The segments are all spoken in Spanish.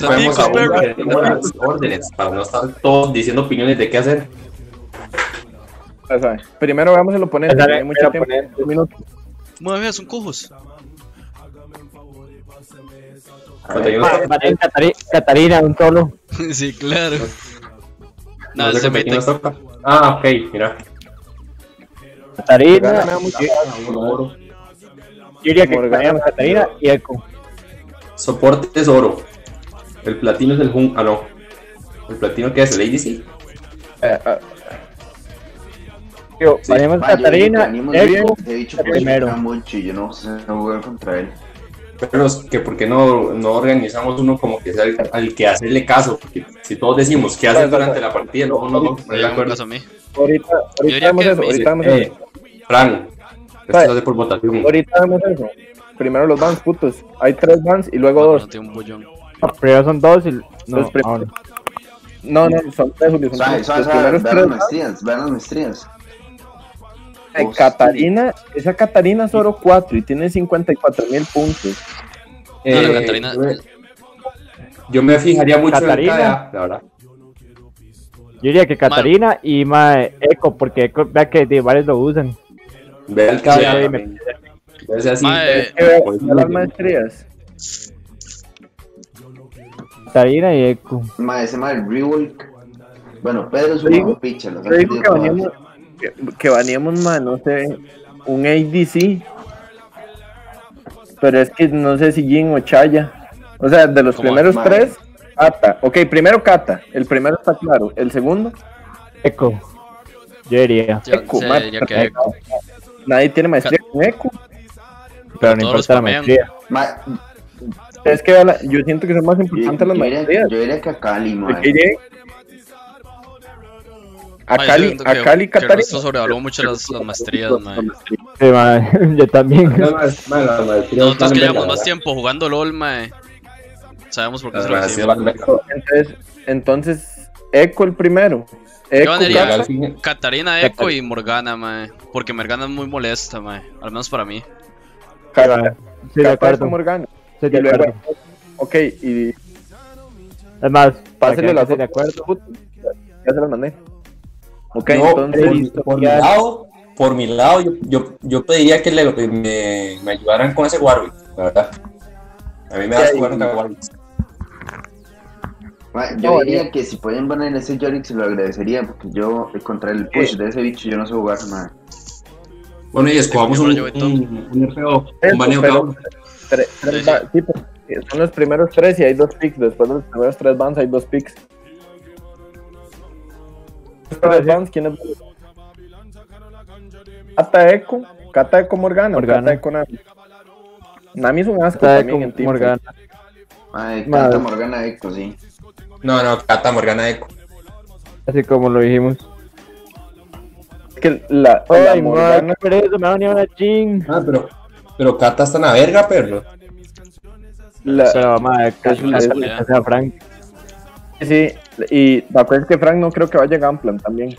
podemos las órdenes para no estar todos diciendo opiniones de qué hacer. Primero veamos el oponente, sabe, hay mucho tiempo. oponente. Mueve, son cojos. Cuando yo- Va- va a ir Catari- Catarina, un solo. sí, claro. No, se mete. Ah, ok, mira. Catarina, yo diría que Catarina y Echo. Soporte es oro. El platino es el Hun. Ah, no. ¿El platino qué es? ¿El ADC? Eh, eh, Yo, Sí. vayamos Ma, yo Catarina, venimos Echo. he dicho que primero. yo no sé jugar contra él. Pero es que ¿por qué no, no organizamos uno como que sea el, al que hacerle caso? Porque si todos decimos qué hacer durante la partida, luego no vamos a Me acuerdo. caso a mí. Ahorita, ahorita vemos que eso, ahorita eh, eso. Fran, esto se hace por votación. Ahorita vemos eso. Primero los bans, putos. Hay tres bans y luego No, dos. no bollón. Primero son dos y. No, Los prim- ahora. No, no, son tres, Julio. Son Suave, tres. suave, Los primeros vean tres las maestrías, vean las maestrías. Eh, Catarina, esa Catarina es oro 4 y tiene 54 mil puntos. No, la Eh, Catarina. yo me- fijaría mucho Catarina. en la verdad. Yo diría que Catarina y mae, Echo, porque Echo, vea que de varios lo usan. Ve el Sí, KDA ser así. Pues, vea las maestrías. Catarina y Echo. Ma, ese ma, el Rework. Bueno, Pedro es un picha, Yo digo que que, que baneamos, man, no sé, un ADC. Pero es que no sé si Jin o Chaya. O sea, de los primeros Madre. tres, Kata. Ok, primero Kata. El primero está claro. El segundo, Echo. Yo diría. yo Echo, se mae, diría que perfecto. nadie tiene maestría con Echo. Pero no importa la maestría. Ma, Es que la- yo siento que son más yo, importantes las yo diría, maestrías. yo diría que a Cali, ma. Porque Jin- A yo Cali, a que- Cali, que Catarina. Ernesto sobrevaluó mucho las, las maestrías, mae. Sí, mae, yo también. No, Nosotros que llevamos más tiempo jugando LOL, mae. Sabemos por qué se lo verga. Entonces, entonces, Echo el primero. Yo. Al fin- Catarina, Echo y Morgana, mae. Porque Morgana es muy molesta, mae. Al menos para mí. Kata. Sí, acuerdo. con Morgana. Y de acuerdo. ok, y Es más, pásale para las que esté de acuerdo. Ya se las mandé. Ok, No, entonces, por, listo, por mi lado, por mi lado, yo, yo, yo pediría que le, me, me ayudaran con ese Warwick, la verdad. A mí me da Sí. jugar contra Warwick. Yo No, diría que si pueden poner ese Yorick se lo agradecería porque yo eh, contra el push de ese bicho yo no sé jugar nada. Bueno, y escogamos un, top. un, un RPO, Eso, un baneo pero- cada uno. tre- tres Sí, son los primeros tres y hay dos picks. Después de los primeros tres bans hay dos picks. Tres bans, ¿quién es? Kata Echo, Kata Echo Morgana, Morgana. Kata Echo Nami. Nami es un asco Está también en. Morgana. Madre. canta Morgana Echo, sí. No, no, Cata Morgana Eco. Así como lo dijimos. Que la, la Ay, Morgana, mae, por eso me va a ching. Ah, pero, pero Cata está en la verga, perro. la- Pero, mae, casi la sea, Frank. sí, y te acuerdas que Frank no creo que vaya a Gamplan también.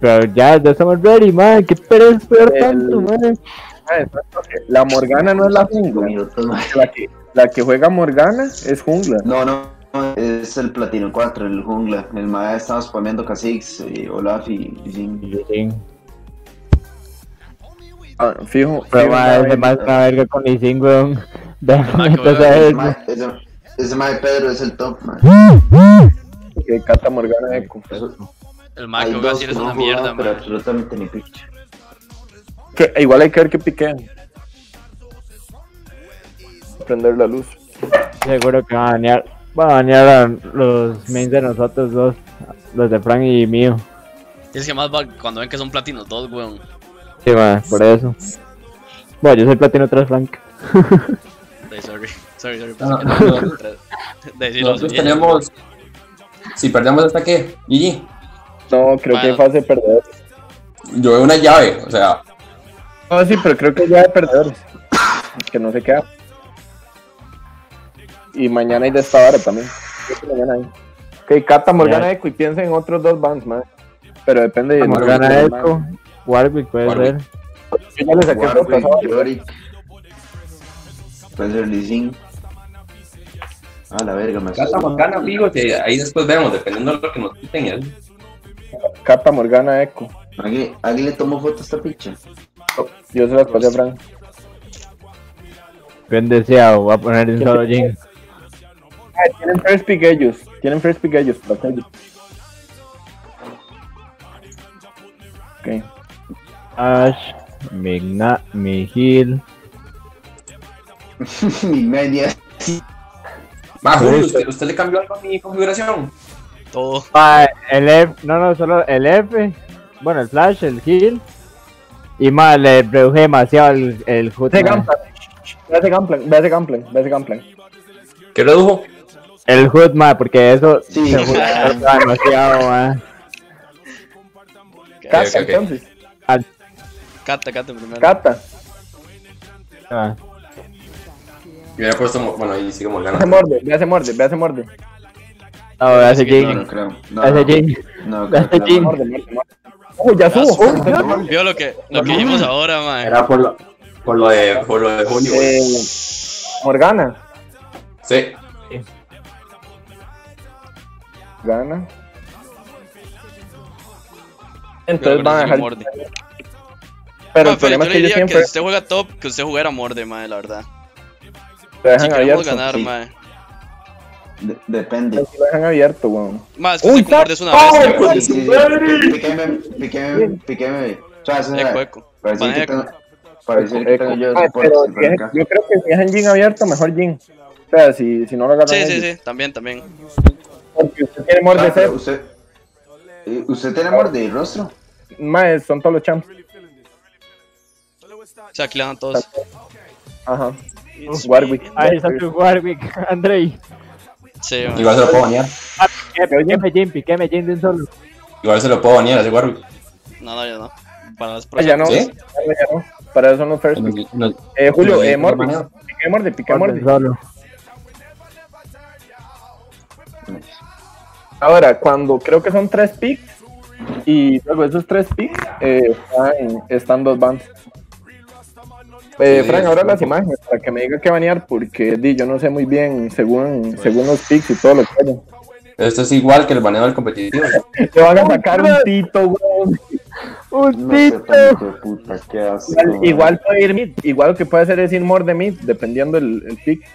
Pero ya, ya estamos ready, mae. Qué pereza esperar tanto, mae. Ah, La Morgana no es la jungla. La que, la que juega Morgana es jungla. No, no, es el Platino 4, el jungla. El ma estaba spameando Kha'Zix, y Olaf y, y Jhin. Sí. Ah, fijo, Pero, mae, mae, mae es una verga con Lee weón. Ah, qué Entonces. Ese eso. ma, ese, ese ma de Pedro es el top, ma. que Cata Morgana Echo. El mae que voy a decir es una mierda, pero mae. absolutamente ni picha. Que igual hay que ver que piquean. Prender la luz. Seguro que va a banear. Va a banear a los mains de nosotros dos. Los de Frank y mío. Y es que más va cuando ven que son platinos dos, weón. Sí, mae, por eso. Bueno, yo soy platino 3 Frank. De- Sorry, sorry, sorry. No. de Nosotros tenemos. Si perdemos hasta qué, Gigi. No, creo que Bueno. fase de perdedores. Yo veo una llave, o sea, No, sí, pero creo que ya hay perdedores. Que no se queda. Y mañana hay de esta hora también. Mañana hay. Ok, Cata Morgana Ya. Echo y piensa en otros dos bands más. Pero depende de. Morgana de- Echo. Warwick puede Warwick. ser. Yo ya le saqué Warwick. Yorick. Puede ser Lee Sin. Ah, la verga, me Cata. Morgana, fijo, que ahí después vemos, dependiendo de lo que nos quiten. así. Cata Morgana Echo. ¿Alguien, ¿Alguien le tomó foto a esta picha? Yo se las pasé a Frank. Bien deseado, voy a poner un solo Jin. Tienen first pick ellos. Tienen first pick ellos. para ellos. Ok. Ash, Migna, Migil. Mi media. Ma, Julio, ¿usted, ¿usted le cambió algo a mi configuración? Todo. El F, no, no, solo el F. Bueno, el Flash, el Heal. Y más, le reduje demasiado el, el HUD. Ve ese ma. Gunplan. Ve ese. Ve ese Gunplan. ¿Qué redujo? El HUD, ma, porque eso Sí, se juega demasiado, ma. Cata, entonces. Cata, cata primero. Cata. Ah, Yo hubiera puesto, bueno, ahí sigue Morgana. Ve ese morde. Ve ese morde. Ve ese morde. No, ese Sí, No, creo. No, Ese no, Jin. no creo que Ese la Jin. morde. Morde, morde, morde. Oh, ya subo. Oh, Vio lo que, lo que dijimos ahora, mae. Era por lo, por lo de, por lo de Julio. güey. eh, Morgana. Sí. Gana. Pero Entonces van a dejar. morde. Pero Ma, el problema es yo que diría que siempre si usted juega top, que usted jugara morde, mae, la verdad. Si dejan queremos abierto. ganar, sí. mae. De- depende. Si lo dejan abierto, weón. Más, es que Uy, usted con morde es una. Piqueme, piqueme, piqueme. O sea, eso es- eco. Parece que Eco. tengo, parece que Eco. tengo yo Ah, pero si es- yo creo que si dejan Jin abierto, mejor Jin. O sea, si, si no lo agarran Sí, sí, sí, también, también. Porque usted tiene morde Ah, pero set. usted, eh, ¿Usted tiene morde y rostro? Más, son todos los champs. O sea, aquí le dan a todos. Ajá. Warwick. Ahí está tu Warwick, Andrei. Sí. Igual se lo puedo banear. Piqueme Jin, piqueme Jin de un solo. Igual se lo puedo banear a ese Warwick. No, no, ya no. Para las Ah, ya no. ¿Sí? Ya no. Para eso son los first. No, no, Eh, Julio, no, eh, no, no. Pique morde, pique Morde morde. solo. Ahora, cuando creo que son tres picks y luego esos tres picks eh, están, están dos bands. Eh, ahora las imágenes para que me diga qué banear porque di, yo no sé muy bien según, según los picks y todo lo que hayan. Esto es igual que el baneo del competitivo. Te van a sacar un tito, weón. Un No sé, tito. de puta, qué asco. Igual, igual puede ir mid, igual lo que puede hacer es ir morde mid, dependiendo el, el pick.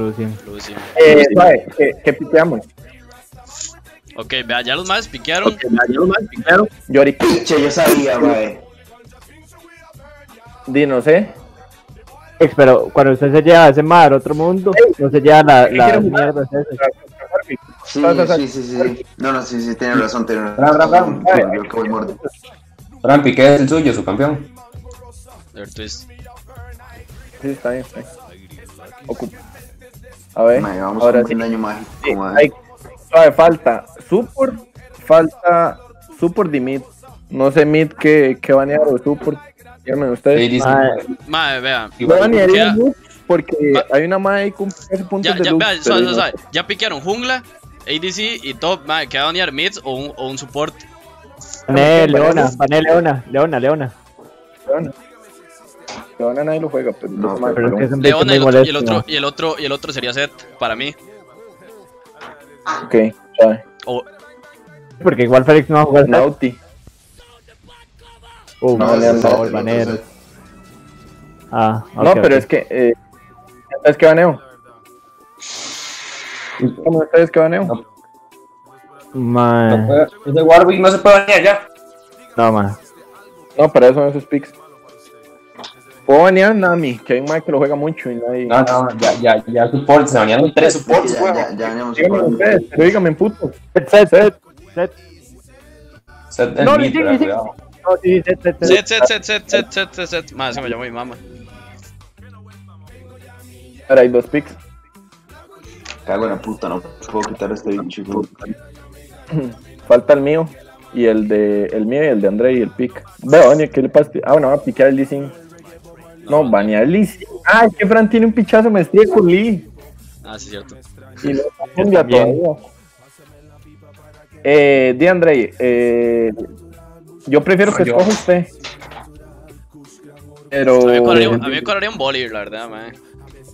Lucy. Eh, suave, ¿qué, qué piqueamos? Ok, vea, ya los más piquearon. Yorick. Che, yo sabía, mae. Di, no sé. Ex, Pero cuando usted se lleva a ese mar otro mundo, no se lleva la, ¿Qué la mierda esas. Sí, sí, sí, sí. No, no, sí, sí, tiene razón, tiene razón. Yo que. Fran Piqué es el suyo, su campeón. There twist. Sí, está bien, está bien. Ocupa. A ver, Mae, vamos ahora sí. un daño mágico, Sí, mae. hay- suave, falta support, falta support y mid. No sé mid qué, qué banear o support. Díganme ustedes. banearía porque Va- hay una ahí con 13 puntos Ya, de ya, vea, no. Ya piquearon jungla, ADC y top, mae, que va a banear mids o un, o un support. Pané Leona, pané Leona, Leona, Leona. Leona. Leona nadie lo juega, pero No, Pero es que es pero- un bicho Leona y el, otro, y el otro, y el otro, y el otro sería set para mí. Ok, suave. O, Porque igual Félix no va a jugar. Nauti. Uh, No, no, es el banero. Ah, No, pero es que. Eh, ¿Sabes qué baneo? ¿Cómo ustedes qué baneo? No. Mae, No puede- Warwick no se puede banear ya. no, mae. No, para eso son esos picks. Puedo banear Nami, que hay un mae que lo juega mucho y nadie. No, no, ya, ya, ya support, se banearon tres supports, Ya, weón. ya, ya veníamos Díganme por- ustedes, pero díganme puto. Set, set, set. set. No, sí, sí. Cuidado. No, sí, set, set, set. set, set, set, set, set, set, set, set. Mae, se me llamó mi mamá. Ahora hay dos picks. Cago en la puta, no puedo quitar este bicho. Falta el mío y el de el mío y el de André y el pick. Veo, ¿qué le pasa? Ah, bueno, va a piquear el Lee Sin. No, banear Lee. Ah, es que Fran tiene un pichazo maestría con Lee. Ah, sí, cierto. Y no cambia todavía. Eh, Di André, eh, yo prefiero que Yo. escoja usted. Pero. A mí me cuadraría, a mí me cuadraría un boli, la verdad, mae.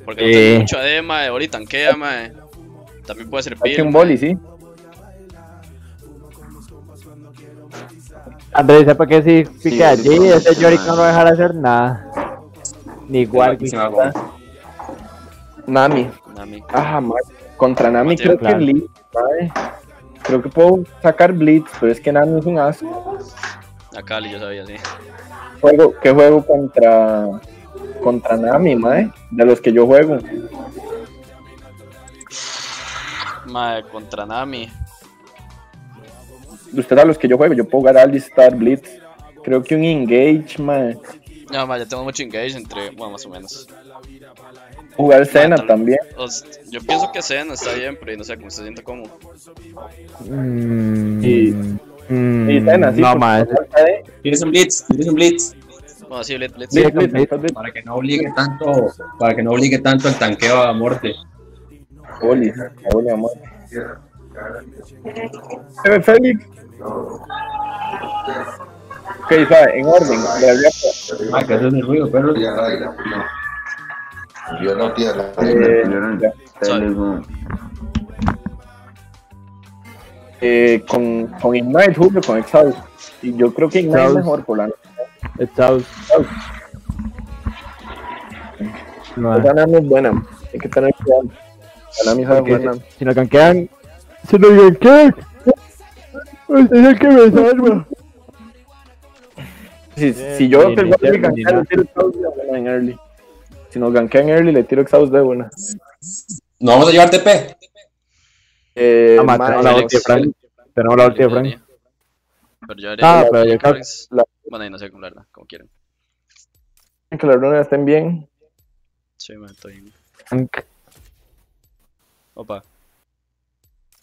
Porque no mucho AD, mae. Ori tanquea, mae. También puede Hace servir. un mae. boli, sí. Andrés, ¿sepa que si pique Sí, allí? Ese Yorick man. no lo va a dejar hacer nada. Ni igual. Nami. Nami. Ah, ma- Contra Nami Mateo, creo claro. que Blitz, mae. Creo que puedo sacar Blitz, pero es que Nami es un asco. A Cali, yo sabía, sí. Juego, ¿Qué juego contra contra Nami, mae? De los que yo juego. Mae, contra Nami. De ustedes a los que yo juego, yo puedo jugar Alistar, Blitz. Creo que un Engage, mae. No, mae, ya tengo mucho engage entre. Bueno, más o menos. Jugar Senna tal- también. Yo pienso que Zen está bien, pero no sé cómo se siente cómodo. Mm, Y- mm, Y Senna, sí. no, más. Tienes un blitz, tienes un blitz. Bueno, sí, Blitz, Blitz. Blitz, Blitz, Blitz, Blitz. Para que no obligue tanto, para que no obligue tanto el tanqueo a muerte. Boli, boli, amor. Eh, Félix. Ok, sabe, en orden. de verdad. Ah, que haces el ruido, perro. Ya, ya, no. Yo no quiero. Eh, ya. Sorry. Eh, con, con Ignite, Julio, con Exhaust. Y yo creo que Ignite es mejor por la out. No, La Nami es buena. Hay que tener cuidado. La Nami porque buena. si, nos canquean. Si nos ganquean. Usted es el que me salva. Si, si yo bien, te voy a bien, gankar, bien. le tiro Exhaust de buena en early. Si nos gankean early, le tiro Exhaust de buena. ¿No vamos a llevar TP? Eh, Ah, tenemos la Alex, ulti de Frank. Tenemos la ulti de Frank. Pero yo Ah, pero yo creo que la- Bueno, ahí no sé cómo hablarla, como quieran. que las runas estén bien. Sí, mae, estoy bien. Frank. Opa,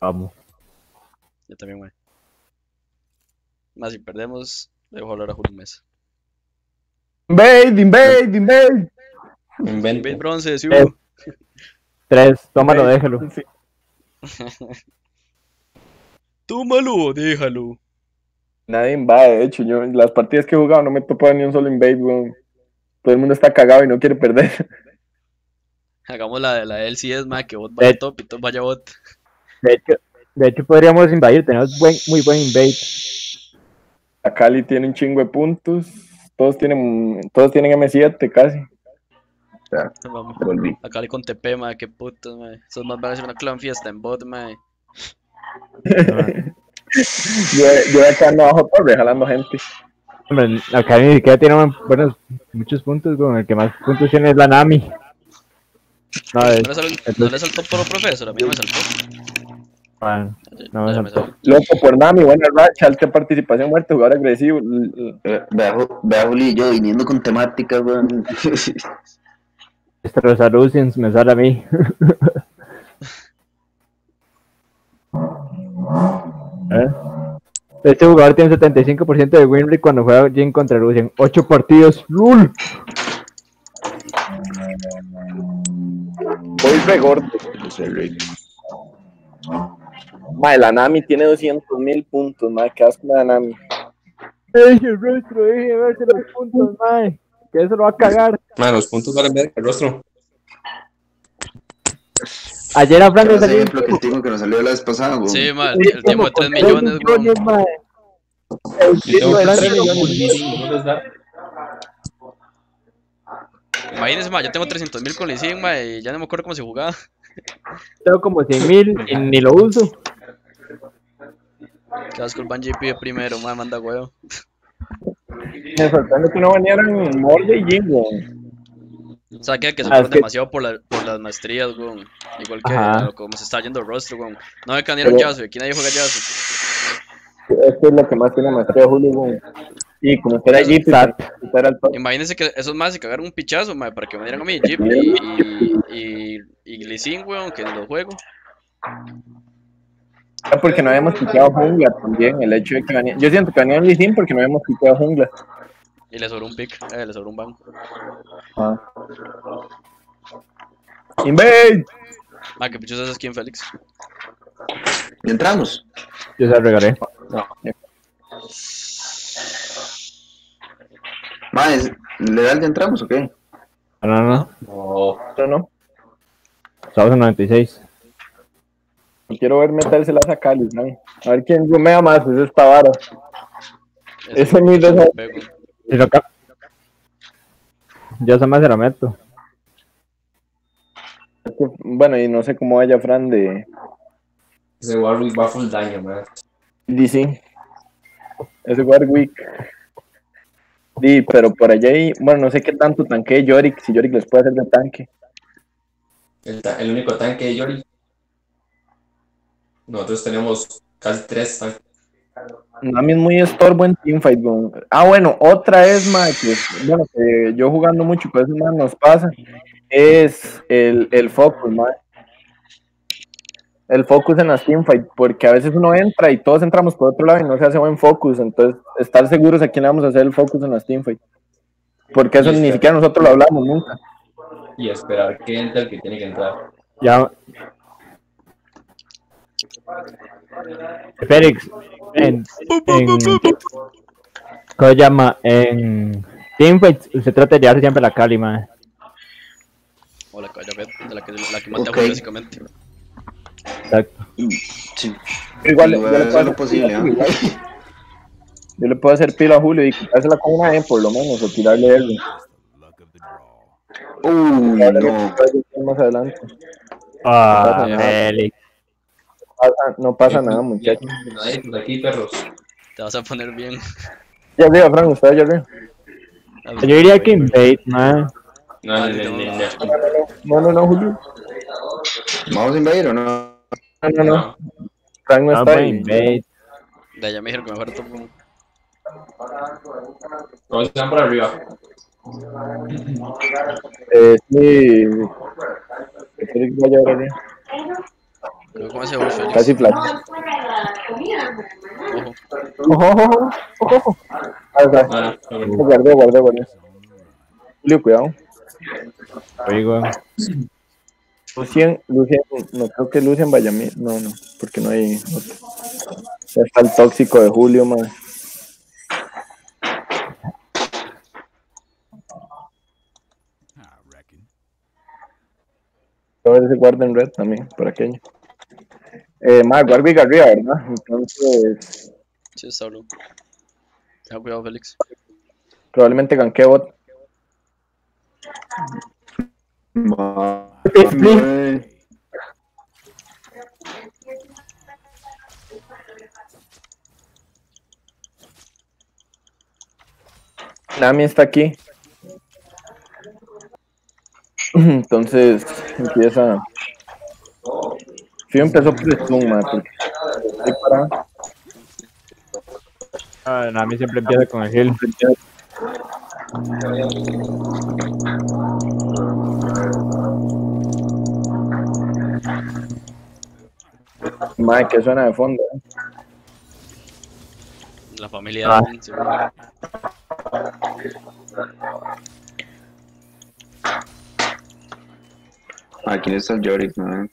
Vamos. yo también, mae. Más si perdemos, dejo hablar a Julio Mesa. Invade, invade, invade. Invento. Bait bronce, sí, hubo. Tres, tómalo, déjalo. Sí. Tómalo, déjalo. Nadie invade, de hecho, yo en las partidas que he jugado no me he topado ni un solo invade, weón. Todo el mundo está cagado y no quiere perder. Hagamos la de la LCS, mae, que bot vaya top y top vaya bot. De hecho, de hecho podríamos invadir, tenemos buen, muy buen invade. La Cali tiene un chingo de puntos. Todos tienen, todos tienen M7 casi. Vamos. Volví. Acá le con TP, mae, qué puto, mae. Esos más van a hacer una clan fiesta en bot, mae. Yo, yo acá ando abajo torre jalando gente. Hombre, acá ni siquiera tiene buenos, muchos puntos, con el que más puntos tiene es la Nami. No, es, ¿No le no saltó por profesor? A mí no me saltó. Bueno, no me. Loco por Nami, buena racha, alta participación, muerte, jugador agresivo. L- l- Eh, Ve a Ju- ve a Juli y yo viniendo con temáticas, weón. Este Rosalucians me sale a mí. ¿Eh? Este jugador tiene 75% de win rate cuando juega Jin contra Lucian. 8 partidos. ¡Lul! Voy re Madre, la Nami tiene 200 mil puntos, madre, qué asco da Nami. Deje el rostro, deje verse los puntos, mae. Que eso lo va a cagar. Man, los puntos valen ver el rostro. Ayer a Frank le Ese salió ejemplo que el tipo que nos salió la vez pasada, weón. Sí, mae, el, el tiempo de 3 millones, weón. mae. Yo tengo Frank- 3 millones. Imagínense, mae, yo tengo 300 mil con Lee mae, y ya no me acuerdo cómo se jugaba. Tengo como 100 mil y ni lo uso. Qué asco el Ban JP de primero, mae, manda huevo. Me sorprende que no banearan Morde y weón. O sea, que, que se Ah, que- demasiado por, la- por las maestrías, weón. Igual que lo- como se está yendo el rostro, weón. No me canieron Pero- Yasuo, aquí nadie juega Yasuo. Esto es lo que más tiene maestría Julio, weón. Y como que era Eso, Jeep, Sat. era el. Imagínense que esos más se cagaron un pichazo, mae, para que me dieran a mí Jeep y, y, y, y weón, que ni los juego. Era porque no habíamos quitado jungla también, el hecho de que banearan. Yo siento que banearon Lee Sin porque no habíamos quitado jungla. Y le sobró un pick, eh, le sobró un ban. Ah. Invade. Ah, que pichos ese skin, Félix. ¿Y entramos? Yo se lo regalé. No, Mae, ¿legal ya entramos o qué? No, no, no. No, no, no. Estamos en 96. Quiero ver metérselas a Cali, man. A ver quién rumea más, es esta vara. Ese ni lo ca- Yo se me se lo meto. Bueno, y no sé cómo vaya Fran de Ese Warwick va full daño, man. DC. Ese Warwick. Sí, pero por allá hay, bueno, no sé qué tanto tanque Yorick, si Yorick les puede hacer de tanque. El, ta- el único tanque de Yori. Nosotros tenemos casi tres tanques. Nami es muy estorbo en teamfight. Ah, bueno, otra es, ma, que, bueno, que yo jugando mucho, pues eso, nos pasa, es el, el focus, ma. El focus en las teamfight, porque a veces uno entra y todos entramos por otro lado y no se hace buen focus, entonces estar seguros a quién le vamos a hacer el focus en las teamfight. Porque eso ni siquiera nosotros lo hablamos nunca. Y esperar que entre el que tiene que entrar. Ya. Félix, en, en ¿cómo se llama? En Teamfight usted trata de llevarse siempre la Cali, man. O la de la que, la que mata Ok. básicamente. Exacto. Sí. Igual, Voy yo a le puedo lo hacer posible, pila a ¿ah? Julio, igual. Yo le puedo hacer pila a Julio y quitársela con una E por lo menos, o tirarle R. Uy, no. más adelante. Ah. Félix. Pasa- no pasa nada, muchachos. Aquí, perros. Te vas a poner bien. Ya arriba, Frank, usted allá arriba. Yo diría que Invade, man. No, no, no, no, no. Julio. ¿Vamos a invadir o no? No, no, no. Frank no está ahí. Invade. De allá me dijeron que mejor topo. Todos están por arriba. Eh, sí. Félix va a llevar arriba. Creo que ese Wolf Felix. Casi flash. Ojo. Ojo, ojo, ojo. Ah, Ah. Guardé, guardé, guardé. Julio, cuidado. Oigo. Lucien, Lucien, no creo que Lucien vaya a mí. No, no, porque no hay otro. Ya está el tóxico de Julio, man. A ver si guarda en red también, por aquello. Eh, más, Warwick arriba, ¿verdad? Entonces, Sí, está. Ten cuidado, Félix. probablemente ganque bot. Nami está aquí. Entonces empieza. Fío empezó por Stun, man, porque. Ah, no, a mí siempre empieza con el heal. Madre, que suena de fondo. eh. La familia Ah. de. Aquí está el Yorick, man.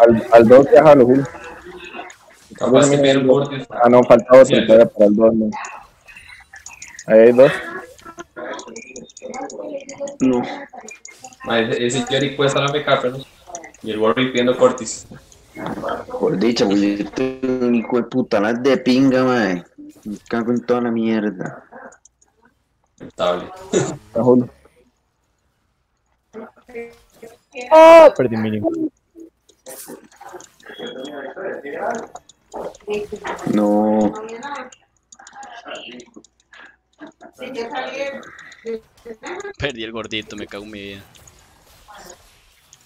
Al, al 2 ya jalo, Julio. Capaz que viene un corte. Ah, no, falta otro Sí, todavía para el 2. man. Ahí hay dos. No. Ma, Ese, Yorick puede estar AFK, perros. Y el Warwick pidiendo Cortis. Por dicha, pues yo tengo un hijo de puta, las de pinga, man. Me cago en toda la mierda. Estable. A Julio. Oh, perdí mi link. No. Perdí el gordito, me cago en mi vida.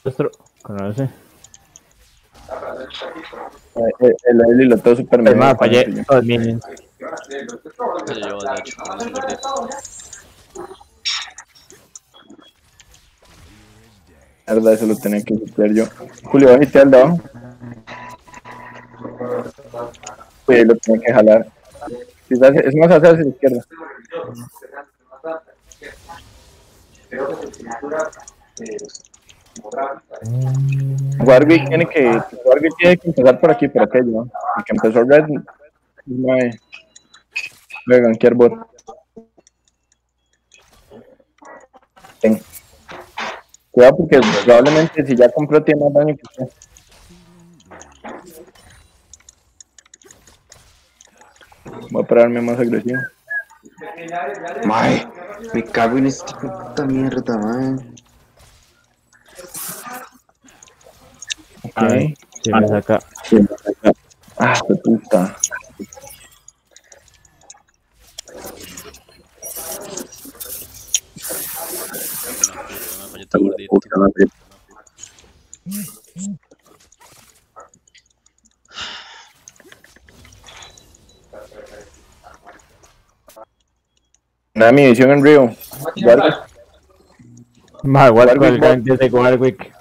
Nuestro- Conoce. Eh, eh, El Eli lo todo super El más fallé todos minions. Se llevó de hecho, Verdad, eso lo tenía que limpiar yo. Julio, va a hitear de abajo. Sí, lo tenía que jalar. Quizás es más hacia la izquierda. Warwick tiene que Warwick tiene que empezar por aquí, por aquello, ¿no? El que empezó Red no hay de gankear bot. Ten. Cuidado porque probablemente si ya compró tiene más daño que usted. Voy a pararme más agresivo. Mae, me cago en esta puta mierda, mae. Ok. Ay, si me saca. Ah, qué puta. Falleta gordito. Nada, mi visión en Río. Warwick. Más con Warwick, gancho de Warwick.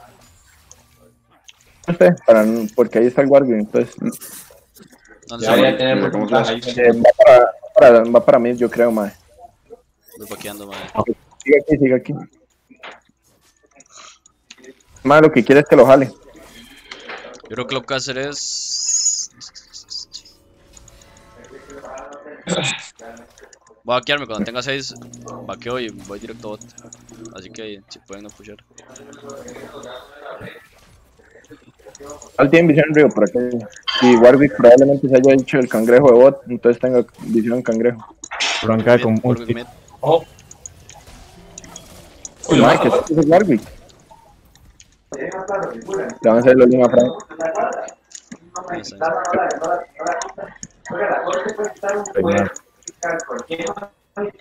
Usted, para, porque ahí está el Warwick, entonces ¿Dónde Ya voy a está? tener flash. ahí. eh, va, para, para- va para mí, yo creo, mae. Voy vaqueando, mae. Sigue aquí, sigue aquí. Mae, lo que quiere es que lo jale. Yo creo que lo que hacer es. Voy a vaquearme cuando tenga 6. Vaqueo y voy directo a bot. Así que si pueden no pushar. Al tiene visión en Río por aquí. Y Warwick probablemente se haya hecho el cangrejo de bot, entonces tenga visión en cangrejo. Bronca con un. Ojo. Uy, lo ¿qué es Warwick? Van a hacer los lima a Frank. Ahí está, ahí está.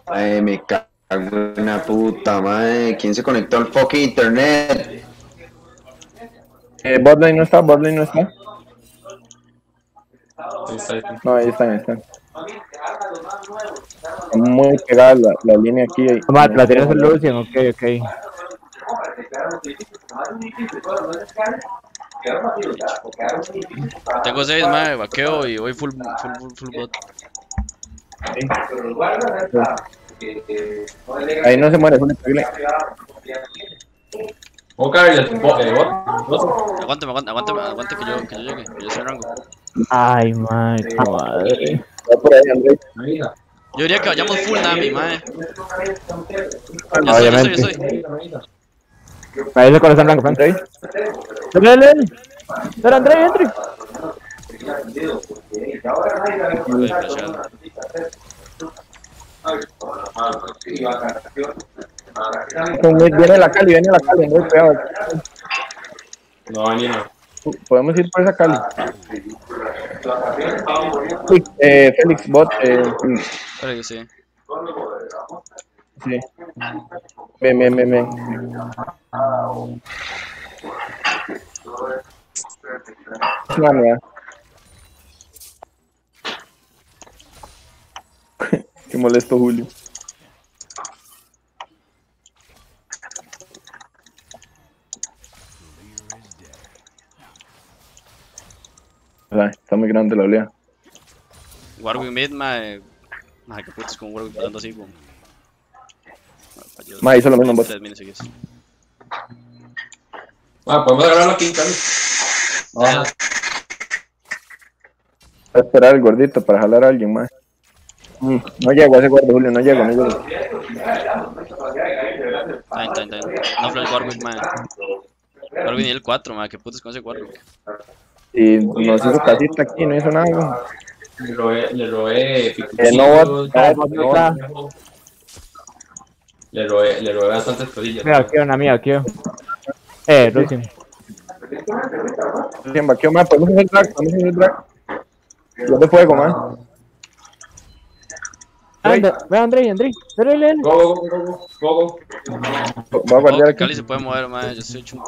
Ay, me cago en la puta, mae. ¿Quién se conectó al fucking internet? Eh, botlane no está, botlane no está. Ahí está, ahí está. No, ahí están, ahí están. Muy pegada la, la línea aquí. ahí. La tienes el Lucian, ok, ok. Tengo 6, mae. Vaqueo y voy full, full, full, full bot. Ahí no se muere, Julio, pégale. Ojo, Carlos, bo- eh, bot, bot. Aguántame, aguántame, aguante que yo, que yo llegue. Que yo soy rango. Ay, madre. Va por ahí, Andrés. Marina, Yo diría que vayamos full Nami, mae. Yo estoy, yo Obviamente. estoy, yo estoy. Ahí es el corazón blanco. Andrés. Dale, dale, dale. André, entre. Viene la Cali, viene la Cali, Andrés, cuidado. No, Marina. Podemos ir por esa Cali. Sí, eh, Félix, bot, eh, sí. Sí. Ven, ven, ven, ven. Qué molesto, Julio. Sea, está muy grande la oleada. Warwick mid, mae. Mae, qué putas con Warwick dando así, como. Ma, hizo lo mismo en bot. Ah, podemos agarrarlo aquí, Carlos. Ah, Voy a esperar el gordito para jalar a alguien más. Mm, no llego a ese gordo, Julio, no llego, no llego. Time, time, time. No flash Warwick, mae. Warwick nivel 4, mae. Qué putas con ese Warwick. Y nos hizo casita aquí, no hizo nada. Le robé, le robé Eh, no, bot, no, bot. no. Le robé, le robé bastantes codillas. Mira, aquí una mía, aquí. Eh, Lucian. Bien, vaqueo, man, podemos hacer drag, podemos hacer drag. Yo de fuego, man. Anda, Ve, André, André. Dale. Go, go, go, go, go. Voy a guardar aquí. Cali se puede mover, mae. Yo estoy hecho un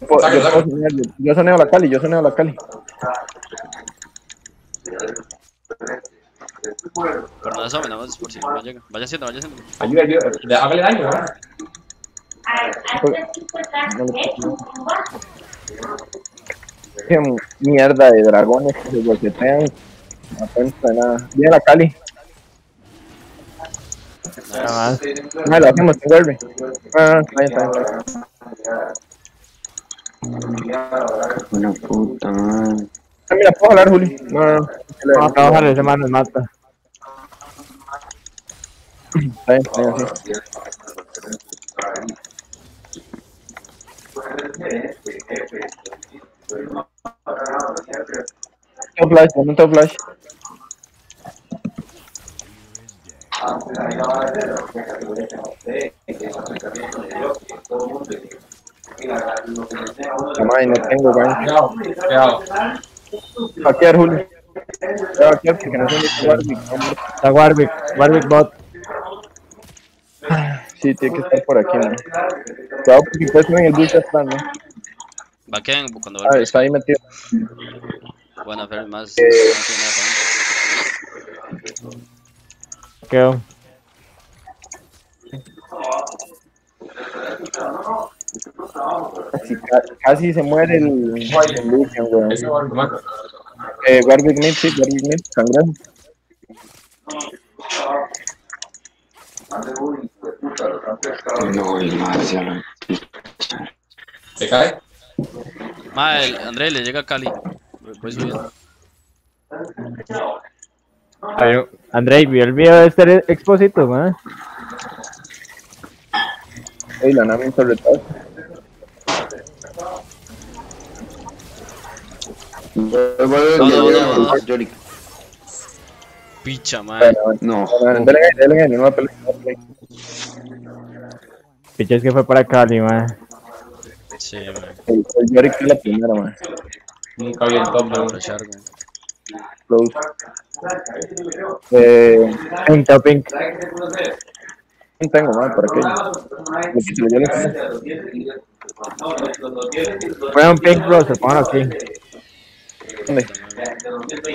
yo- yo soneo la Cali, yo soneo la Cali. Pero no nada más por si no llega. Vaya haciendo, vaya haciendo. Ayuda, ayuda. Le- Hágale daño, ¿verdad? Qué mierda de dragones que se golpetean. No cuenta nada. Viene la Cali. Nada más. No, lo hacemos, vuelve. Ah, bien, está. Una puta, man. Ah, mira, puedo hablar, Juli. No, no, no. Vamos a trabajar, ese man nos mata. Está bien, está bien, sí. Tengo flash, no tengo flash. Mamá, y no tengo. Hackear, Julio. Voy a hackear porque no sé está Warwick. Está Warwick, Warwick bot. Sí, tiene que estar por aquí, ¿no? Cuidado porque puede en el bus atrás, ¿no? Vaquean cuando Ah, está ahí metido. Bueno, a ver, más. Eh. Quedó. Casi, ca- casi se muere el, el Lucian, weón. Ese. Eh, Warwick Mid, sí, Warwick Mid, cangrejo. No, ya lo. ¿Se cae? Ma, el André le llega a Cali. Voy subiendo. Ay, Andrei, vio el video de este exposito, man. Ey, la nave sobre todo. No, no, no, no. Yorick. Picha, ma. Bueno, bueno. No. No me peleen. Piches que fue para Cali, man. Sí, ma. El, Yorick es la primera, man. Nunca vi el top, no. flashar, güey. Close. Eh, no tengo, man, por aquí. Lo quito, yo lo quito. Fue un pink roster, póngalo aquí. ¿Dónde?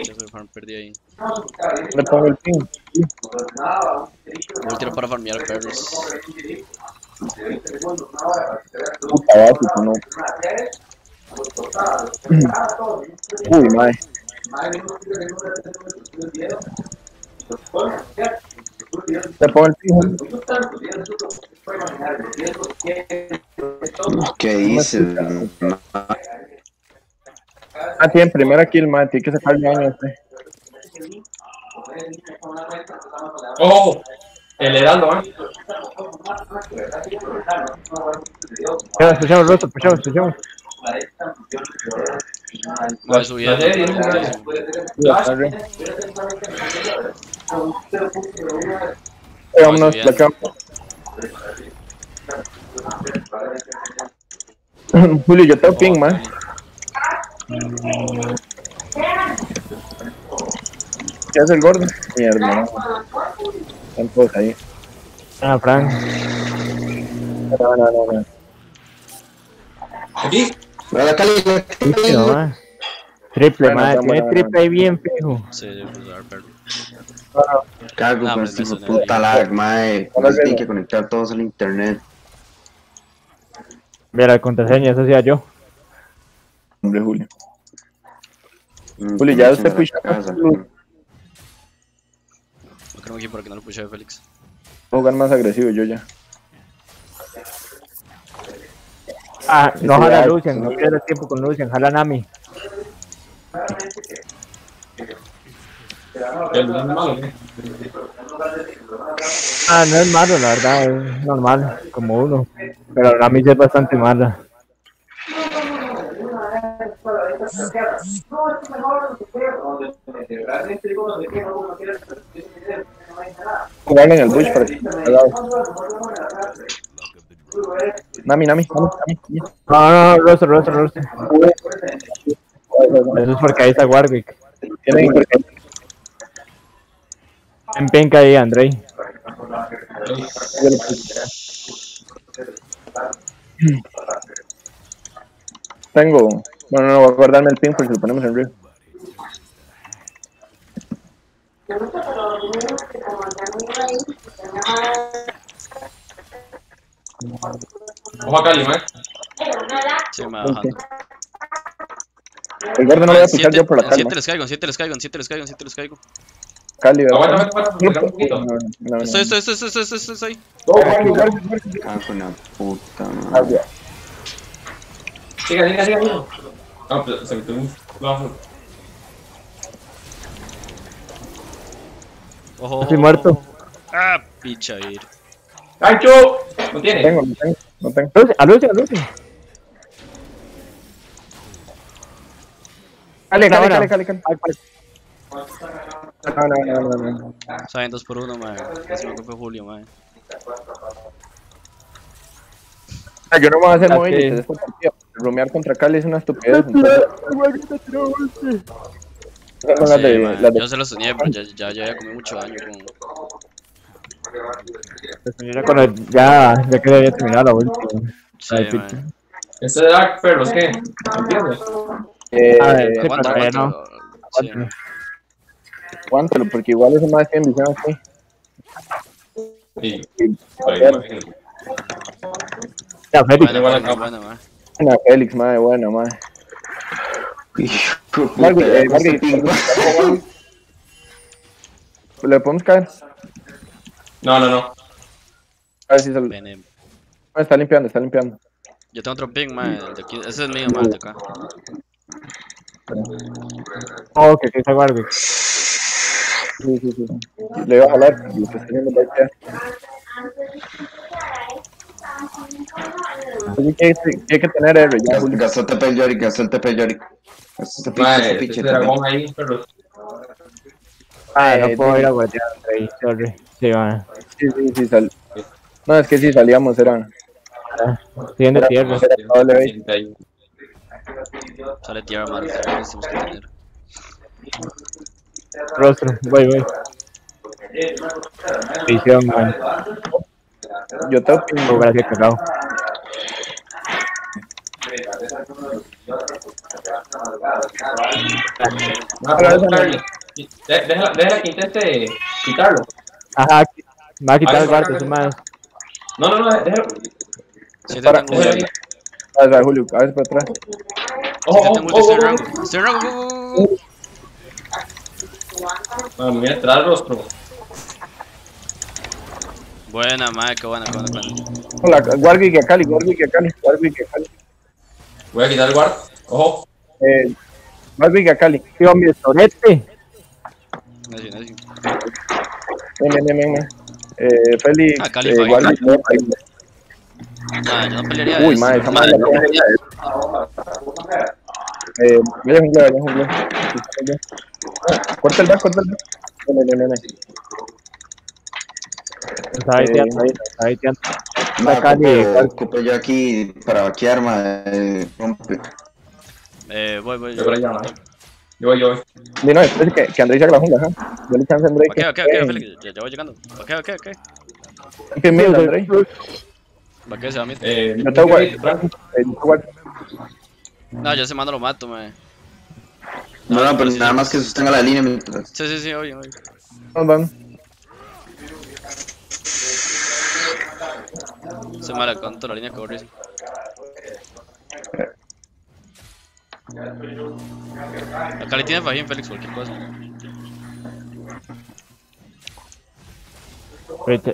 Yo soy fan, perdí ahí. Le pongo el pin. Yo quiero para farmear perros. Puta básico, no. Uy, madre. Te pongo el pin. ¿Qué dices? Ah, tiene primera kill, madre. Tiene que sacar el daño este. ¡Oh! El heraldo, ¿eh? Pushamos, pushamos, roster, Voy subiendo. vámonos, la cama. Julio, yo tengo ping, man. ¿Qué hace el gordo? Mierda, no. Están todos ahí. Ah, Frank. No, no, no, no. Aquí. Hola, Cali. No, man. Triple, Bueno, bueno, Tiene triple ahí bien fijo. Sí, yo puedo perro. Cargo con este hijo de puta lag, Nos tienen que conectar todos al internet. Mira, la contraseña, eso hacía yo. Hombre, Julio. Mm, Julio, ya usted la casa. No creo aquí para que no lo puche Félix. Voy a jugar más agresivo yo ya. Ah, no jala Lucian, no pierdas tiempo con Lucian, jala Nami. Ah, no es malo, la verdad, es normal, como uno. Pero Nami es bastante mala. Jugarle en el bush para que al lado. Nami, Nami, Nami, Nami. No, no, no, roster, roster, roster. Eso es porque ahí está Warwick. Tienen En pink ahí, Andrei. Tengo. Bueno, no, voy a guardarme el pin por si lo ponemos en río. Vamos a Cali, ¿eh? Sí, me va bajando. El gordo no lo voy a pichar yo por la calma. siete les caigo, siete les caigo, siete les caigo, siete les caigo. Cali, ¿verdad? Aguanta, aguanta, aguanta, aguanta, un poquito. No, no, no. Estoy, estoy, estoy, estoy, estoy, estoy, estoy. Cago en la puta, Ah, madre. ya. Siga, siga, siga, siga. Ah, pero se metió un bajo. Ojo, Estoy muerto. Ah, picha, ir. ¡Gancho! ¿No tiene? Tengo, no tengo, no tengo. Lucio, a Lucio, a Lucio. Cale, cale, Ahora. cale, cale, cale. No, no, no, no, no. Saben dos por uno, mae. Ese me fue Julio, mae. Ah, Yo no me voy a hacer partida. Rumear contra Cali es una estupidez. Yo se los tenía, pero ya, ya, ya había comido mucho daño con. Era cuando ya, ya que había terminado la última. Sí, Ay, mae. ¿Este de Dark Perros qué? ¿Entiendes? Eh, A ver, sí, Aguanta, ya aguanta. Sí, mae. aguántalo, porque igual ese más tiene visión así. Sí. Ahí me imagino. Ya, Félix. Mae. Buena, Félix, madre, buena, madre. Margui, eh, ya Margui. ¿Le podemos caer? No, no, no. A ver si se lo... Ah, Está limpiando, está limpiando. Yo tengo otro ping, mae. el de aquí. Ese es mío, el de acá. Oh, que que está Warwick. Sí, sí, sí. Le iba a jalar y lo que está haciendo va a quedar. Así que hay que- hay que tener R ya, Julio. Gastó el TP Yorick, gastó el TP Yorick. Gastó el TP Madre, ese pinche TP. dragón ahí, Perros. Ah, no Eh, puedo sí. ir a guardiar, Rey, sorry. Sí, va. Sí, sí, sí, sal... No, es que si salíamos era... Tiene tierra. era doble veinte. Siente ahí. Sale tierra, mae. Tenemos que tener. Rostro, voy, voy. Visión, man. Yo tengo Oh, pingo. gracias, cagado. Ah, pero quitarle. De- Déjala, déjala que intente quitarlo. Ajá, me va a quitar el guardo, vale. eso más. No, no, no, déjalo. Sí, te Para- tengo déjalo. A ver, Julio, a ver para atrás. Te ojo, tengo ulti. Estoy ojo, rango. Estoy en rango. go, go, go, go. ojo. Ah, mira, trae el rostro. Buena, mae. Qué buena, qué buena, qué buena. Hola, Warwick y Akali, Warwick y Akali, Warwick y Akali. Voy a quitar el guard. Ojo. Eh, Warwick y Akali. Tío, mi estorete. Ven, ven, ven. Eh, Félix, Ah, eh, yo no pelearía Uy, madre, esa madre pelearía Eh, vaya jungla. Corta el back, corta el back. Ven, ven, ven, ven. Está baiteando ahí, está yo aquí para vaquear, ma. eh, rompe. Eh, voy, voy. Yo ¿no? Yo voy, yo voy. Di, no, después que, que Andrés haga la jungla, ajá. Dale chance a Andrés. Ok, ok, ok, Félix. Ya, ya voy llegando. Ok, ok, ok. ¿Qué mierda, Andrés? ¿Para qué se va a mí? Eh, Yo tengo Frank. guard. Eh, yo. No, yo ese mando lo mato, mae. No, no, pero sí, nada sí. más que sostenga la línea mientras. Sí, sí, sí, oye, oye. Vamos, vamos. Se mala contra la línea que corre. Acá le tiene fajín, Félix, cualquier cosa.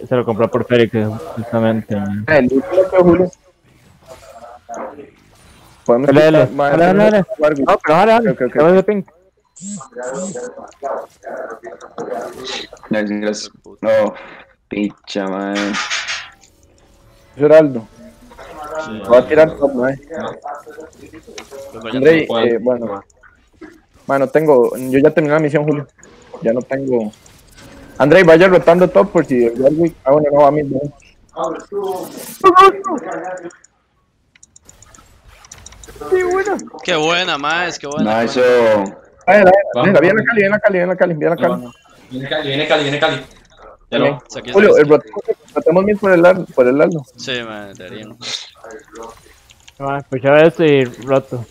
Se lo compró por Félix, justamente. Eh, el último que Julio. Podemos Dale, dale, dale, dale. No, pero dale, dale. Ping. Gracias, gracias. No, picha, ma. Geraldo. Va a tirar top, allá. Andrei, puedo. eh, bueno. Mano, tengo. Yo ya terminé la misión, Julio. Ya no tengo. Andrei, vaya rotando top por si el Warwick. Ah, bueno, no va a mí. ¿no? Qué buena, más, qué buena. No, qué buena. Venga, viene la Cali, viene la Cali, viene la Cali, viene la Cali. Viene Cali, viene Cali, viene Cali. Ya Bien. no. O sea, aquí Julio, el rotamos bien por el lado, por el lado. Sí, man, deberían. Ah, Pues ya esto y roto.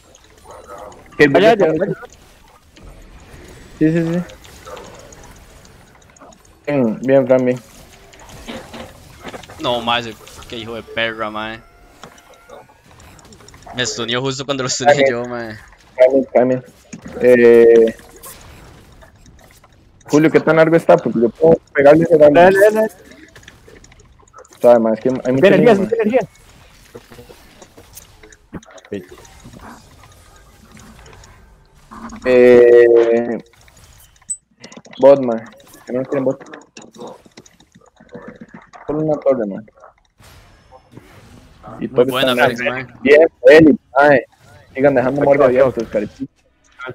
Que el Vaya, verde- ya, vaya. Sí, sí, sí. Bien, bien, Fran, bien. No, más, qué hijo de perra, man. Me stuneó justo cuando lo stuneé yo, man. Cámbiame, cámbiame. Eh, Julio, ¿qué tan largo está? Porque yo puedo pegarle ese Dale, daño. dale, dale. O sea, además, es que hay mucha Tiene energía, línea, tiene energía. man. Eh, bot, man. Que no tienen bot. Solo una torre, man. Y Muy todos buena, Félix, mae. Bien, Félix, mae. Sigan dejando muerte abiertos, caripitos.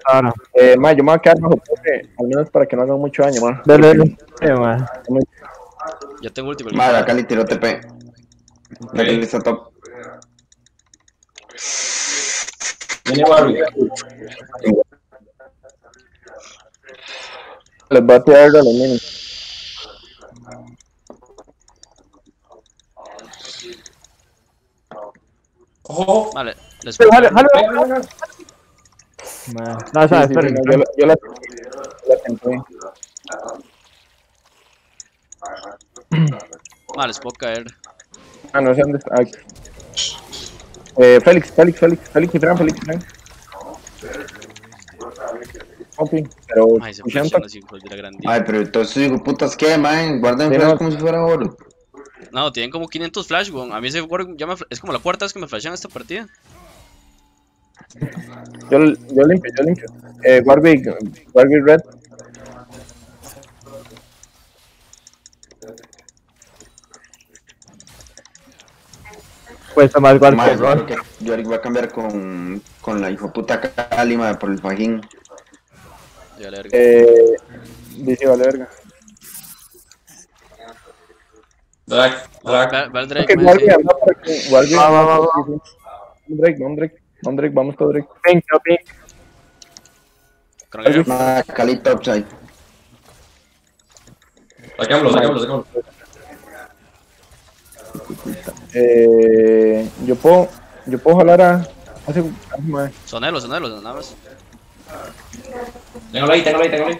Ahora. Eh, mae, yo me voy a quedar bajo toque, al menos para que no hagan mucho daño, mae. Dale, dale. Sí, mae. Ya tengo último. el Madre, Cali. acá le tiró TP. La Cali está top. Viene Warwick. Les voy a tirar de los minis. Ojo. Vale, les Sí, Jale, jale, jale. Mae. No, Sí, sabes, sí, no, yo, la- yo la, la tenté. Vale, les puedo caer. Ah, no sé dónde está. Ay. Eh, Félix, Félix, Félix, Félix y Fran, Félix y Fran. Compi, pero Ay, se Ay, pero todos estos hijos putas, ¿qué, man? Guarden Sí, flash no. como si fuera oro. No, tienen como 500 flash, weón. A mí ese Warwick ya me es como la cuarta vez que me flashean esta partida. Yo, yo limpio, yo limpio. Eh, Warwick, Warwick Red. Cuesta más igual Madre, que yo Ron. creo que yo ahorita voy a cambiar con, con la hijo puta Cali, madre, por el fajín. Ya. Eh, dice, vale, verga. Drag, drag. Va, va el Drake, Warwick. Warwick. Va, va, va, va. sí, sí. Un Drake, un Drake, un Drake, vamos con Drake. Pink, no, pink. Crongueo. Madre, Cali topside. Saquémoslo, saquémoslo, saquémoslo. Eh, yo puedo, yo puedo jalar a. Hace, ah. Sonelo, sonelo, nada más. Téngalo ahí, téngalo ahí, téngalo ahí.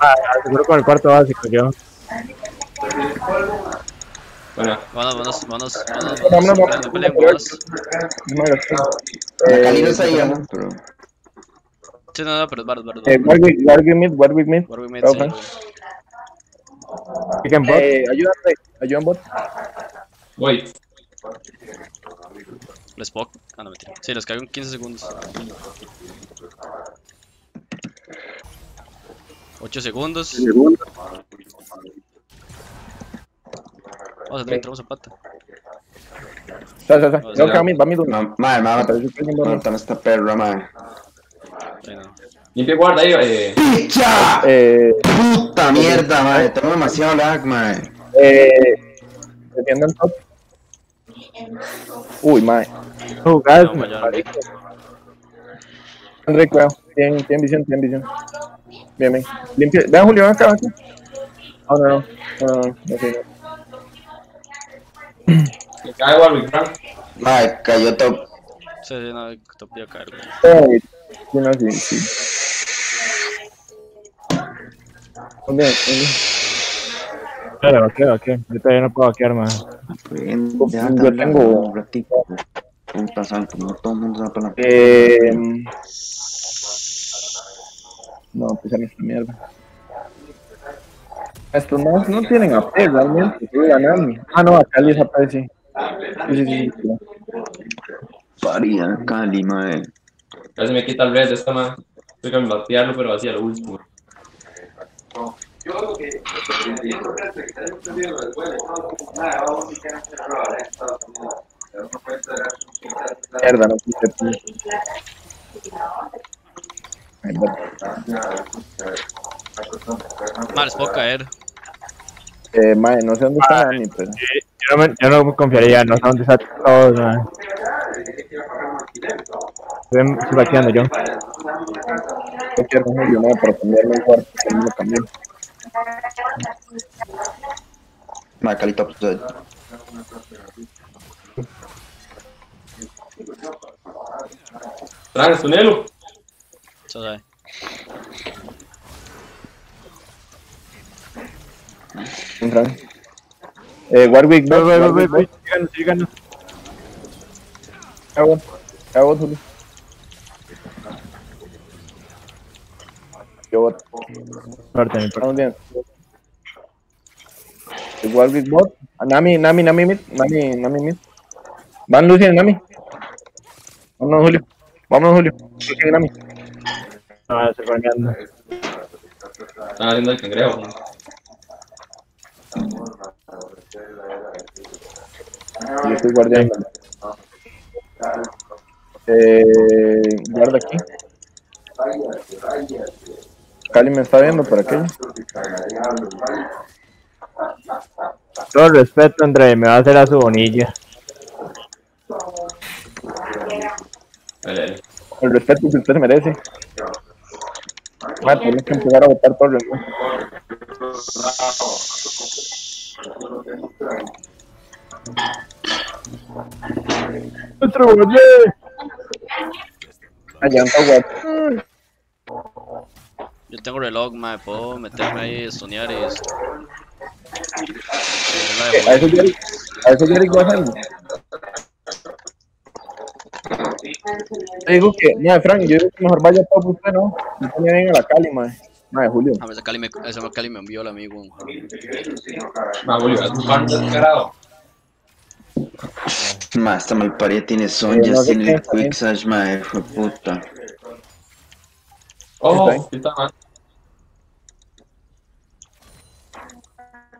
Ah, Seguro con el cuarto básico, yo. Bueno, Vámonos, vámonos, vámonos, vámonos. Vámonos, vámonos, vámonos. Vámonos. Cali no ¿no? pero... Sí, no, no, pero es Bard, Bard. Eh, Warwick, Warwick mid, mid. Warwick mid, Chao, sí, Fran. güey. Pick and bot. Eh, ayuda en bot. voy. Les puedo. Ah, no, mentira. Sí, les caigo en 15 segundos. 8 segundos. Vamos a tener entramos a pata. Sal, sal, sal. Va. No, madre, va a Me va a esta perra, madre. Sí, no. Limpia guarda ahí, eh. ¡Picha! Eh, ¡Puta mierda, madre! Tengo demasiado lag, madre. eh, top. Uy, mae. Jugás, No, mayor. André, cuidado. Tienen, tienen visión, tienen visión. Bien, bien. Limpia. Vean, Julio, acá, acá. No, no, no. No, no, no. no, no. Que cae Warwick, Frank. Madre, cayó top. Sí, sí, no, caer, güey. Eh, Sí, no, sí, sí. Bien. Claro, ok, ok. Yo todavía no puedo vaquear, man. Ven, ya, Yo tengo- un santo, no todo el mundo va para la Eh, no, pues en esta mierda. Estos no, no tienen AP realmente, ganan. Ah, no, acá les AP, sí. Sí, sí, sí, sí. Parida, Cali, madre. Casi me quita el red de esta man. Estoy que batearlo, pero así a lo último. Mierda, no puse. Mal, puedo caer. Eh, mae, no sé dónde está Dani, pero. Yo no me, yo no me confiaría, no sé dónde está todo, man. Estoy, estoy vaqueando yo. Yo quiero un mae, para cambiarme el cuarto, que no lo cambié. Madre, Cali topside. Frank, tunelo. Eso Eh, Warwick, Voy, bot, voy, voy, voy, Warwick, voy. bot. Síganos, síganos. Cago, cago. Yo bot. Mi Warwick bot. Ah, Nami, Nami, Nami mid. Nami, Nami mid. Van Lucy y Nami. Vámonos, Julio. Vámonos, Julio. Lucy y Nami. No, estoy vaqueando. Están haciendo el cangrejo. Yo estoy guardiando. Eh, guarda aquí. Cali me está viendo por aquello. Todo el respeto, André, me va a hacer a su bonilla. El respeto que usted se merece. Madre, tenemos que empezar a votar por el ¡Otro bolle! Allá anda guapo. Yo tengo reloj, mae, puedo meterme ahí, estunear y esto. A eso Yorick, a eso Yorick digo que, no, Frank, yo digo que mejor vaya todo usted, ¿no? Y pone bien a la Cali, mae. Mae, Julio. A ver, ese Cali me, ese Cali me envió el amigo. Va, Julio, haz tu parte descarado. Ma, esta malparida tiene Eh, sonjas, no sé tiene qué, el quicksage, ma, hijo de puta. Oh, Está sí está mal.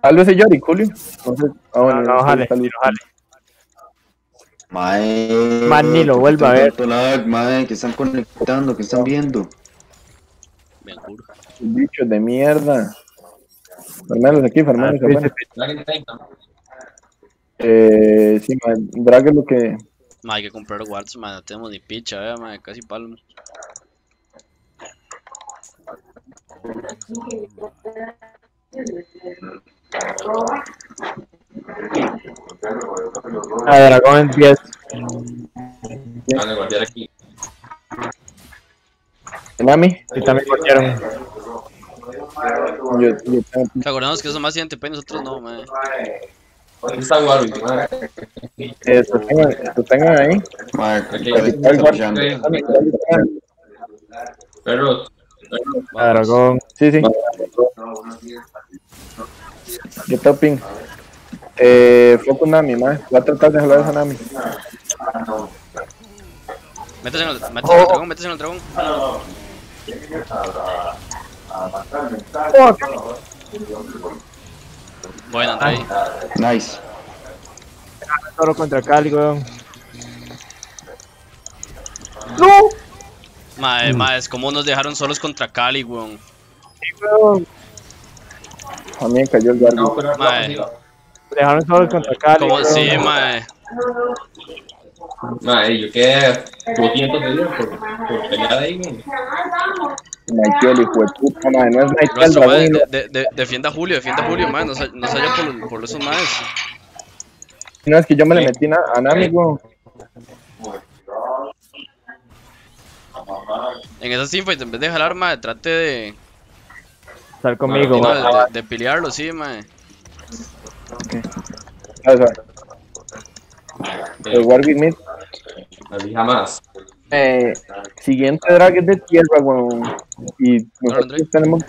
Tal vez es Yorick, Julio. Entonces, ah, No, no, jale, no, jale. Mae. Man, ni lo vuelva a ver. lag, mae, que están conectando, que están viendo. Juro. Bichos de mierda. Fermelos aquí, Ah, dale, dale. Eh, sí, mae, Drag es lo que. Mae, hay que comprar wards, mae, no tenemos ni picha, vea, mae, casi palmo. A Dragón en 10. Van a guardar aquí. Nami, Y también cortaron. yo, yo tengo. ¿Te acordamos que eso más y nosotros no, mae? ¿Dónde está Warwick, madre? Eh, sostengan ahí. Aquí, Dragón. Sí, sí. Yo tengo ping. Eh, Focus Nami, mae. Voy a tratar de jalar esa Nami. Métese en el, métese en el dragón, métese en el dragón. Bueno, Andrei. Nice. Toro contra Cali, weón. Mae, mae, es como nos dejaron solos contra Cali, weón. A mí me cayó el guardia. No, pero Mae. Dejaron solos contra Cali. Como, sí, mae. Madre, yo quedé 200 de vida por, por pelear ahí, güey. Michael, hijo de puta, mae. No es Michael Nuestro, Dragón. mae, de, de, de- defienda a Julio, defienda a Julio, mae. No se, no se vaya por, por esos maes. No, es que yo me le metí na- a Nami, weón. En esas teamfights, en vez de jalar, mae, trate de, Estar conmigo, no, weón. de, de pelearlo, sí, mae. O sea, el Warwick Mid. Jamás. Eh, siguiente drag es de tierra, weón. Y nosotros André. tenemos,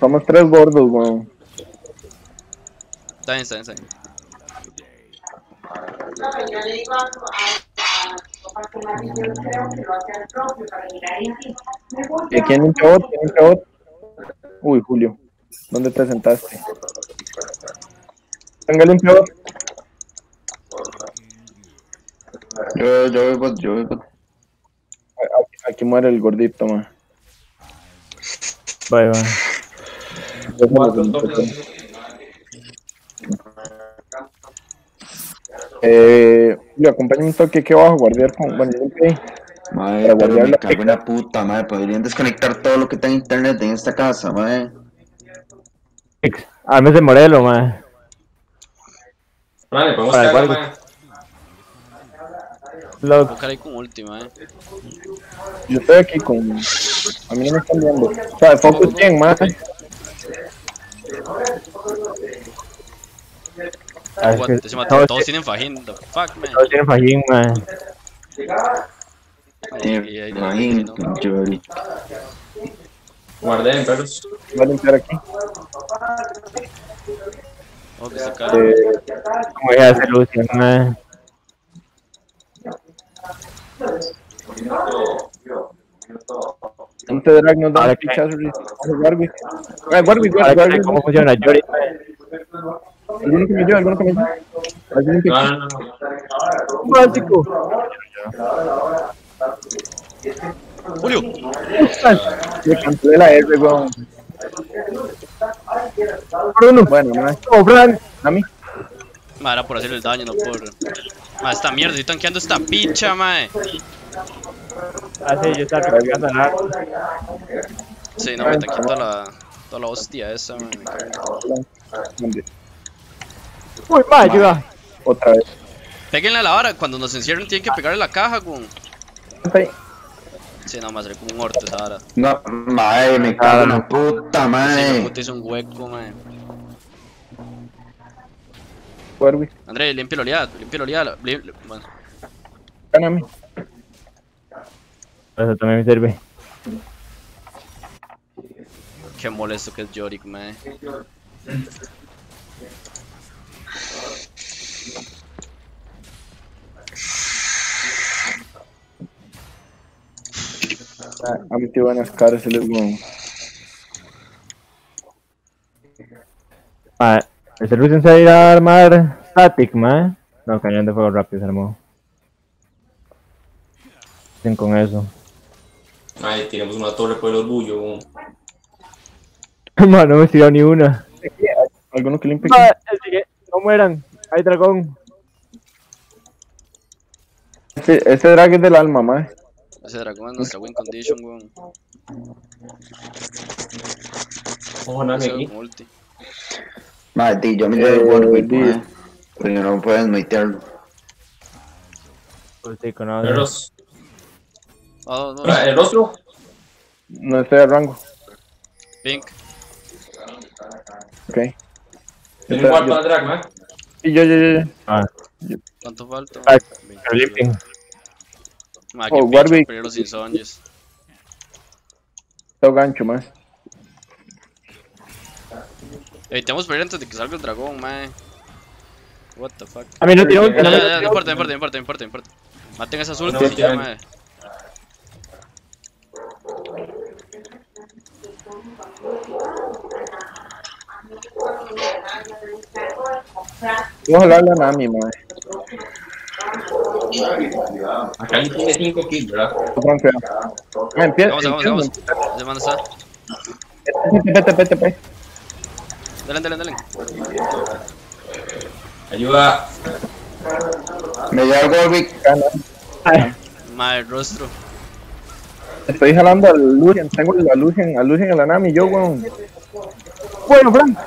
somos tres gordos, weón. Está bien, está bien, está bien. No, que yo le digo a, a, a, a que más bien yo creo que lo hace al propio para llegar ahí así. Me gusta. Eh, ¿Quién limpia bot? ¿Quién limpia bot? Uy, Julio. ¿Dónde te sentaste? Venga, limpia bot. Yo, yo voy bot, yo voy bot. Aquí, aquí muere el gordito, man. Bye, bye. ¿Cuántos toques? Eh, acompáñame un toque aquí abajo, guardiar con. Bueno, pero guardar me la cago en la puta, mae. Podrían desconectar todo lo que está en internet en esta casa, mae. Armes de Morelo, man. Vale, podemos caer, Warwick. madre. Lo, Buscar ahí con última, eh. Yo estoy aquí con. A mí no me están viendo. O sea, focus bien, man. Ah, What, que mate- todos, todos tienen fajín, the fuck, man. todos tienen fajín, man. Y- y ahí- Imagínate, no. Guardé, perros. Voy a limpiar aquí. Oh, que está acá. Eh, Como ya hace Lucian, man. este drag nos da pichazo. Warwick. Ay, Warwick, Warwick, cómo funciona Yori. ¿Alguno que me ayude? ¿Alguno que me ayude? ¿Alguno que no. no. Básico. Julio. Le cancelé la R, weón. Bruno. Bueno, mae. Oh, Frank. A mí. Ma, era por hacerle el daño, no por. Ma, esta mierda, estoy tanqueando esta picha, mae. Ah, sí, yo estaba cargando el arco. Sí, no, me tanqueé toda la, toda la hostia esa, mae. me cago. ¿Dónde? Uy, ma, ayuda. Otra vez. Péguenle a la vara, cuando nos encierren tienen que pegarle la caja, con. Sí, no, más como un orto esa vara. No, mae, me cago en la puta, Sí, me mae. puta hizo un hueco, mae. Warwick. André, limpia la oleada, limpia la oleada. lim- Bueno, Gáname. Eso también me sirve. qué molesto que es Yorick, mae. A mí te buenas cárceles, weón. Ma, el servicio se va a ir a armar static, ma. No, cañón de fuego rápido se armó. Hacen con eso. Ay, tiramos una torre por el orgullo. no me he tirado ni una. ¿Alguno que limpie? No mueran. Hay dragón. Ese, ese drag es del alma, mae. Ese dragón es nuestra win condition, weón. Nada, Ese aquí. con ulti. Mae, di, yo me Eh, llevo el Warwick, mae. Porque no pueden meterlo. Pues sí, conoce. Perros. Oh, no, Ahora, El rostro. No estoy de rango. Pink. Ok. Tiene un cuarto al drag, man. Y yo, yo, yo. Ah, ¿Cuánto falta? Ah, 20. Pero. Ma, Oh, qué pinche Warwick. sonjes. Tengo gancho. Evitemos pelear antes de que salga el dragón, mae. What the fuck. A mí no tiró ulti, no no importa, no importa, no importa, no importa, no importa. Maten esas No, ultis y ya, mae. Voy a jalarle a Nami, mae. Acá ahí tiene 5 kills, ¿verdad? Ah, empieza. Vamos, vamos, vamos. ¿De manda está? Vete, vete, vete, vete. Dale, dale, dale. Ayuda. Me lleva el. Gana. Mae, el rostro. Estoy jalando al Lucian. Tengo a Lucian, a Lucian y a la Nami. Yo, weón. Bueno, Frank.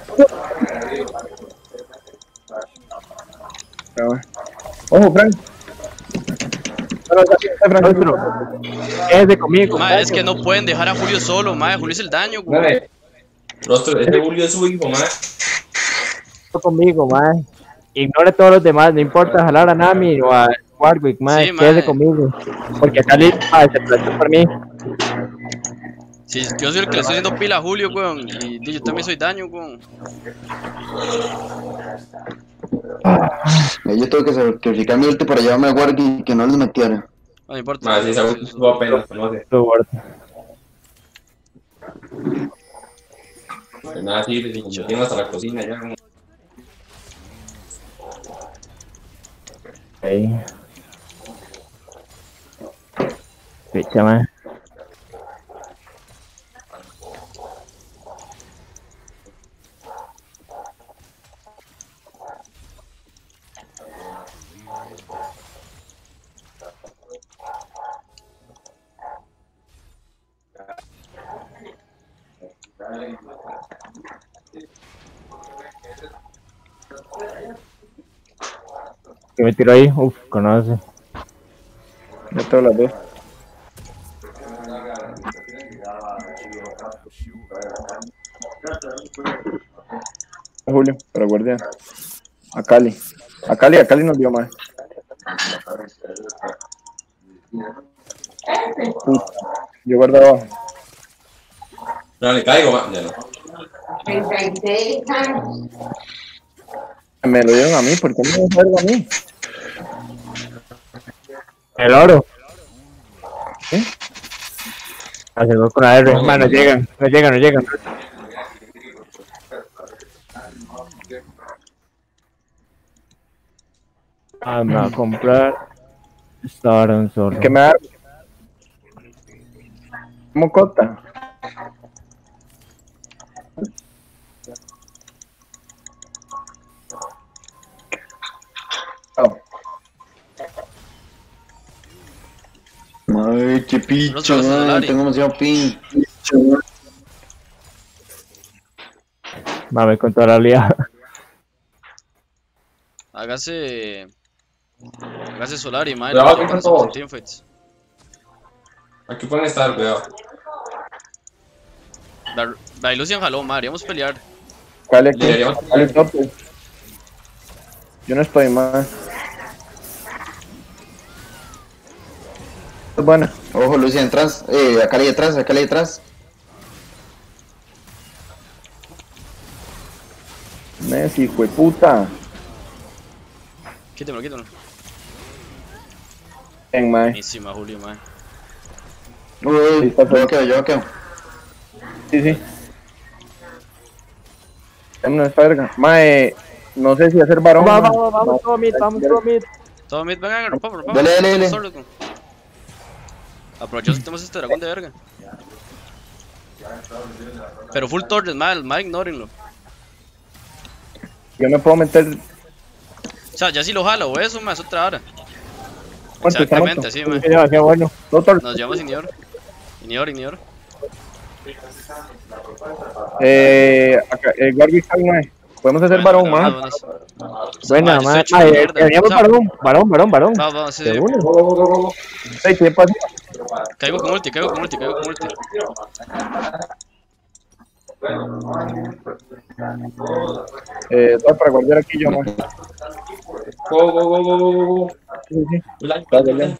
Wey. Ojo, Frank. Otro. Quédese conmigo. Es que no pueden dejar a Julio solo, mae. Julio es el daño, güey. Dale. Rostro, ese Julio es su hijo. Quédese conmigo, ma. Ignore todos los demás. No importa jalar a Nami o a Warwick, ma. Sí, Quédese conmigo. Porque acá li- ma, se plantó por mí. Sí, yo soy el que le estoy haciendo pila a Julio, weón. Y yo también soy daño, weón. Eh, Yo tuve que sacrificar mi ulti para llevarme al Warwick y que no les metiera. No importa. Más, esa fue apenas, no sé. Tu word. Pues nada, sí, hasta la cocina ya. como- Ahí. Fecha. ¿Qué me tiró ahí? Uf, conoce. Ya tengo las dos. A Julio, para guardián. A Cali. A Cali, a Cali nos dio más. Puta, Yo guardo abajo. No, le caigo, man. Ya no. 36 años. Me lo dieron a mí, ¿por qué me lo dieron a mí? El oro. ¿Eh? Acercó con la R. Ma, no llegan, no llegan, no llegan. Ah, me va a comprar. Estaban solo. ¿Qué me da? ¿Cómo Ay, qué picho, Lari. tengo demasiado ping. Mame con toda la liada. Hágase. Hágase solar y madre. Bravo, le ¿qué llevan pasó? en teamfights. Aquí pueden estar, cuidado. La, la ilusión jaló, madre. Vamos a pelear. Aquí. Cale tope. Yo no estoy más. Es buena. Ojo, Lucia, detrás. Eh, acá hay detrás, acá hay detrás. Messi, hijo de puta. Quítemelo, quítemelo. En mae. Buenísima, Julio, madre. Uy, Sí, uy, está yo feo. quedo, yo quedo. Sí, sí. Verga. Mae, no sé si hacer varón. Vamos, mae. vamos, vamos, todo mid, vamos, todo mid. Todo mid. Dale, dale, dale. Aprovechamos que tenemos este dragón de verga. Pero full torres, madre, madre, ignórenlo. Yo me puedo meter. O sea, ya si lo jalo o eso, más otra hora. ¿Cuánto está Exactamente, así, man. Qué bueno. Nos llevamos Inior. Inior, Inior. eh, acá, eh, Warwick mae. Podemos hacer varón más. Vámonos. Buena, Ah, hecho Ay, mierda. Teníamos O sea, varón, varón, varón, varón. Vamos, vamos, sí, sí. ¿qué pasa? Caigo con ulti, caigo con ulti, caigo con ulti. Eh, todo para guardar aquí yo, mae. Go, go, go, go, go, go, go. Sí, sí. Like, Dale, dale.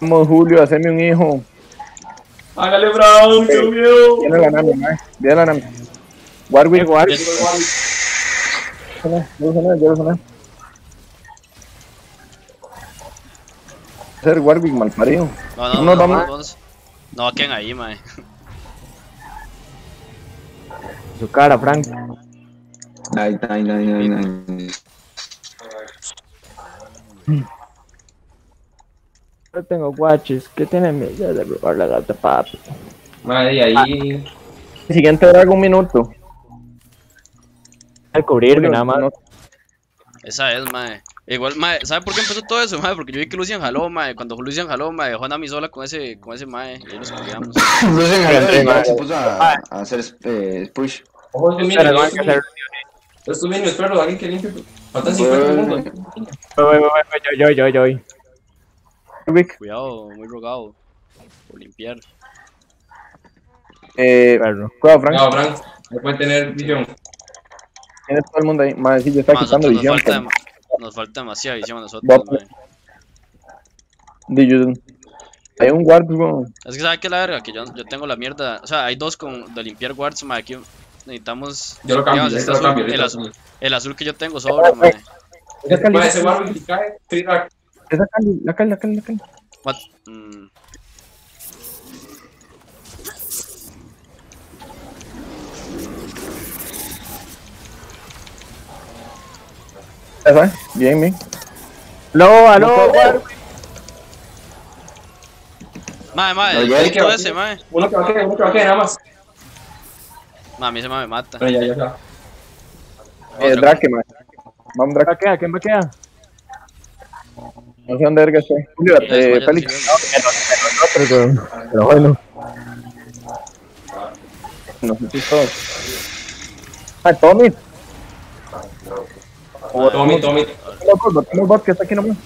Vamos, Julio, haceme un hijo. Hágale, Brown, Dios mío. Viene la Nami, mae. Viene la Nami. Warwick, Warwick. Yo lo soné, yo lo soné. Ser Warwick malparido. No, no, No, no, vamos. vamos, vamos. No, queden ahí, mae. Su cara, Frank. Ay, ay, ay, ay, ay. Yo tengo guaches que tienen miedo de robar la gata, papi. Madre, ahí. Siguiente drago, un minuto. Al cubrirme, nada más. no- Esa es, mae. Igual, mae, ¿sabe por qué empezó todo eso, mae? Porque yo vi que Lucian jaló, mae. Cuando Lucian jaló, mae, dejó a Nami sola con ese, con ese mae. Y ahí nos peleamos. Lucia en Sí, el madre. se puso a, a hacer eh, push. Ojo, hay Dios que mío. hacer. Estos niños, espero, alguien que limpie. Faltan 50 segundos. Voy, voy, voy, voy, yo, yo, yo, yo. Cuidado, muy rogado. Por limpiar. eh, cuidado, Frank. No, Frank, no puede tener visión. Tiene todo el mundo ahí. Madre, sí, yo está Ma, quitando visión. Nos falta demasiada visión a nosotros, yo- Hay un Warwick, weón. Es que sabe que la verga, que yo, yo tengo la mierda. O sea, hay dos con de limpiar wards, mae. Aquí necesitamos. Yo lo cambio, digamos, yo este lo azul, cambio. el, azul, el azul que yo tengo sobra, mae. Esa cae, Cali, la Cali, la Cali, la Cali. What? Mm, Esa, bien, bien. Aló, aló, mae, No, el ese, mae. Uno que va a quedar, uno que va a quedar nada más. Mae, a mí ese mae me mata. Pero ya, ya está. Eh. Drake, man. Vamos, Drake. ¿Quién? ¿Quién me queda? No sé dónde verga estoy. Julio, eh, Félix. pero bueno. No sé si todos. Ah, Tommy. Tommy, Tommy. Loco, tenemos bot que está aquí nomás.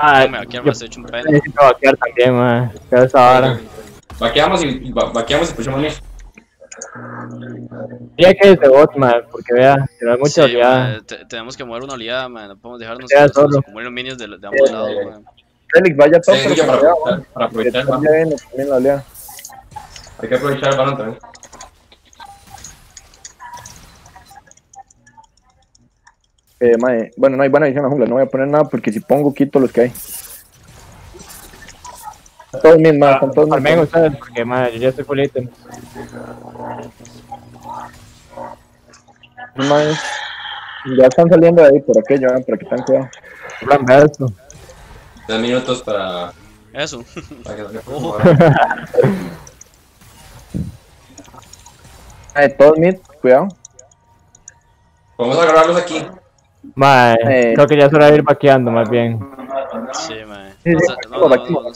Ah, No me va a quedar yo más hecho un pene. necesito vaquear también, man. ¿Qué es vara? Vaqueamos y, y va- vaqueamos y pusimos nicho. Diría que es de bot, man, porque vea, si no hay mucha Sí, oleada. tenemos que mover una oleada, mae. No podemos dejarnos como los minions de, de ambos lados, mae. Félix, vaya todo, Sí, ya para aprovechar, para que aprovechar ya. Hay que aprovechar el balón también. Eh, mae, bueno, no hay buena visión en la jungla, no voy a poner nada porque si pongo quito los que hay. Todos mis más, con todos mis ustedes, porque madre, yo ya estoy full ítem. más. Ya están saliendo de ahí por aquello, ¿eh? para que estén cuidado. Plan, vea esto. Dos minutos para, Eso. para que. Eh, todos mid, cuidado. Vamos a agarrarlos aquí. Eh. creo que ya es hora de ir vaqueando más bien. Sí, mae. No, no, no.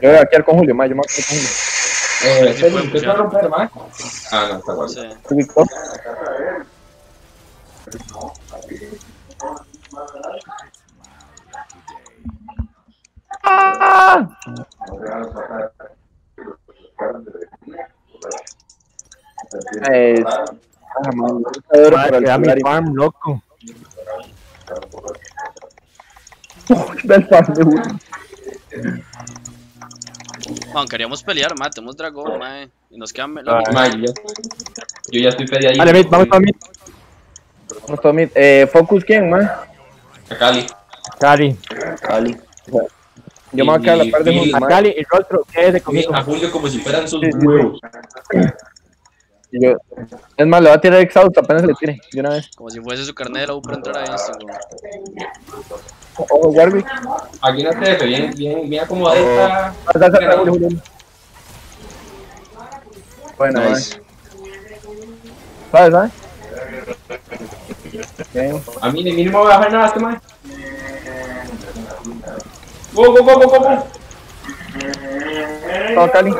Yo voy a con Julio, ma, yo me con Julio. Eh, Sí, puede ¿Usted va a romper? Ah, no, está guay. Sí. ¿Tú, Víctor? ¡Ah! Eh, ah, man, luchador Madre, para el queda mi celular y- farm, loco. Del farm de Julio. Man, queríamos pelear, mae. Tenemos dragón, mae. Y nos quedan. Ah. yo, yo ya estoy pedido ahí. Vale, mid, vamos a mid. Vamos todos mid. Eh, Focus, ¿quién, man? A Cali. Cali. Cali. Yo me voy a quedar a la par de A. Cali y quédese conmigo. A Julio como si fueran sus Sí, sí, sí. huevos. Yo- Es más, le voy a tirar exhaust apenas le tire, de una vez. Como si fuese su carnet de la U para entrar a esto. Ojo, Warwick. Aquí una TF, bien, bien, bien. Ah, dale, Julio, Julio. Bueno, Nice. ¿sabes, sabes? Bien. A mí, de mí no me va a bajar nada este man. Go, go, go, go, go, go. Todo Cali.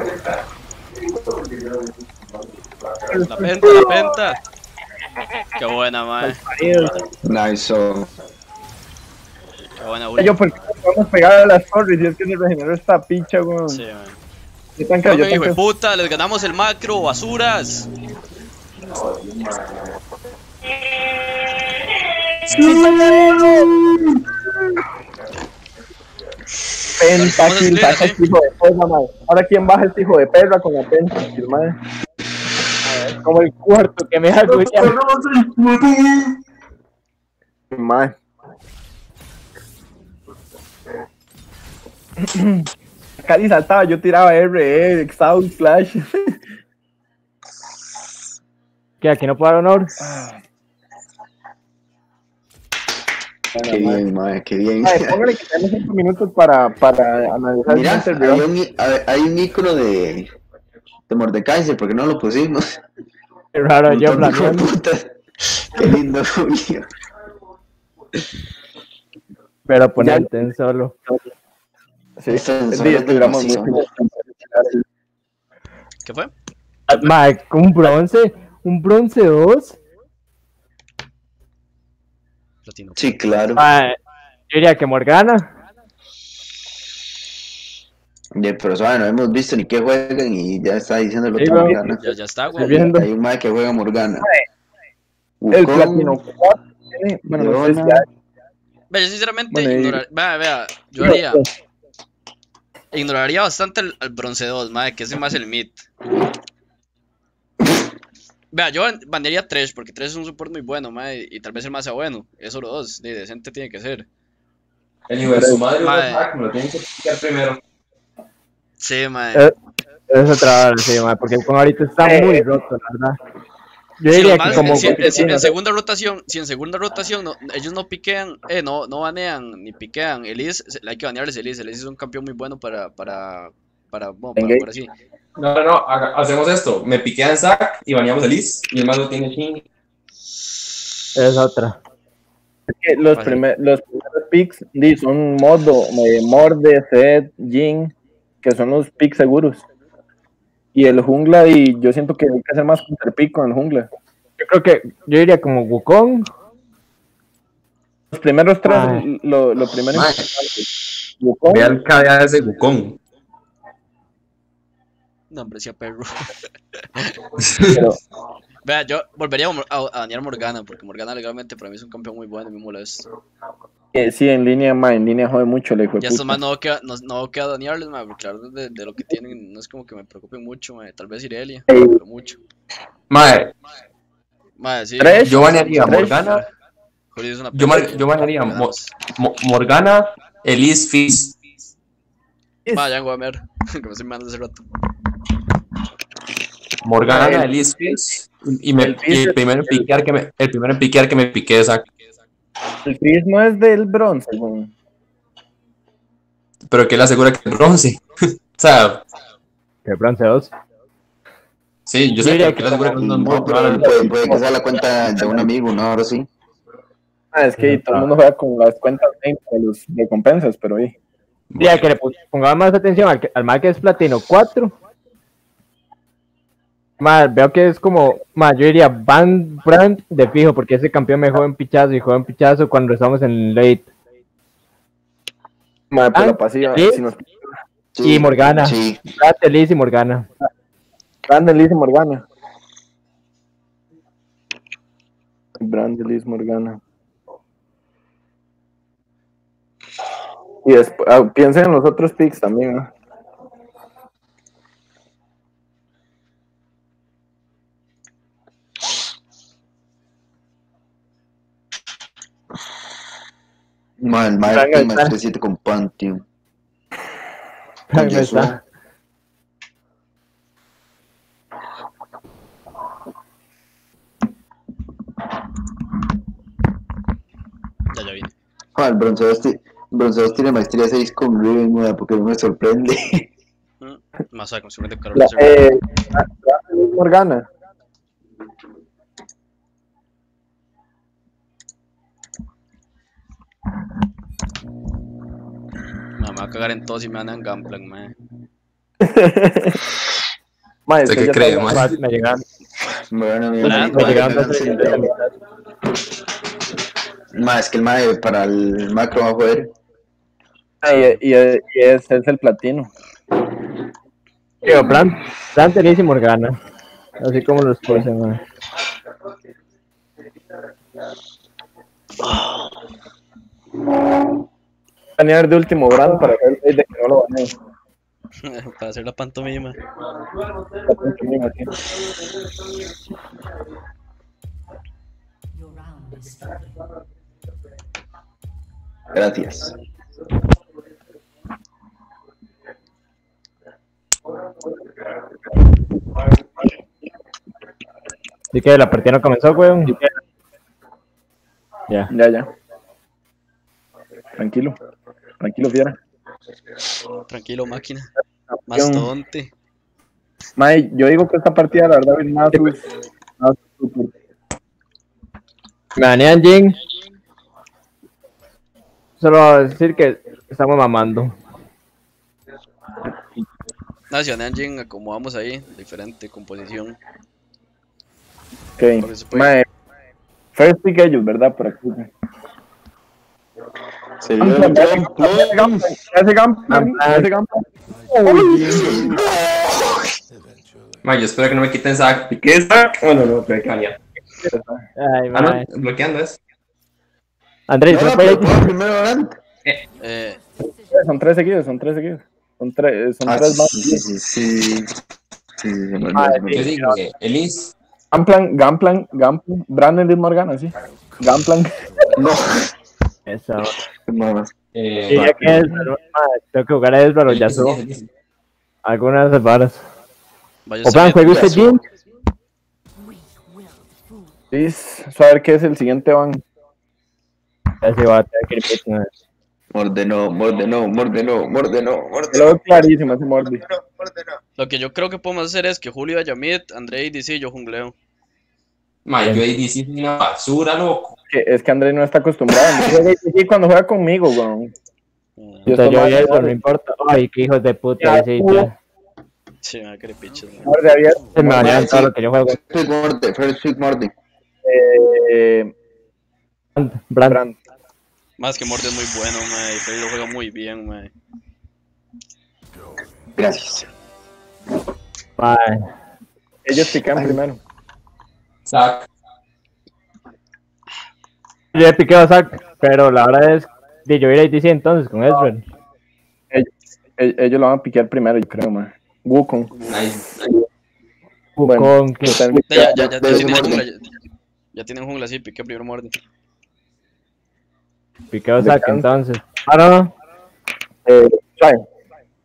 La penta, la penta. Qué buena, mae. Nice. So, Qué buena, Yo, Julio. ¿por qué no podemos pegar a las torres? Y es que se regeneró esta picha, weón. Sí, mae. Yo yo hijo de puta, les ganamos el macro, basuras. Penta, ¿Cómo se kill, baja este hijo de perra, madre. Ahora, ¿quién baja este hijo de perra con la penta, madre? Como el cuarto que me William. Madre. Cali saltaba, yo tiraba R, E, exhaust, slash. Que aquí no puedo dar honor. qué bien, madre, qué bien. Madre, póngale que tenemos 5 minutos para, para analizar Mira, el hay servidor. un, hay un icono de, de Mordecai, ¿por qué no lo pusimos? Qué raro, yo planeando. Qué lindo, Julio. Pero ponerte en solo. Sí, demasiado. ¿Qué fue? Ah, Madre, un bronce. Un bronce 2. Platino. Sí, claro. Madre, yo diría que Morgana. Ya, pero suave, no hemos visto ni qué juegan y ya está diciendo el otro bro. Morgana. Ya, ya está, güey. viendo. Hay un mae que juega Morgana. El Wukong, platino 4 tiene, bueno, no sé si hay. Yo sinceramente Bueno, y- ignorar... Vea, vea, yo haría... Ignoraría bastante el, el bronce 2, madre, que ese más el mid. Vea, yo ban- bandearía 3, porque 3 es un support muy bueno, madre, y tal vez el más sea bueno. Es solo 2, de decente tiene que ser. El hijo de su madre, Madre. un me lo tienen que picar primero. Sí, madre. Eh, Es otra hora, sí, madre, porque con ahorita está Eh, muy roto, la verdad. Yo Si diría los que más- como. si- en, si- en segunda rotación, si en segunda rotación no- ellos no piquean, eh, no, no banean ni piquean, Elise, se- hay que banearles Elise, Elise es un campeón muy bueno para, para, para, bueno, para jugar así. No, no, no, hacemos esto. Me piquean Zack y baneamos a Liz. Y el más lo tiene Shin. Es otra. Es que los, primer- los primeros picks son modo, eh, Morde, Zed, Jin, que son los picks seguros. Y el jungla, y yo siento que hay que hacer más counterpick con el jungla. Yo creo que. Yo diría como Wukong. Los primeros tres, Ay. lo, lo primero. Wukong, Ve al KDA de Wukong. No, hombre, sea perro. pero Vea, yo volvería a, a, banear Morgana, porque Morgana legalmente para mí es un campeón muy bueno y me molesto. Eh, sí, en línea, ma, en línea jode mucho, le Ya estos más no queda, no, no queda danearles, ma, porque la verdad de, de lo que tienen no es como que me preocupen mucho, ma, tal vez Irelia, pero mucho. Madre, Ma, sí, Tres. yo banearía. Morgana, Julio es una Yo, yo Mo-. Mo- Morgana, Elise, Fizz. Va, ya voy a ver. que me estoy mandando hace rato. Morgana, Elise, Fizz. Y, me, El y el primero en piquear que me, el primero en piquear que me piqué esa. El Fizz no es del bronce. Pero que él asegura que es bronce. o sea, Que bronce 2. sí, yo sé diría que él asegura que pero no, puede, puede que sea la cuenta de un amigo, ¿no? Ahora sí. Ah, es que todo el mundo juega con las cuentas de los recompensas, pero ahí. Ya que le pongamos más atención al, que- al mal que es platino 4. Más, veo que es como, más, yo diría Van Brand de fijo, porque ese campeón me juega en pichazo y juega en pichazo cuando estamos en late. Madre, por la pasiva. ¿sí? Si nos Sí, Y Morgana. Sí. Brand, Liz y Morgana. Brandon Liz Morgana. Brandon Liz Morgana. Y después, ah, piensen en los otros picks también, ¿no? Ma, el Venga, Maestro está. Maestro 7 con Pantheon. Con está. Yasuo. Ya, ya vine. Ah, el bronce 2 ti- bronce 2 tiene maestría 6 con Riven, ma, porque no me sorprende. Más seguramente La, Carol. eh, Brandon Me va a cagar en todos y me andan Gamplan, mae. Madre, es ¿Usted que qué cree? Más, Me llegaron, Bueno, me ma, llegaron dos es que el mae para el macro va a joder. Ah, y, y- y ese es el platino. Digo, Brand, Brand, Liz y Morgana. Así como los puse, man. Banear de último brand para hacer el de que no lo baneen. Para hacer la pantomima. Round is starting. Gracias. Así que la partida no comenzó, weón. Ya. Ya, ya. Tranquilo. Tranquilo, fiera. Tranquilo, máquina. Mastodonte. Mae, yo digo que esta partida, la verdad, es super. Me banean Jin. Solo decir que estamos mamando. Nación Engine, acomodamos ahí. Diferente composición. Ok. Mae, first pick ellos, ¿verdad? Por aquí. Se ese ese Gamplan. Ma, yo espero que no me quiten esa piqué esa. Bueno, no, pero hay que banear. Ay, Ah, no, bloqueando es. Andrés, No, ¿se no, puede pero ponlo primero adelante. Eh, Son tres seguidos, son tres seguidos. Son tres, son Ah, tres más. sí, sí, sí. Sí, Elise. Gamplan, Gamplan, Gamplan. Brandon Liz Morgana, sí. Gamplan. No, Eso. Eh, Diría que es, mae, tengo que jugar a Esbaro, ya Elise. algunas de esas varas. vaya O plan, juega usted Jin. Liz, saber qué es el siguiente van. Ya se va a tener que ir puto, mae. morde no, morde no, morde no, morde no, morde Lo no. veo clarísimo ese Mordi. Lo que yo creo que podemos hacer es que Julio vaya mid, André y DC y yo jungleo. Ma, yo ADC es una basura, loco. Que es que Andrés no está acostumbrado. Sí, cuando juega conmigo, weón. Yo Entonces yo eso, no importa. Ay, qué hijos de puta. Ya, sí. Sí, me que piches. Morde abierto. Se me sí. todo lo que yo juego. Pick morde, first pick morde. Eh, Brand. Brand. Más que Morde es muy bueno, man. Y Freddy lo juega muy bien, man. Gracias. Mae. Ellos pican primero. Sac. Yo le piqué a Zack, pero la verdad es de yo ir a DC entonces con Ezreal. Ellos lo van a piquear primero, yo creo, man. Wukong. Nice. Bueno, Con que Ya, ya, ya, ya, tienen jungla. Ya, ya tienen jungla, sí, piqué primero Morde. Piqueo canto. entonces. Ah, no, no. Eh.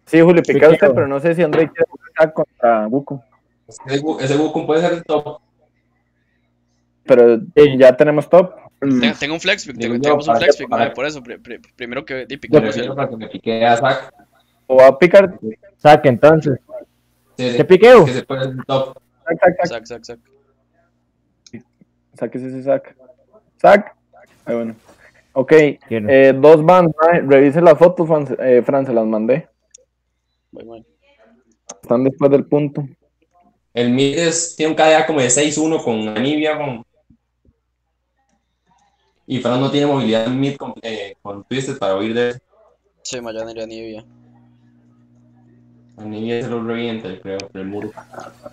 Sí, Julio, Piqueo. usted, pero no sé si André quiere jugar contra Buco. Ese, ese Wukong puede ser el top. Pero ya tenemos top. Tengo, tengo un flex pick, Digo tengo- tenemos un que- por eso, pri- pri- primero que di, Me piquemos refiero el... para que me pique a Zack. O va a picar. Saque entonces. Sí, sí, ¿Qué piqueo? Que se el top. Ese sac. Sac. Ahí bueno. Ok. Eh, dos bands. Revise las fotos, Fran, eh, Fran, se las mandé. Están después del punto. El mid es- tiene un KDA como de 6-1 con Anivia. Con... Y Fran no tiene movilidad en mid con, eh, con Twisted para huir de Sí, mae, ya no iría ni vía. Anivia se lo revienta, creo, por el muro.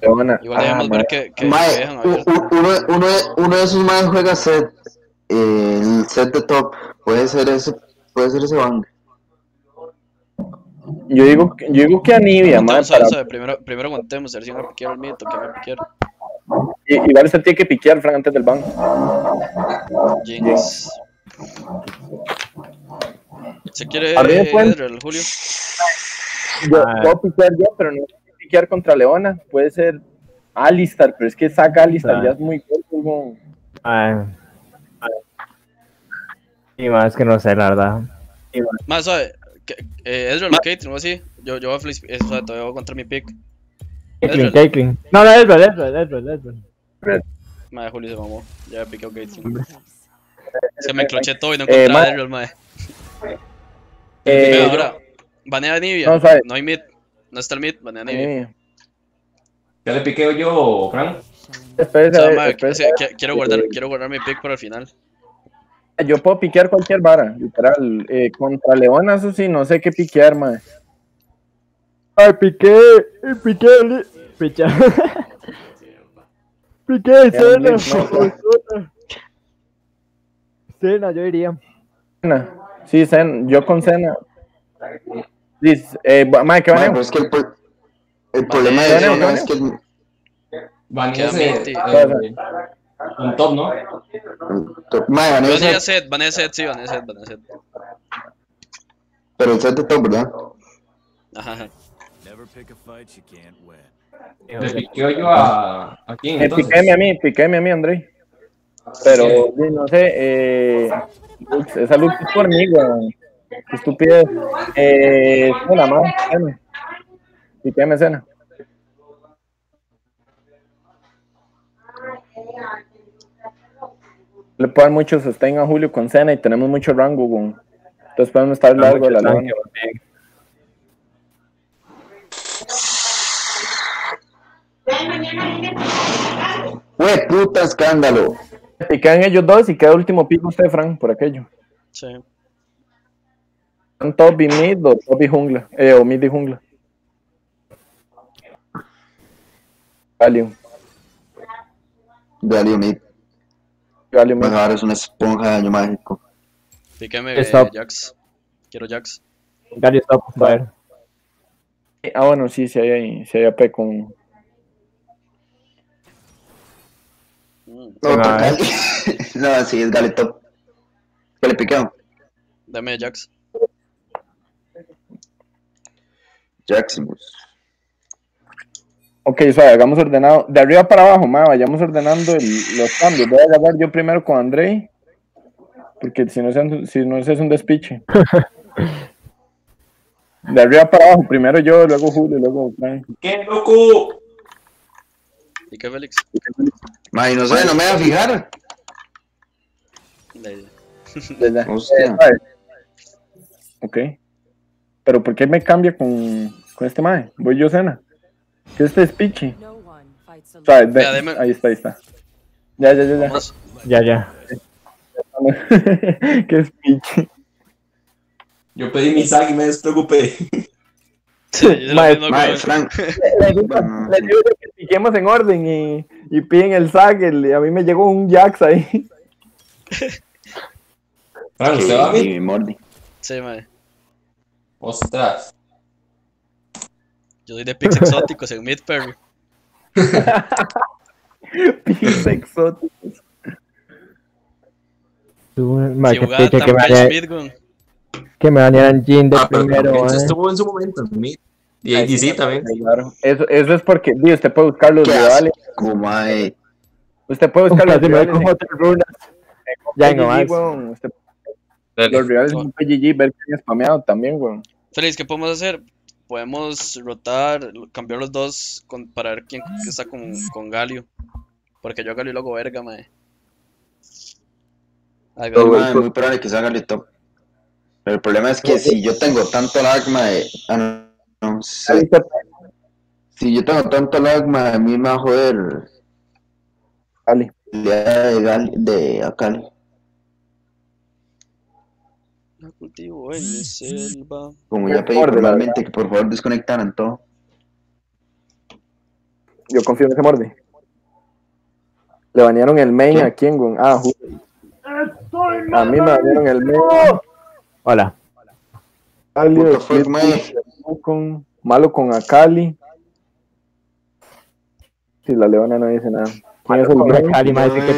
Pero bueno, Igual ah, ver que, que Mae, dejan uno, uno, de- uno de esos más juega set. eh, el set de top. Puede ser ese, puede ser ese bang. Yo digo, que- yo digo que Anivia, mae, Aguantemos, para, ¿sabes? Primero, primero aguantemos, a ver si a piquear el mito, que van a i- igual se tiene que piquear Fran antes del ban. Jinx. ¿Se quiere pues. Edrel, Julio? Yo Ah. puedo piquear yo, pero no sé piquear contra Leona. Puede ser Alistar, pero es que saca Alistar, Ah. ya es muy corto. Ah, y más que no sé, la verdad. Más, ¿sabe? Que- Eh, Ezreal o Caitlyn o así. Yo, yo voy a todavía voy a encontrar mi pick. Caitlyn. Caitlyn. No, no, Ezreal, Ezreal, Ezreal, Ezreal. Madre, Julio se mamó. Ya piqué a Caitlyn. Que me cloché todo y no Eh, encontraba ma- a Ezreal, madre. Eh, ahora, banea a Nivia. No. No hay mid. No está el mid, banea a Nivia. Anivia. ¿Ya le piqueo yo, Fran? Espérese, O sea, madre, qui- quiero guardar, quiero guardar mi pick para el final. Yo puedo piquear cualquier vara, literal. Eh, contra Leona, eso sí, no sé qué piquear, mae. Ay, piqué, piqué, picha. piqué, cena, cena, yo diría. Cena. Sí, Zen, yo con Cena. Sí, eh, mae, ¿qué van pero es que el, el problema de vale. es que Queda eh, un top, ¿no? top- mae, van a Banea ser- a a Zed, sí, banea a Zed, banea a Zed. pero el set de top, ¿verdad? Ajá, Le piqueo yo a, a quién, Eh, entonces. piquéme a mí, piquéme a mí, André. Pero, sí, no sé, eh, esa luz es por mí, weón. Qué estupidez. Eh, Cena, mae, Cena. Piquéme Cena. Le puedo dar mucho sustain a Julio con Cena y tenemos mucho rango, weón. Entonces podemos estar largo de la lana. ¡Hue puta escándalo! Piquean ellos dos y queda último pico usted, Frank, por aquello. Sí. ¿Son top y mid o top y jungla? Eh, o mid y jungla. Galio. Galio Mid. Galio mid. Ahora es una esponja de daño mágico. Píqueme Stop. Jax. Quiero Jax. Gary, stop, a ver. Ah, bueno, sí, sí hay, sí hay AP con... No, a ver. no, sí, es Gali top. ¿Qué le piqueo? Dame Jax. Jaximus. Ok, o sea, hagamos ordenado. De arriba para abajo, ma, vayamos ordenando el- los cambios. Voy a agarrar yo primero con Andrei. Porque si no, es, si no ese es un despiche. De arriba para abajo, primero yo, luego Julio, luego Frank. ¡Qué loco! ¿Y qué, Félix? Mae, no sé, no me voy a fijar. Hostia. Eh, vale. ok. Pero ¿por qué me cambia con, con este mae? Voy yo, Cena. ¿Qué es este one fights O sea, de- deme- ahí está, ahí está. Ya, ya, ya, ya. Vamos. Ya, ya. ¿Qué despiche? Yo pedí mi sac y me despreocupé. Mae, Mae, Frank. Les digo, les digo yo que piquemos en orden y, y piden el sac. el- y a mí me llegó un Jax ahí. Fran, ¿usted va a mí? Y Mordi. Sí, mae. Ostras. Yo soy de picks exóticos en mid Perry. Pis exóticos. Tú, ma, Si que tan que me Page bañe- Smith, weón. Que me bañaran Jin de Ah, pero primero, también eh. estuvo en su momento en mid. Y ADC también. Claro. Eso, eso es porque, di, usted puede buscar los rivales. mae. Usted puede buscar los rivales. Ya, no más. Usted- los rivales en PGG, ver quién es spameado también, weón. Félix, ¿qué podemos hacer? Podemos rotar, cambiar los dos con- para ver quién está con, con Galio. Porque yo a Galio lo hago verga, mae. Ah, Pero, Galio- mae, muy probable que salga el top. Pero el problema es que si yo tengo tanto lag, mae, ah, no, no sé. Si yo tengo tanto lag, mae, a mí me va a joder Ali. la de, de Akali. La cultivo en mi selva. Como ya pedí formalmente que por favor desconectaran todo. Yo confío en ese morde. Le banearon el main ¿Quién? a quién, weón. Ah, Julio. A mí me banearon el main. Hola. Ali, What the fuck, Split mae? con, malo con Akali. Si la leona no dice nada. ¿Quién es el Con main? Akali, que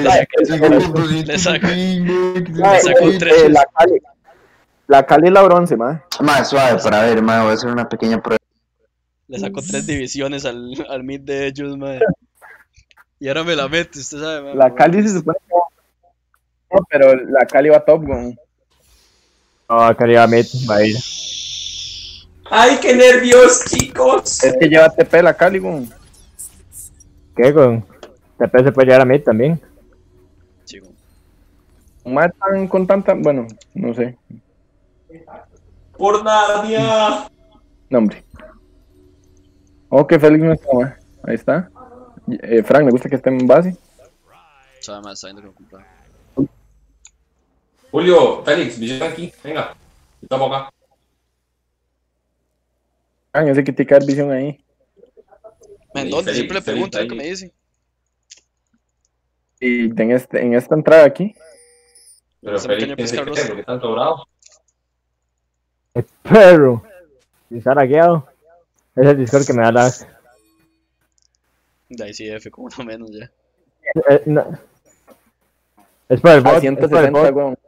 Le saco, le saco eh, tres. la Cali. La es la bronce, ma. Más suave, para ver, mae, voy a hacer una pequeña prueba. Le saco tres divisiones al, al mid de ellos, mae. Y ahora me la mete, usted sabe, mae. La Cali se supone que No, pero la Cali va top, weón. No, Akali va a mid, va a ir. ¡Ay, qué nervios, chicos! Es que lleva TP la Cali. ¿Qué, con? TP se puede llegar a mid también. Chico. Matan con tanta. Bueno, no sé. ¡Por Narnia! No, hombre. Oh, que Félix no está. Ahí está. Eh, Frank, me gusta que esté en base. Sabe, mae, está que comprar. Julio, Félix, visita aquí. Venga. Estamos acá. Frank, ese que te cae visión ahí. ¿En dónde? Félix, Siempre le pregunto, ahí. ¿qué me dice? Y en, este, en esta entrada aquí. Pero Ese Félix, ¿qué pescado se rosa. ¿Por qué tanto bravo? Perro. Si está lagueado. Es el Discord que me da lag. De ahí sí, F, como no menos ya. Eh, no. Es por el bot. A es por el 160, bot.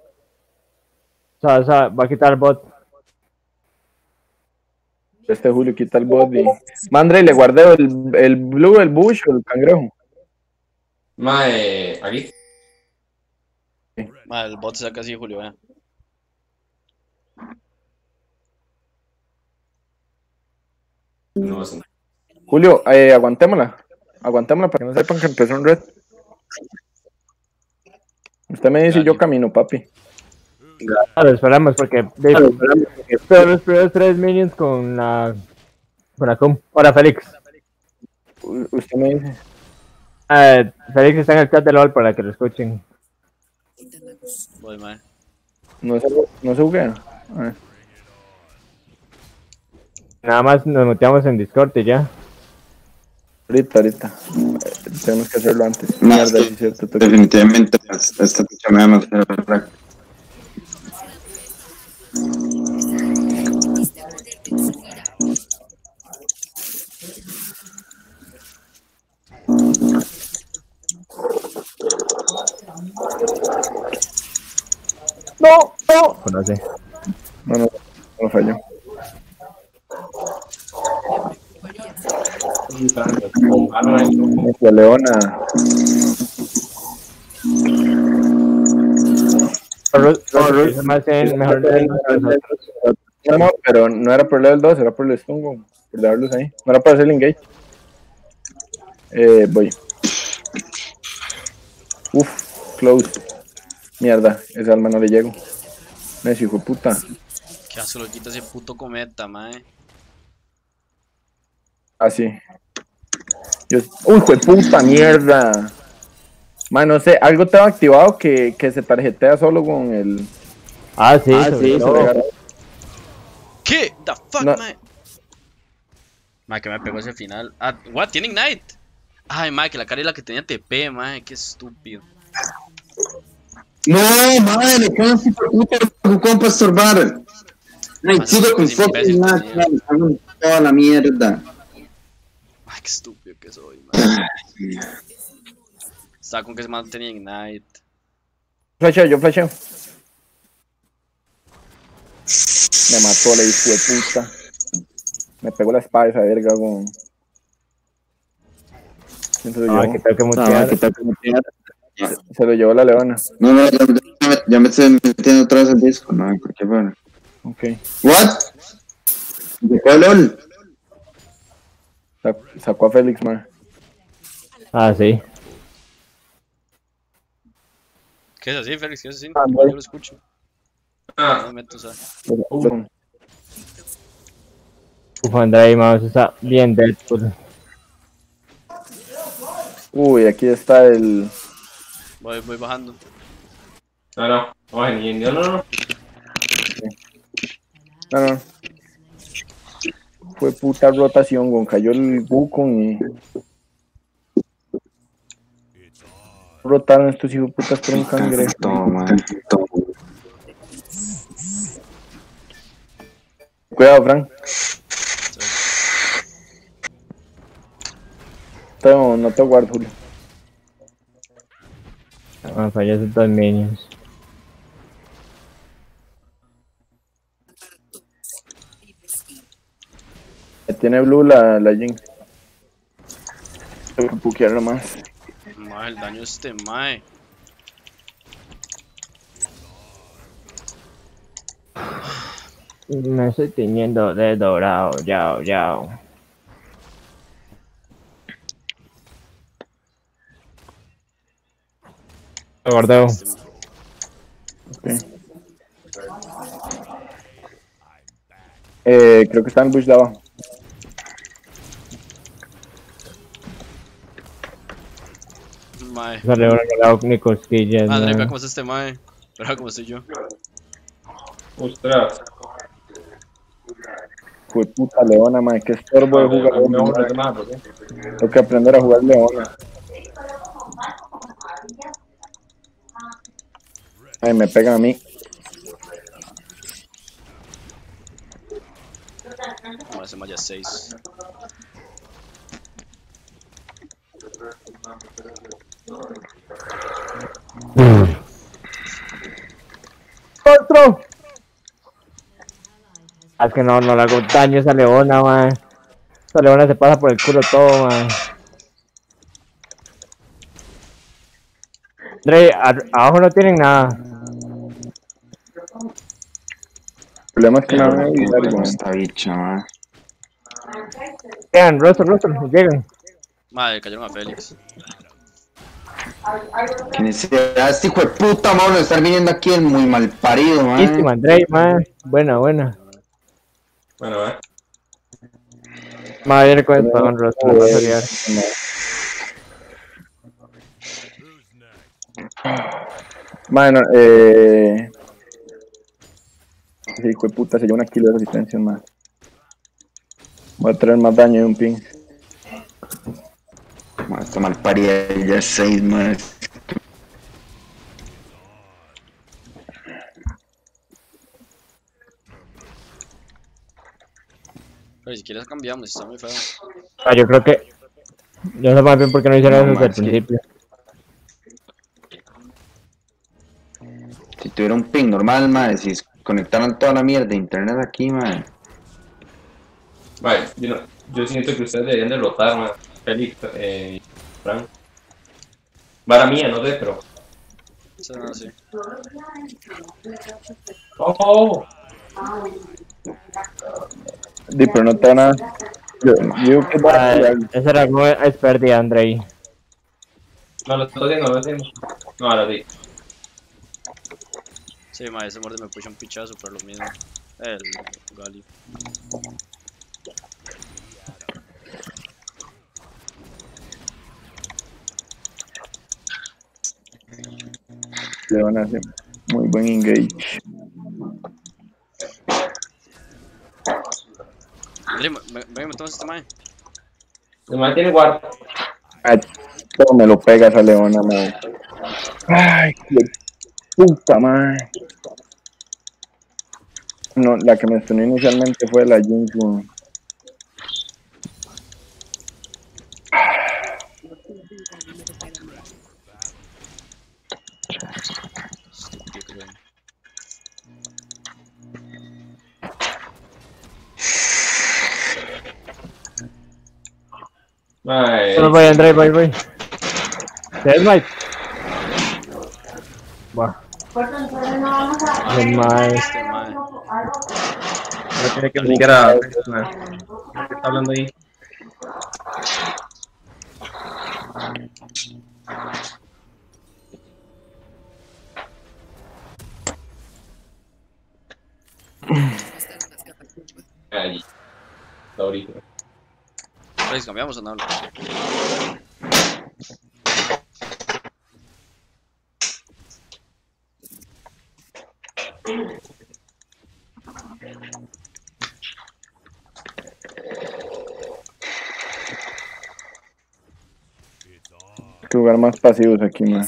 Va a quitar el bot. Este Julio quita el body. Mandre, le guardé el, el blue, el bush o el cangrejo. Mae, aquí. Mae, el bot se saca así, Julio, vea. No, es- Julio, eh, aguantémosla. Aguantémosla para que no sepan que empezó un red. Usted me dice, Dale. yo camino, papi. Claro, esperamos porque. de- Pero los primeros tres minions con la. Con la com. Hola, Félix. Usted me dice. Eh, Félix está en el chat de LOL para que lo escuchen. Voy. No se, no se buguea. A. Nada más nos muteamos en Discord y ya. Ahorita, ahorita. Eh, Tenemos que hacerlo antes. No, Mierda, es cierto. Definitivamente esta picha me da más lag. No, no. Conoce. No, no, no falló. Ah, más mejor de nosotros. No, no, pero no era por level 2, era por el stun, weón, por darlos ahí. No era para hacer el engage. Eh, voy. Uf, close. Mierda, ese alma no le llego. Necio, hijo de puta. Que hace lo quita ese puto cometa, mae. Así. Yo... Uy, hijo de puta, mierda. Man, no sé, algo tengo activado que, que se tarjetea solo con el. Ah, sí, Ah, sí, ¿Qué? The fuck, No. mae. Mae, que me pegó ese final. Ah, what? ¿Tiene Ignite? Ay, mae, que la cara es la que tenía TP, mae. Qué estúpido. No, madre, le quedan super puta con compa estorbar. Ay, sigo con fucking man, en toda la mierda. Ay, qué estúpido que soy, mae. Estaba con que se man tenía Ignite. Flasheo, yo flasheo. Me mató la hijo de puta. Me pegó la espada esa verga, weón. ¿Quién se lo Ay, llevó? que tengo que Ah, mutear. ¿qué tal? ¿Cómo te llamas? Se lo llevó la leona. No, no, ya, ya me- ya me estoy metiendo otra vez el disco, no, ¿por qué bueno? Ok. ¿What? ¿De cuál LOL? Sac- Sacó a Félix, man. Ah, sí. ¿Qué es así, Félix? ¿Qué es así? Ah, Yo no. lo escucho. Ah, No me meto, o sea. Uf, está bien Deadpool. Uy, aquí está el. Voy, voy bajando. no, no. No, no, no, no. No, no. Fue puta rotación, con cayó el Wukong y. Rotaron estos hijos putas por un cangrejo. Toma, toma. Cuidado, Frank. No te guardo, Julio. Ah, falló esos dos minions. Tiene blue la, la Jin. Tengo que más. El daño de este mae. Me estoy tiñendo de dorado, yao, yao. Lo guardeo. Ok. Eh, creo que está en bush de abajo. Mae. Sale un regalado ni cosquillas. Man. vea cómo es este mae. Vea cómo estoy yo. Ostras. Fue puta leona, man. Qué estorbo de jugar. No, no. Tengo que aprender a jugar leona. Ay, me pegan a mí. Mae, ese mae ya es 6. ¡Otro! Ah, Es que no, no le hago daño a esa leona, man. Esa leona se pasa por el culo todo, man. A- abajo no tienen nada. El problema es que ayudar, bueno weón. esta bicha, man. Llegan, rostro, rostro, llegan. Mae, cayeron a Félix. ¿Quién será este hijo de puta, mano? Estar viniendo aquí el muy mal parido, man. André, man. Buena, buena. Bueno, eh. Madre, con el pagón rostro, lo vas a liar. Bueno, eh. Ese hijo de puta se lleva una kilo de resistencia más. Voy a traer más daño de un ping. Man, Esta mal parida ya es 6, man. Pero si quieres cambiamos, está muy feo. Ah, yo creo que. Yo no sé más bien por qué no hicieron No, eso desde el que- principio. Si tuviera un ping normal, man, si conectaran toda la mierda de internet aquí, man. Vale, yo, no- yo siento que ustedes deberían de rotar, Félix, eh, Frank. Vara mía, no pero. Eso no, sí. ¡Oh! Di, pero no te van a. Yo, yo digo que va a Ah, tirar. ese era como es pérdida, André. No, lo estoy haciendo, lo estoy haciendo. No, ahora sí. Sí, mae, ese morde me puso un pichazo por lo mismo. El Gali. Le van a hacer muy buen engage. Venga, tomas este mae. El tiene guard. Ay, todo me lo pega esa leona, man. Ay, qué puta madre. No, la que me sonó inicialmente fue la Jinx, weón. Mae, Solo voy, André, voy, voy. ¿Te Mike? Buah, Porque entonces no vamos a... qué mal. Este mae. no tiene que brincar a. ¿Qué está hablando ahí? Ahí. Está ahorita. Pues, cambiamos o no. Jugar más pasivos aquí, man.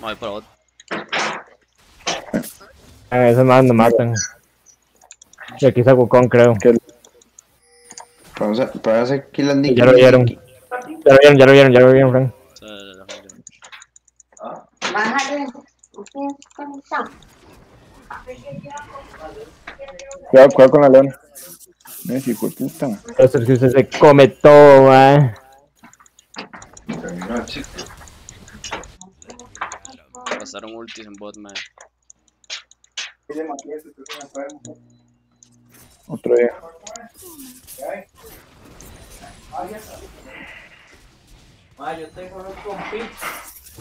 Voy para otro. Ah, esos más me matan. Y aquí está Wukong, creo. Hacer kill and Ya lo vieron. Ya lo vieron, ya lo vieron, ya lo vieron, Frank. O sea, la- la- Bájale. Ustedes conectados. Cuidado, cuidado con la leona. Eh, hijo de puta. man. Eso es que usted se come todo, man. Pasaron ultis en bot, man. Otro día.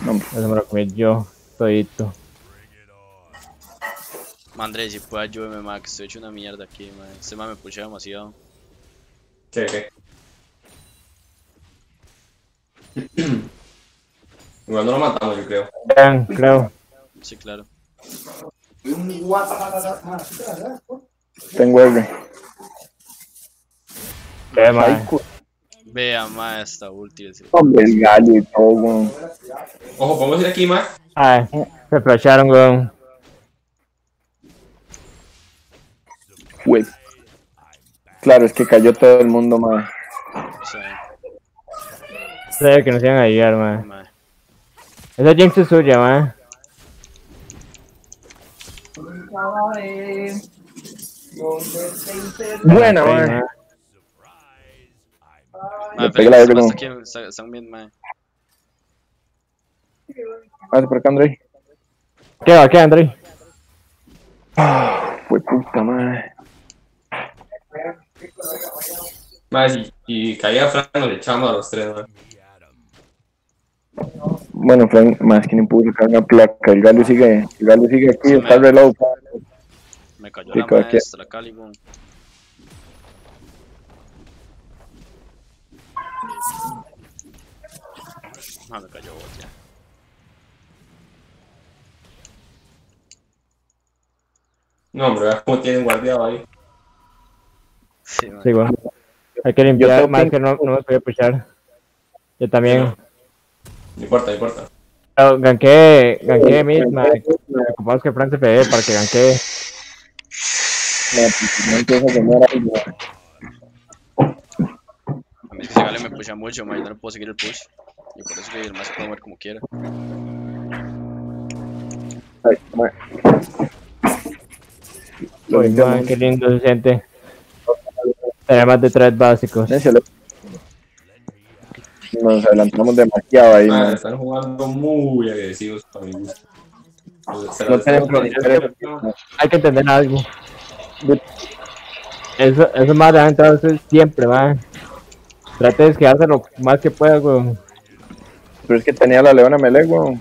No, Eso me lo comí yo, todito. Ma, André, si puede ayúdeme, ma, que estoy hecho una mierda aquí, ma. Este ma me pucha demasiado. ¿Qué, qué? Igual no lo matamos, yo creo. Vean, creo. Sí, claro. tengo R. Ve, cu- Vea, ma, esta ulti. ese- Hombre, el gallo y todo, weón. Ojo, podemos ir aquí más. Ay, se flasharon, weón. Fue. Claro, es que cayó todo el mundo. O sea, Sabía que nos iban a ayudar, man. ma. Esa Jinx es suya, man. Buena, Sí, man. man. Ma, Le pero pegué la aquí está- están bien, ma. Pase por acá, André. ¿Qué va, qué, André? Fue puta, man. Más, y, y caía Frank, nos le echamos a los tres, man. Bueno, Frank, más que no pudo sacar una placa. El gallo sigue, el gallo sigue aquí, Sí, está man. reload. Me cayó Sí, la maestra, Calibón. Ah, me cayó ya. No, hombre, veas cómo tienen guardiado ahí. Sí, weón. Hay que limpiar, más que no, no me podía pushar. Yo también. No importa, no importa. Pero ganqué, ganqué mid, man. Ocupamos que Frank se pegue para que ganquee. No, no empieza a comer algo. A mí ese gale me pusha mucho, ma. Yo no puedo seguir el push. Y por eso que el más se puede mover como quiera. Ay, man. Uy, man, qué lindo se siente. Tener más de tres básicos. Nos adelantamos demasiado ahí, Man, man. están jugando muy agresivos para mi gusto. No tenemos Hay que entender algo. Eso, eso más de usted siempre, man. Trate de esquivarse lo más que pueda, weón. Pero es que tenía la leona melee, weón.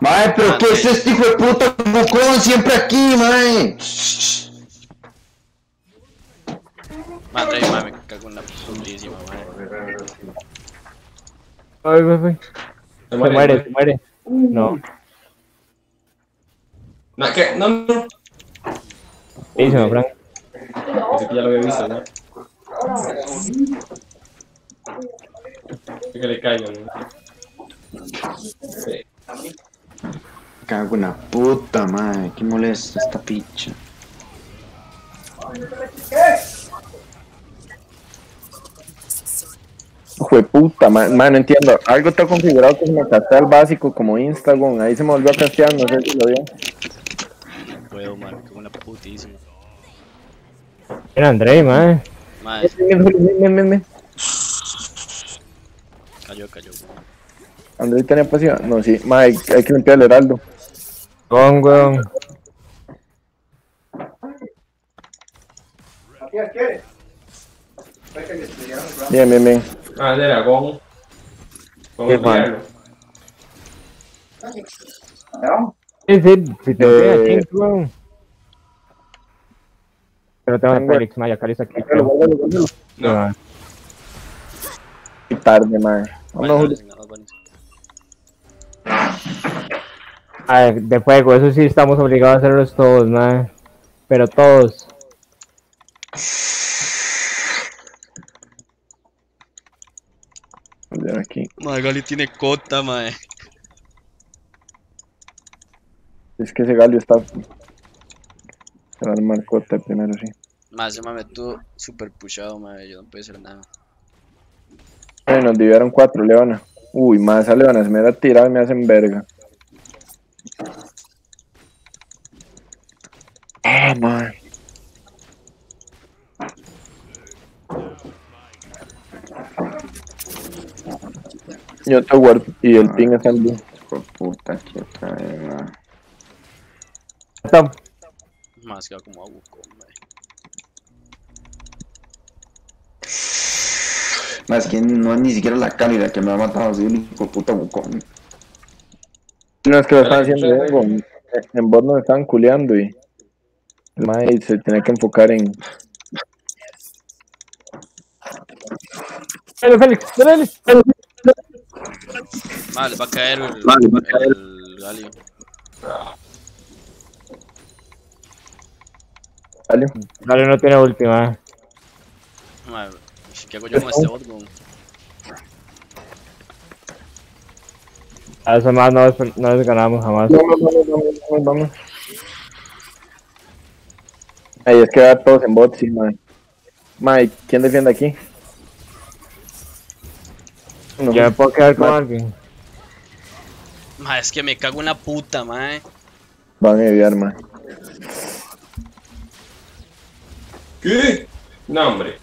Mae, pero ¿qué es este hijo de puta bucón siempre aquí, mae? Ma, André, ma, me cago en la putísima, ma. Ay, ay. Se Se muere, muere, se muere. No, No, ¿qué? No, no. buenísimo, Frank. Pensé que ya lo había visto, ¿no? Que le caiga, ¿no? Sí. Cago en la puta, mae. Qué molesta esta picha. Hijo de puta, man, man, no entiendo. Algo está configurado que se me castea el básico como Instagram. Ahí se me volvió a castear, no sé si lo vio. No puedo, man, como una putísima. Era ven, ven. cayó, cayó. Andrés tenía pasiva. No, sí. Ma, hay, hay que limpiar el heraldo. Con, weón. Bien, bien, bien. Ah, de dragón. Vamos Qué a tirarlo. Sí, sí, si te Eh, King, weón. Pero tengo a Félix, Maya, Caliza aquí. Guárdalo. No. Qué tarde, man. No, buenísimo. A ver, de fuego, eso sí estamos obligados a hacerlos todos, mae. Pero todos. Mae, Gali tiene cota, mae. Es que ese galio está. Se va a armar cota primero, sí. Ese mae me tuvo super pushado, mae. Yo no puedo hacer nada. Ay, nos dividieron cuatro, Leona. Uy, más a Leona, se me da tirado y me hacen verga. Ah, man. Yo te guardo y el ping está en blue. Hijo de puta, que otra vez. Stop. Más que como a Wukong. Más que no es ni siquiera la Cali la que me ha matado, soy de puta bucón. No es que lo están haciendo bien. En bot nos estaban culeando y. El mae se tiene que enfocar en. Dale, Félix, dale, dale. Mae, les va a caer el, Mae, les va a caer. el Galio. Dale. Dale, no tiene última. Mae, ¿qué hago yo con este bot? A eso más no, no les ganamos jamás. Vamos, vamos, vamos, vamos. Ahí es que va todos en bot, sí. Mae, ¿quién defiende aquí? No, Yo me puedo quedar con alguien. Mae, es que me cago en la puta, mae. Van a enviar, mae. ¿Qué? No, hombre.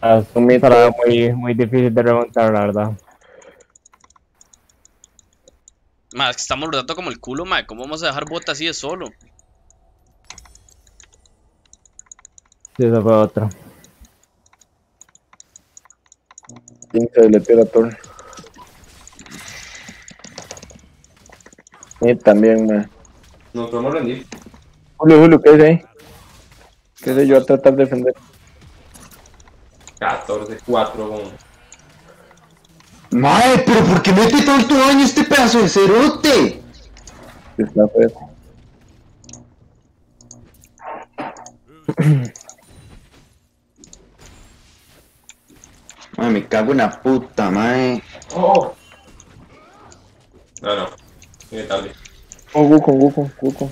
Es Un mito. parada muy, muy difícil de remontar, la verdad. Es que estamos rodando como el culo, mae. ¿Cómo vamos a dejar bot así de solo? Sí, eso fue otro. 15 de letera torre. Y también, mae. Nos podemos rendir. Julio, Julio, ¿qué es ahí? ¿Qué sé yo a tratar de defender? 14, 4, 1. Mae, pero ¿por qué mete tanto daño este pedazo de cerote? Está feo. Mae, me cago en la puta, mae. ¡Oh! No, no. Viene tarde. Oh, Guco, Guco, Guco.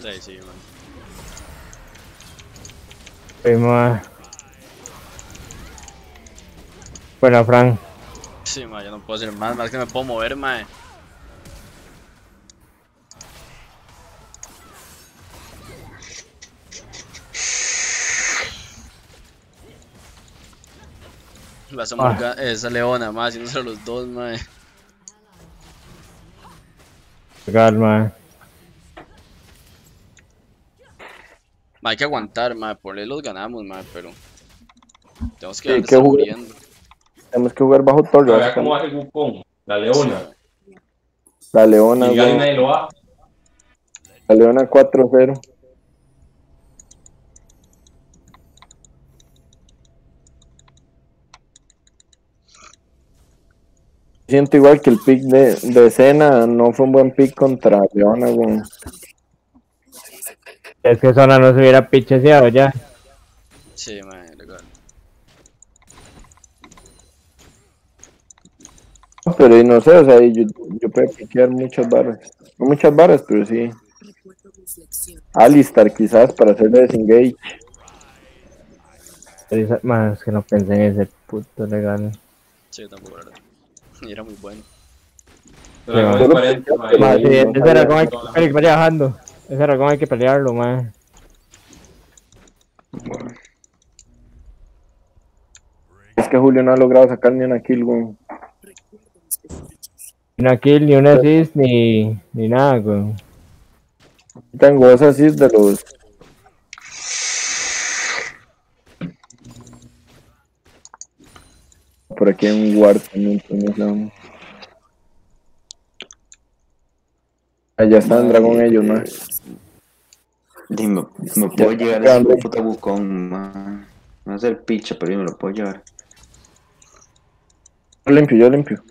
Sí, sí, man. Sí, mae. Bueno, Frank. Sí, mae, yo no puedo hacer más. Más que me puedo mover, mae. La esa, Ah. esa leona, mae, haciéndose los dos, mae. Calma. Ma, hay que aguantar, mae. Por ley los ganamos, mae, pero. Tenemos que Sí, ir que jugar. muriendo. Tenemos que jugar bajo torre. Ahora, ¿cómo hace Wukong? La leona. La Leona, Y nadie lo. La Leona 4-0. Siento igual que el pick de, de Cena no fue un buen pick contra Leona, güey. Es que Zona no se hubiera picheseado ya. Sí, mae, legal. Pero y no sé, o sea, yo, yo puedo piquear muchas barras. No muchas barras, pero sí. Alistar quizás para hacer desengage. Más que no pensé en ese puto legal. Sí, tampoco, verdad. Y era muy bueno. Pero no sí, ese dragón hay que- vaya bajando. Ese dragón hay que pelearlo, man. Es que Julio no ha logrado sacar ni una kill, güey. Ni una kill, ni un assist, ni, ni nada, güey. Tengo dos así de los. Por aquí hay un guard también. la- Allá está el dragón ellos, ¿no? Dime, me puedo llevar ya, ese puta bucón, man. No es el picha, pero yo me lo puedo llevar. Yo limpio, yo limpio.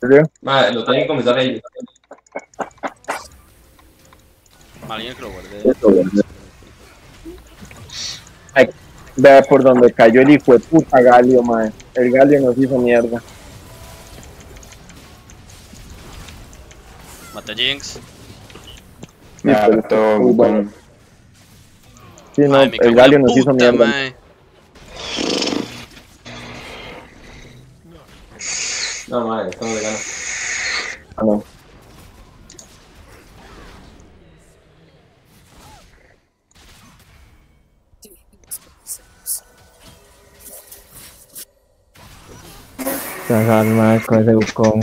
¿Serio? Ma, lo tienen que comenzar ellos. Alguien que lo guardé. Ay, Vea por donde cayó el hijo de puta Galio, mae. El Galio nos hizo mierda. Maté a Jinx. Sí, Me pero hartó muy bueno. Sí, no, Ay, el Galio nos hizo mierda. mae. No, ma, estamos de gana. Ah, no. Las con ese bucón.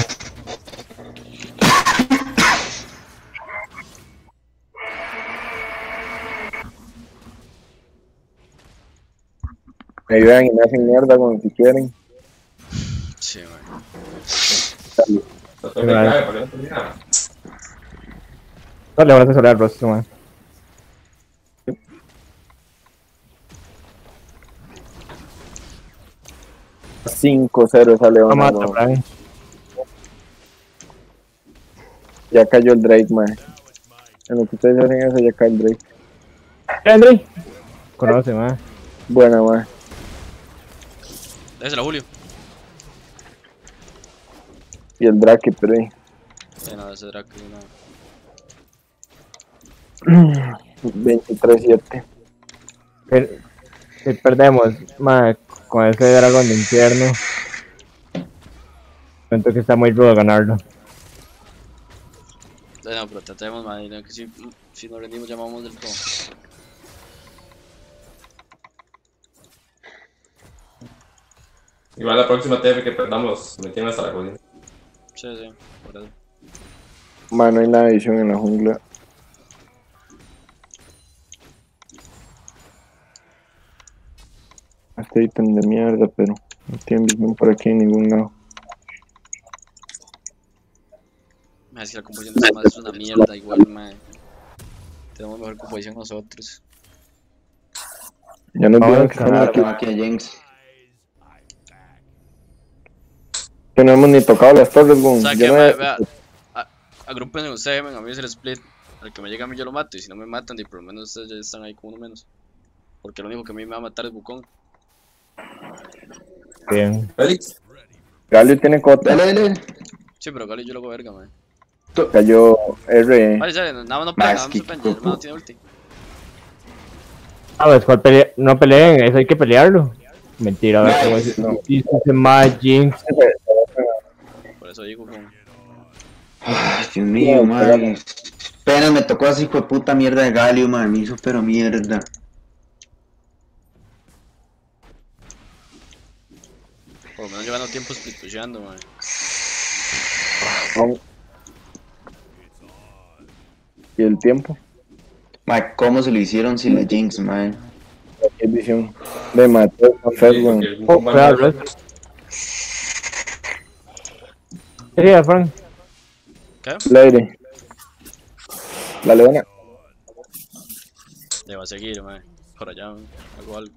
Me ayudan y me hacen mierda con lo que quieren. Sí, güey. No le vas a solar, bro, 5-0 esa Leona. No. Ya cayó el Drake, man. En lo que ustedes hacen eso, ya cayó el Drake. ¿El Drake? Conoce, man. Buena, man. Désela, Julio. Y el Drake, pero ahí. Sí, no, ese Drake, no. 23-7. Si perdemos, man, con ese dragón de infierno. Siento que está muy rudo ganarlo. Sí, no, pero tratemos, no, que si, si nos rendimos, llamamos del todo. Igual la próxima TF que perdamos, me tienen hasta la cocina. Sí, sí, por eso. Mae, no hay nada de visión en la jungla. Este ítem de mierda, pero no tienen visión por aquí en ningún lado. Es que la composición de madre es una mierda, igual, mae. Tenemos mejor composición nosotros. Ya nos vieron que estamos aquí. Aquí a Jinx. Que no hemos ni tocado las torres, boom. O sea que, no vea. a- Agrúpense ustedes, a mí es el split. Al que me llega a mí yo lo mato. Y si no me matan, y por lo menos ustedes ya están ahí con uno menos. Porque lo único que a mí me va a matar es Bukong. Bien. Félix, Galio tiene cota. Dale, dale. Sí, pero Gali yo lo hago verga, man. Cayó R. Vale, sale, nada más no pega, nada más no pega. Hermano tiene ulti. Ah, pues, ¿cuál pelea? No peleen, eso hay que pelearlo. Mentira, a ver cómo es. no. Ese más Jinx. Por eso digo, como. Ay, Dios mío, man. Apenas me tocó así, hijo de puta mierda de Galio, man. Me hizo pero mierda. Por lo menos llevando tiempo splitucheando, man. Y el tiempo. Man, ¿cómo se lo hicieron sin la Jinx, man? Qué visión. De Mateo con Fed, weón. el Oh, a. Red. Sería, Frank. ¿Qué? Lady. La leona. Le va a seguir, man. Por allá, man. Hago algo.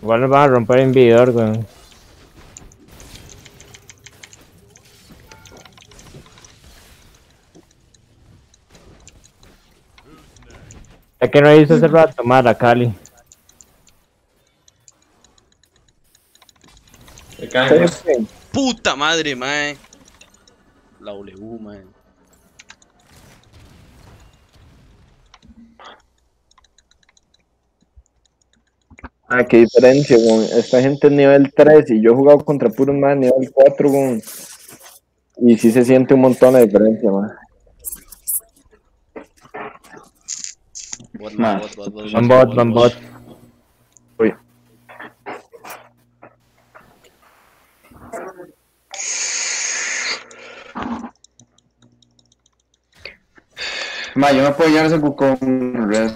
Igual nos van a romper el invidor, weón. Es que no hizo hace rato, tomar a Cali. Mae. Puta madre, mae. La W, mae. Ah, qué diferencia, con esta gente es nivel 3 y yo he jugado contra puros más nivel 4, con... y sí se siente un montón de diferencia, man. Bot, Ma. bot, bot, bot. Uy. Ma, yo me puedo llevar ese con el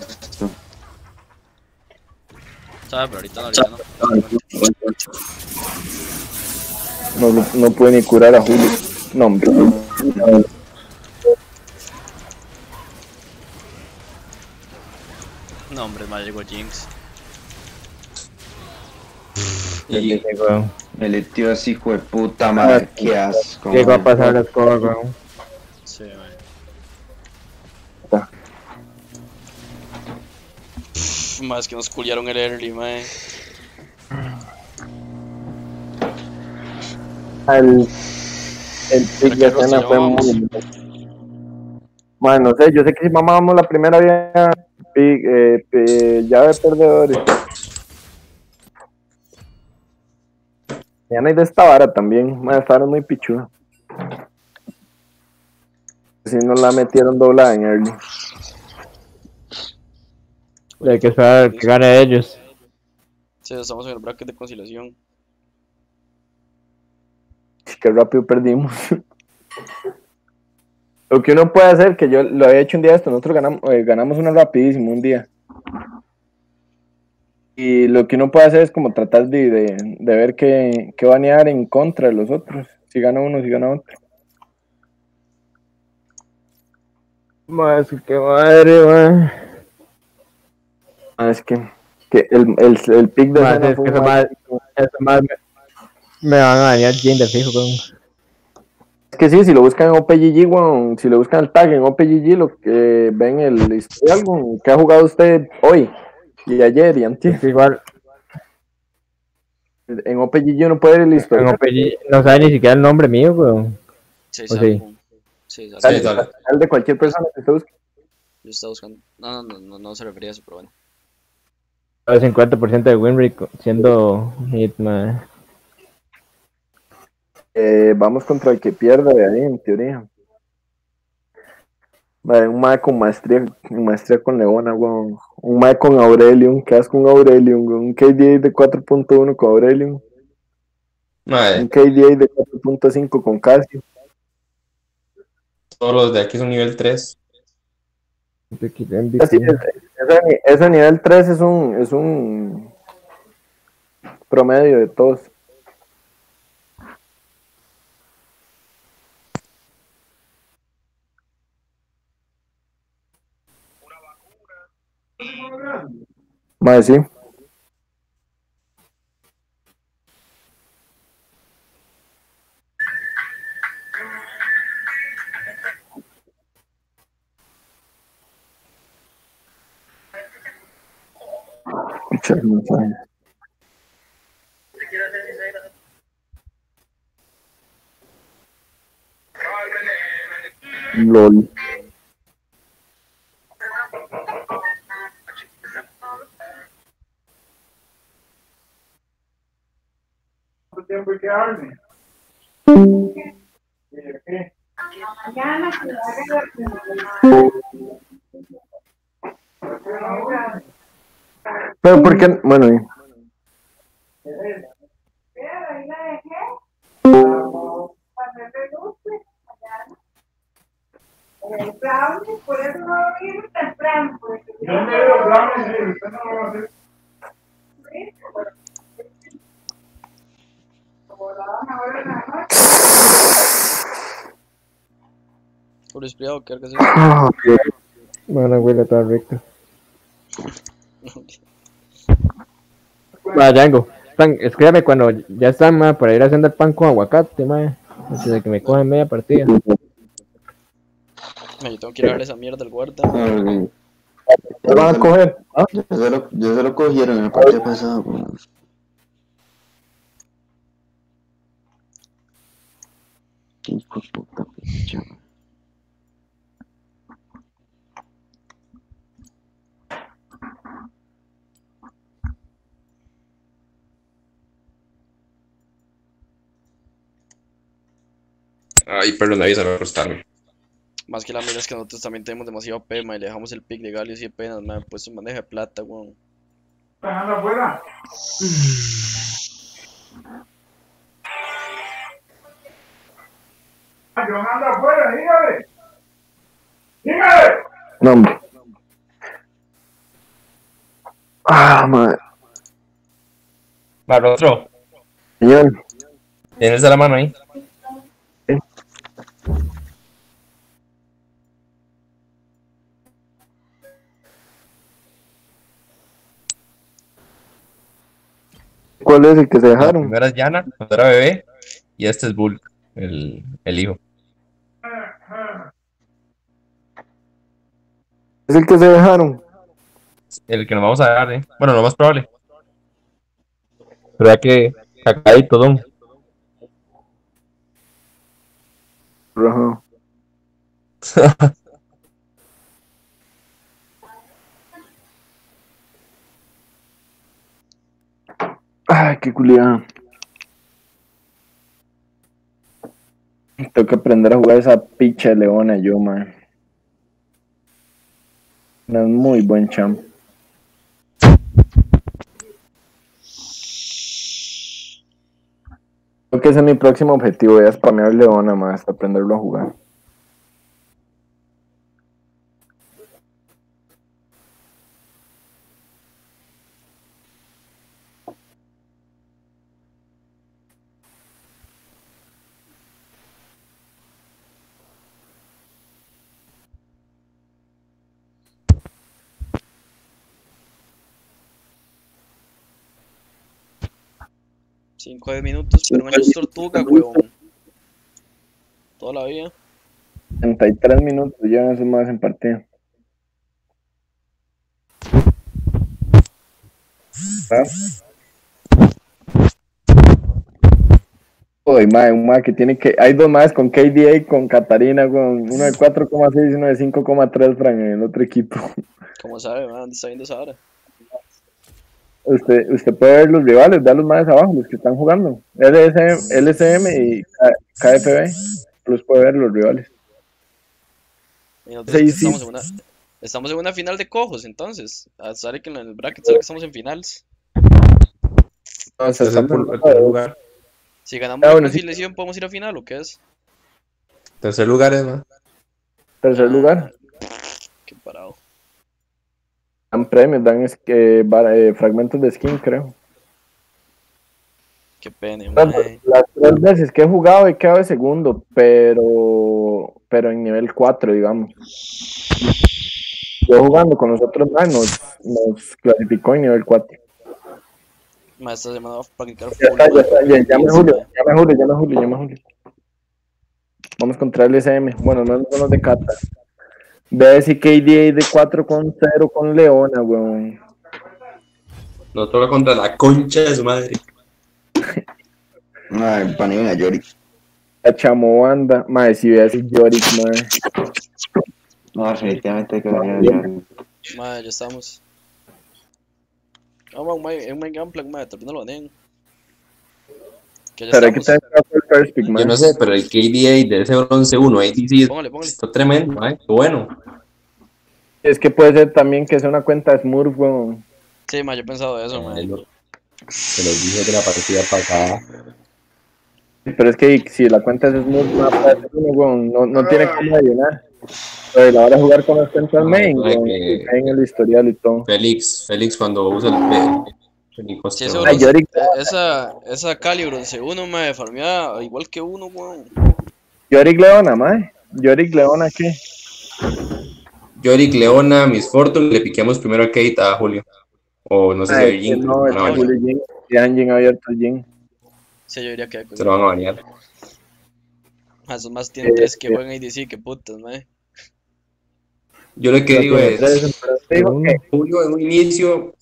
resto. ¿Sabes? Pero ahorita, ahorita no. No, lo- no puede ni curar a Julio. No, hombre. No, hombre, mae, llegó Jinx. Y me letió ese hijo de puta madre, qué asco. llegó a pasar la escoba, weón. Sí, mae. Más que nos culiaron el early, mae. El, el pick de escena fue muy. Bueno, no sé, yo sé que si mamábamos la primera pick, eh, eh, llave de perdedores. Ya no hay de esta vara también. Man, esta vara es muy pichuda. Si no la metieron doblada en early. Hay que esperar que gane ellos. Sí, estamos en el bracket de conciliación. Qué rápido perdimos. Lo que uno puede hacer, que yo lo había hecho un día esto, nosotros ganamos, eh, ganamos uno rapidísimo un día. Y lo que uno puede hacer es como tratar de, de, de ver qué, qué banear en contra de los otros. Si gana uno, si gana otro. Más que madre, man. Ah, es que, que el, el, el pick de Más, es que eso más, eso más me, me van a dañar Jin de fijo, weón. Es que sí, si lo buscan en OPGG, weón, si lo buscan el tag en OPGG, lo que ven el historial, que ha jugado usted hoy y ayer y antes. Es igual, En OPGG uno puede ver el en historial. OPG no sabe ni siquiera el nombre mío, weón. Sí, ¿O sale, sí? Sí, el de cualquier persona que usted busque. Yo estaba buscando. No, no, no, no, no se refería a eso, pero bueno. El 50% de win rate siendo hit, man. Eh, vamos contra el que pierda de ahí, en teoría. Vale, un mae con maestría, maestría con Leona, weón. Un mae con Aurelion, ¿qué haces con Aurelion? weón? Un KDA de 4.1 con Aurelion. Mae, Un KDA de 4.5 con Casio. todos los de aquí son nivel 3. Así es, ese, ese nivel 3 es un, es un promedio de todos. Mae, sí. Escucha el mensaje. LOL. Pero porque, bueno, El por eso no lo viene temprano. porque- Como la dan ahora en la noche. Por espiado, ¿qué hagas Ah, ok. Bueno, huele todo recto. Va, Django. Pan, escríbeme cuando ya están, ma, para ir haciendo el pan con aguacate, ma. Antes de que me cojan media partida. Yo tengo que ir a ver esa mierda al guarda. Ay, ¿Lo van a coger? ¿Ah? Ya se lo, ya se lo cogieron en el partido pasado. hijo de puta picha. Ay, perdón, avísame a acostarme. Más que la mierda es que nosotros también tenemos demasiado P, mae, le dejamos el pick de Galios y apenas me han puesto en bandeja de plata, weón. No, hombre. Ah, madre. Va, otro. Señor, Tienes la mano ahí. ¿Cuál es el que se La dejaron? primera es Yana, cuando era bebé. Y este es Bulk, el, el hijo. Es el que se dejaron. El que nos vamos a dar, ¿eh? Bueno, lo más probable. Ya que cacadito, don. Ajá. Ay, qué culiada. Tengo que aprender a jugar esa picha leona yo, man. Es muy buen champ. Creo que ese es mi próximo objetivo, voy a spamear leona más aprenderlo a jugar. Cinco o 10 minutos, pero es tortuga, weón. Toda la vida. 33 minutos llevan esos más en partida. ¿Ah? Uy, mae, un mae que tiene que. Hay dos más con KDA y con Catarina, con uno de 4,6 y uno de 5,3 Fran en el otro equipo. ¿Cómo sabe, man? ¿Dónde está viendo esa hora? Usted, usted puede ver los rivales, ve a los más abajo, los que están jugando. LSM, LSM y KFB. Los puede ver los rivales. Sí, sí. estamos, en una, estamos en una final de cojos, entonces. A sale que en el bracket sale que estamos en finales. No, o sea, Ese es el, lugar. Si ganamos Ah, la bueno, sí. conciliación, ¿podemos ir a final o qué es? Tercer lugar es, ¿no? tercer lugar. Dan premios, dan es que, va- eh, fragmentos de skin, creo. Qué pene, Las, las tres veces que he jugado he quedado de segundo, pero pero en nivel 4, digamos. Yo jugando con los otros más nos, nos clasificó en nivel 4. Mae, esta semana va a practicar Ya está, ya está, ya, llame Sí, Julio, mae. llame Julio, llame Julio, llame Julio. Vamos contra el SM. Bueno, no son los de Cata. Ves y KDA de 4 con 0 con Leona, weón. Nos toca contra la concha de su madre. Ay, paneo a Yori. La chamobanda. Madre, si veas el Yorick, madre. No, definitivamente que venía a Yori. Mae, ya estamos. Vamos, mae, es un buen gameplay, mae, tal vez no lo banen. Que ya Pero hay que tener first pick, Yo man. no sé, pero el KDA de ese bronce 1 ATC Póngale, póngale. está tremendo, ¿eh? Qué bueno. Es que puede ser también que sea una cuenta Smurf, weón. Sí, mae, yo he pensado eso, Eh, mae. lo- Se los dije de la partida pasada. Pero es que si la cuenta es Smurf, no, weón. no, no tiene cómo adivinar. Pero la hora de jugar con los cuentas main, weón, que- en el historial y todo. Félix, Félix cuando usa el Sí, eso Ay, bronce- Yorick, eh, esa, esa Cali bronce uno, mae, farmeaba igual que uno, weón. Yorick Leona, mae. Yorick Leona, ¿qué? Yorick, Leona, Miss Fortune, le piqueamos primero a Kate a Julio. O no sé si a Ay, Jin, no, no, Julio Jin. Han Jin abierto el Jin. Sí, yo diría que se lo van a banear. Ah, esos más tienen Eh, tres que eh. juegan ADC, que putas, mae. Yo lo que digo es, Julio en un inicio,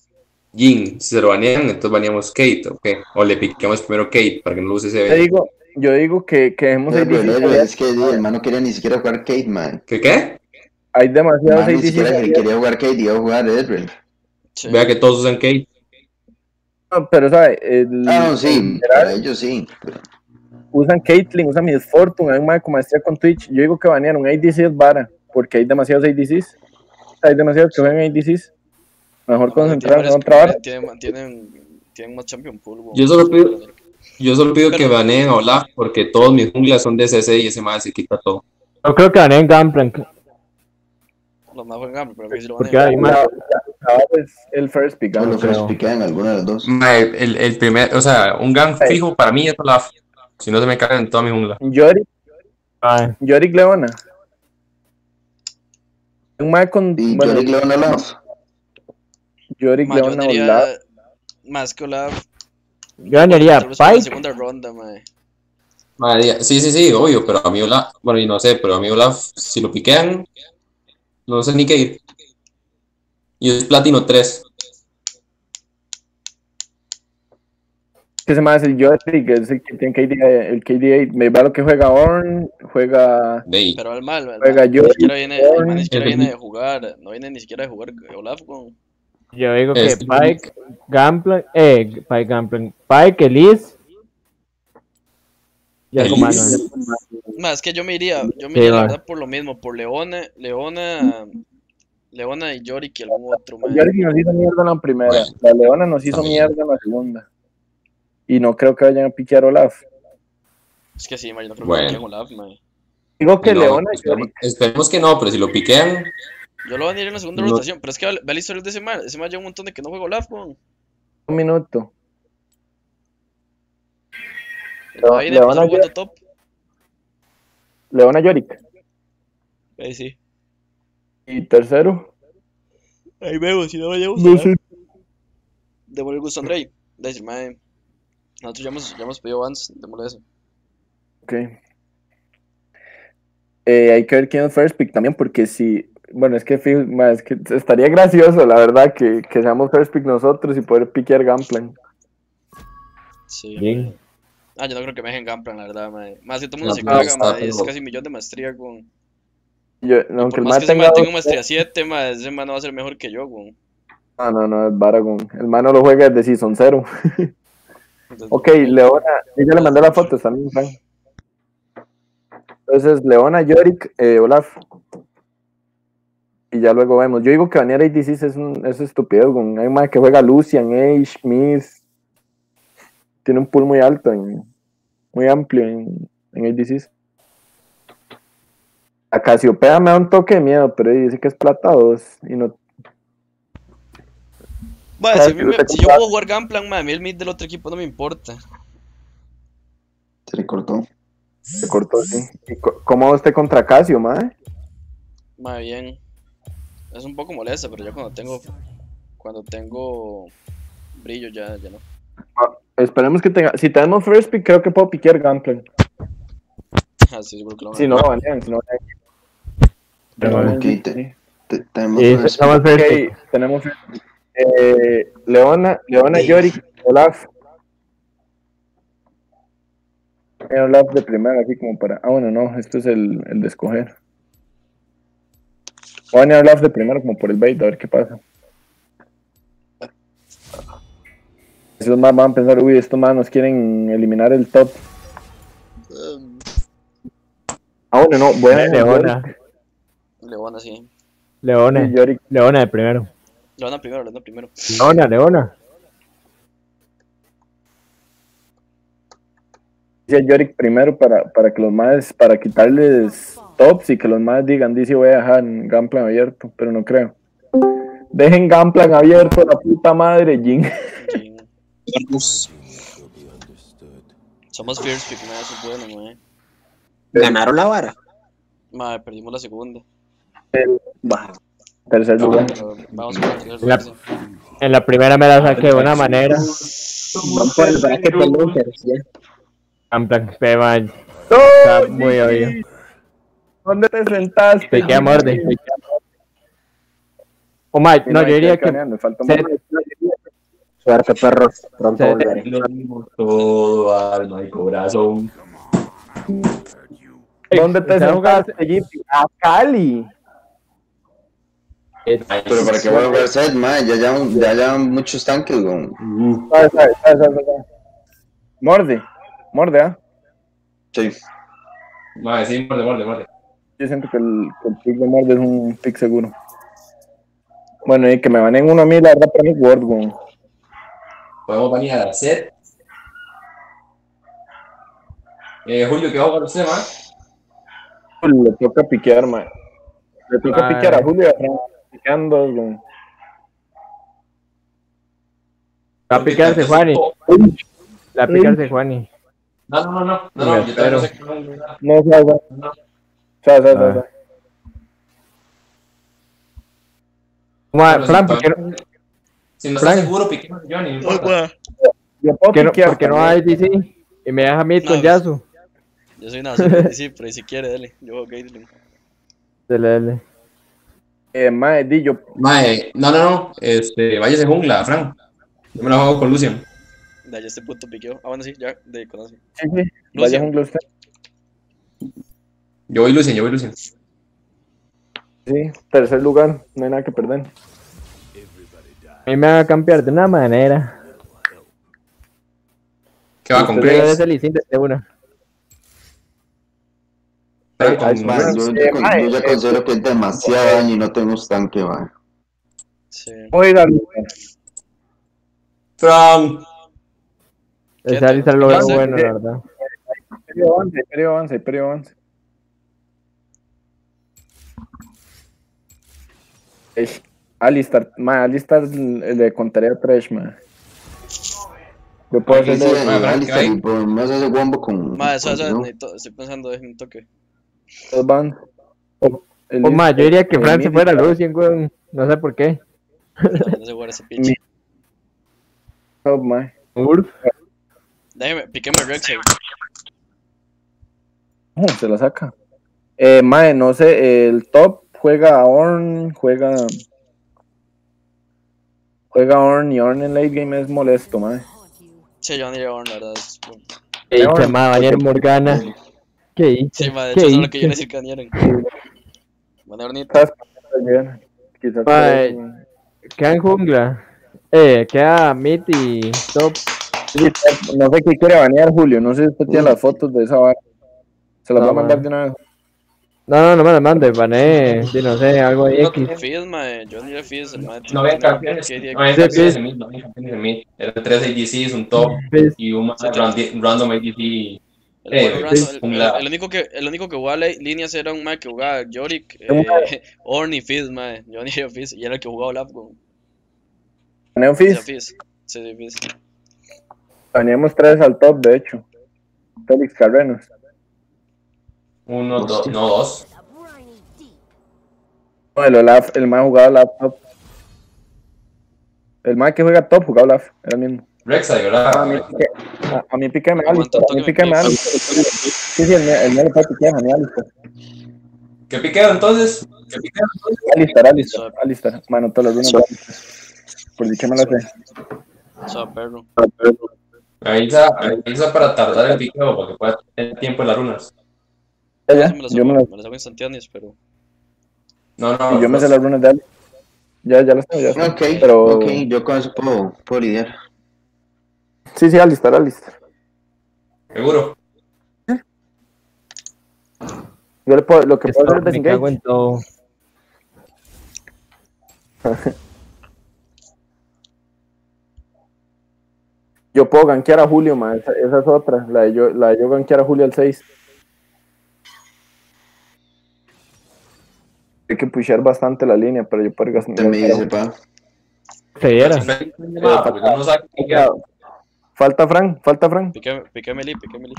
Jin, si se lo banean, entonces baneamos Kate, ¿ok? O le piqueamos primero Kate para que no lo use ese te digo, yo digo que, que dejemos Edwin, abierto. es que el man no quería ni siquiera jugar Kate, man. ¿Qué qué? Hay demasiados man ni siquiera abiertos. quería jugar Kate, iba a jugar Edwin. Sí. Vea que todos usan Kate. No, Pero, ¿sabes? El, Ah, no, sí, para ellos sí. pero- usan Caitlyn, usan Miss Fortune, hay un mae con maestría con Twitch. Yo digo que banearon ADC es vara, porque hay demasiados ADCs. Hay demasiados que juegan ADCs. Mejor concentrarse en otra vara. Tienen, tienen, tienen más champion pool. Yo solo pido- Yo solo pido que baneen a Olaf porque todos mis junglas son de CC y ese más se quita todo. Yo creo que gané en Gunplank. Los más juegan Gamble, pero que sí lo Porque van hay a más. Es el first pick. Solo ¿no? first creo. pick en alguna de las dos. El, el primer, o sea, un gang fijo para mí es Olaf. Si no se me caen en toda mi jungla. Yorick, Yorick Leona. Un mae con. Y bueno, Yorick Leona Love. Yo Leona diría Olaf. más que Olaf. yo ganaría Pike. segunda ronda, mae. Sí, sí, sí, obvio, pero a mí Olaf, bueno, y no sé, pero a mí Olaf, si lo piquean, no sé ni qué ir. Y es platino 3. que se llama es el Yorick, que es el que tiene KD, el KD8. Me va lo que juega Orn, juega. Pero el mal, el Juega mal, ni Yorick, siquiera viene, el man ni siquiera viene de jugar, no viene ni siquiera de jugar Olaf, weón. Yo digo que Este- Pike, Gunplank, eh, Pike, Gunplank, Pike, Elise. Ya Elise. comando. Más es que yo me iría, yo me Sí, iría verdad por lo mismo, por Leona, Leona, Leona y Yorick y algún otro, mae. Yorick nos hizo mierda en la primera. Bueno, la Leona nos hizo también. mierda en la segunda. Y no creo que vayan a piquear Olaf. Es que sí, yo no creo Bueno. que tenga Olaf, mae. Digo que No, Leona y esperemos, Yorick. esperemos que no, pero si lo piquean, Yo lo van a ir en la segunda No. rotación, pero es que ve la historia de ese man, ese man lleva un montón de que no juega Olaf, weón. Un minuto. El Leo- mae viene Leona empezó jugando ya- top. Leona Yorick. Ahí sí. Y tercero. Ahí vemos, si no me llevo. No sé. Démosle el gusto a Andrei. Decir, mae. Nosotros ya hemos, ya hemos pedido Vans, démosle eso. Ok. Eh, hay que ver quién es first pick también, porque si. Bueno, es que, ma, es que estaría gracioso, la verdad, que, que seamos first pick nosotros y poder piquear Gunplan. Sí. Bien. Ah, yo no creo que me dejen Gamplan, la verdad, mae. Más que todo el mundo No, se caga, está, mae. Es casi un millón de maestría, con. Yo, aunque Por el más man que tenga. tenga dos- maestría 7, mae, ese man no va a ser mejor que yo, con. No, no, no, es Baragon. El man no lo juega desde Season 0. Ok, Leona, yo ya le mandé la foto también, Frank. Entonces, Leona, Yorick, eh, Olaf. Y ya luego vemos. Yo digo que banear ADC es, un, es estúpido. Con, hay más que juega Lucian, Age, Miss. Tiene un pool muy alto, en- muy amplio en, en ADCs. A Casiopea me da un toque de miedo, pero dice que es plata 2 y no Ah, si, a me- yo puedo jugar Gamplan, mae, a mí el mid del otro equipo no me importa. Se le cortó. se cortó así. ¿Y ¿Cómo va usted contra Casio, madre? Mae, bien. Es un poco molesta, pero yo cuando tengo. Cuando tengo. Brillo ya, ya no. Esperemos que tenga. Si tenemos first pick, creo que puedo piquear Gunplan. Ah, sí, seguro que lo van a Si no, banean, si no, banean. Ok, te- te- tenemos first pick. Tenemos eh, Leona, Leona Yorick, Olaf. Eh, Olaf de primera, así como para. Ah, bueno, no, esto es el, el de escoger. Voy a banear Olaf de primero, como por el bait, a ver qué pasa. Esos más van a pensar, uy, estos más nos quieren eliminar el top. Ah, bueno, no, voy a Leona. Leona, sí. Leona. Leona de primero. Leona primero, Leona primero. Leona, Leona. a Yorick primero para, para que los más, para quitarles tops y que los más digan, dice voy a dejar Gamplan abierto, pero no creo. Dejen Gamplan abierto, la puta madre, Jin. Somos Fierce Pick, mae, eso es bueno, mae. Ganaron la vara. Mae, perdimos la segunda. Bah, Tercer lugar. Pero vamos por la. En la primera me la saqué de una manera. Van por el bracket de losers, ya. Gunplank, peba. ¡No, Está muy obvio. ¿Dónde te sentaste? Te queda morde. Oh my, Sí, no, yo diría ir que. caneando, falta un se- montón. Suerte, perros. Pronto Sí. volveré. lo mismo todo, alma y corazón. ¿Dónde te sentaste, Jeepy? A Cali. Pero para qué voy a jugar set, mae, ya llevan, ya llevan muchos tanques, weón. Sabe. Morde. Morde, ¿ah? Sí. Mae, sí, morde, morde, morde. Yo siento que el, que el pick de Morde es un pick seguro. Bueno, y que me van en uno a mí, la verdad, para mí, Word, weón. Podemos banear a set. Eh, Julio, ¿qué va a jugar usted, mae? Le toca piquear, man. Le toca Ay. piquear a Julio y a. Picando, weón. Va a picarse Juani. La picarse Juani. No, no, no, no, no, no, yo no sé. No, sabe. No. Pero Fran, si ¿por qué no, todavía- Si no está Frank. seguro, piquemos a Johnny, no importa. Yo puedo no, no también. hay DC? Y me deja a mí con No, Yasu. Yo soy una sí, pero si quiere, dale. Yo juego Gatling. Dele, dele. Eh, mae, di, yo. Mae, no, no, no, este, váyase jungla, Frank. Yo me la juego con Lucian. Ya, este puto piqueo. Ah, bueno, sí, ya, de conoce. Sí, sí. Vaya jungla usted. Yo voy Lucian, yo voy Lucian. Sí, tercer lugar. No hay nada que perder. A mí me va a cambiar de una manera. ¿Qué va con Graves? de una. Con- yo, Eh, yo ya eh, considero que es demasiado daño y no tenemos tanque, mae. Sí. Oiga, Frank. ¿Qué Ese Alistar lo veo bueno, la verdad. periodo avance, periodo avance, periodo avance. Es Alistar, ma, Alistar le contaré a Trash, ma. Yo puedo hacer Alistar, por menos ese wombo con. Ma, eso, con- eso, ¿no? estoy pensando, déjame un toque. dos bands. El Oh, ma, yo diría que el Fran se fuera a Lucien, weón. No sé por qué. No, sé jugar ese pinche. top, ma. Urf. Déjame, piqueme Rex ahí. Oh, se la saca. Eh, mae, no sé, el top juega a Orn, juega. Juega a Orn y Orn en late game es molesto, mae. Sí, yo no iría a Orn, la verdad. es bueno. ¿Qué dice, ma? Daniel Morgana. ¿Qué dice? Sí, ma, de ¿Qué hecho, eso es lo que yo iba a dice? decir que banearan. Bueno, Ornito. Quizás por eso, Queda en jungla. Eh, queda mid y top. No sé qué quiere banear Julio, no sé si usted tiene las fotos de esa vara. Se las No, voy a mandar man. de una vez. No, no, no me la mande, bané, sí, no sé, algo ahí X. Fizz, mae. Yo a Fizz, el mae. No ven campeones. campeones en mid, no ven campeones en mid. Eran tres ADCs, un top y un random ADC. El, Eh, random, el- el- el único que el único que jugaba líneas era un mae que jugaba Yorick, eh, Orn y Fizz, mae. Yo a Fizz y era el que jugaba Olaf con Baneo Fizz, Fizz. Sí, sí, Fizz. baneamos tres al top, de hecho. Félix Carrenos. Uno, dos, no dos. No, el Olaf, el más jugado Olaf top. El más que juega top jugaba Olaf, era el mismo. Rek'Sai, A mí, ¿verdad? pique- a, a mí píqueme Aguanta, Alistar, a mí píqueme please. Alistar. Sí, sí, el mío, el piquear, a mí Alistar. ¿Qué piqueo entonces? ¿Qué piqueo? Alistar, Alistar, Alistar. Mano, todas las lunas. Por dicha me la sé. O sea, perro. Avisa, avisa para tardar el piqueo, porque pueda tener tiempo en las runas. Ya, ya, Sí me las yo hago, me las me las hago instantáneas, pero No, no, y yo me sé las runas de Alistar. Ya, ya las tengo, ya. Ok, Pero, ok, yo con eso puedo, puedo lidiar. sí, sí, Alistar, Alistar. Seguro. Yo le puedo, lo que puedo hacer es me cago desengage. en todo. Yo puedo gankear a Julio, ma. Esa, esa es otra. La de yo, la de yo gankear a Julio al 6. Hay que pushear bastante la línea, pero yo puedo gastar. Me dice, pa. Se piqueo. Falta Fran, falta Fran. píqueme, píqueme Lee, píqueme Lee.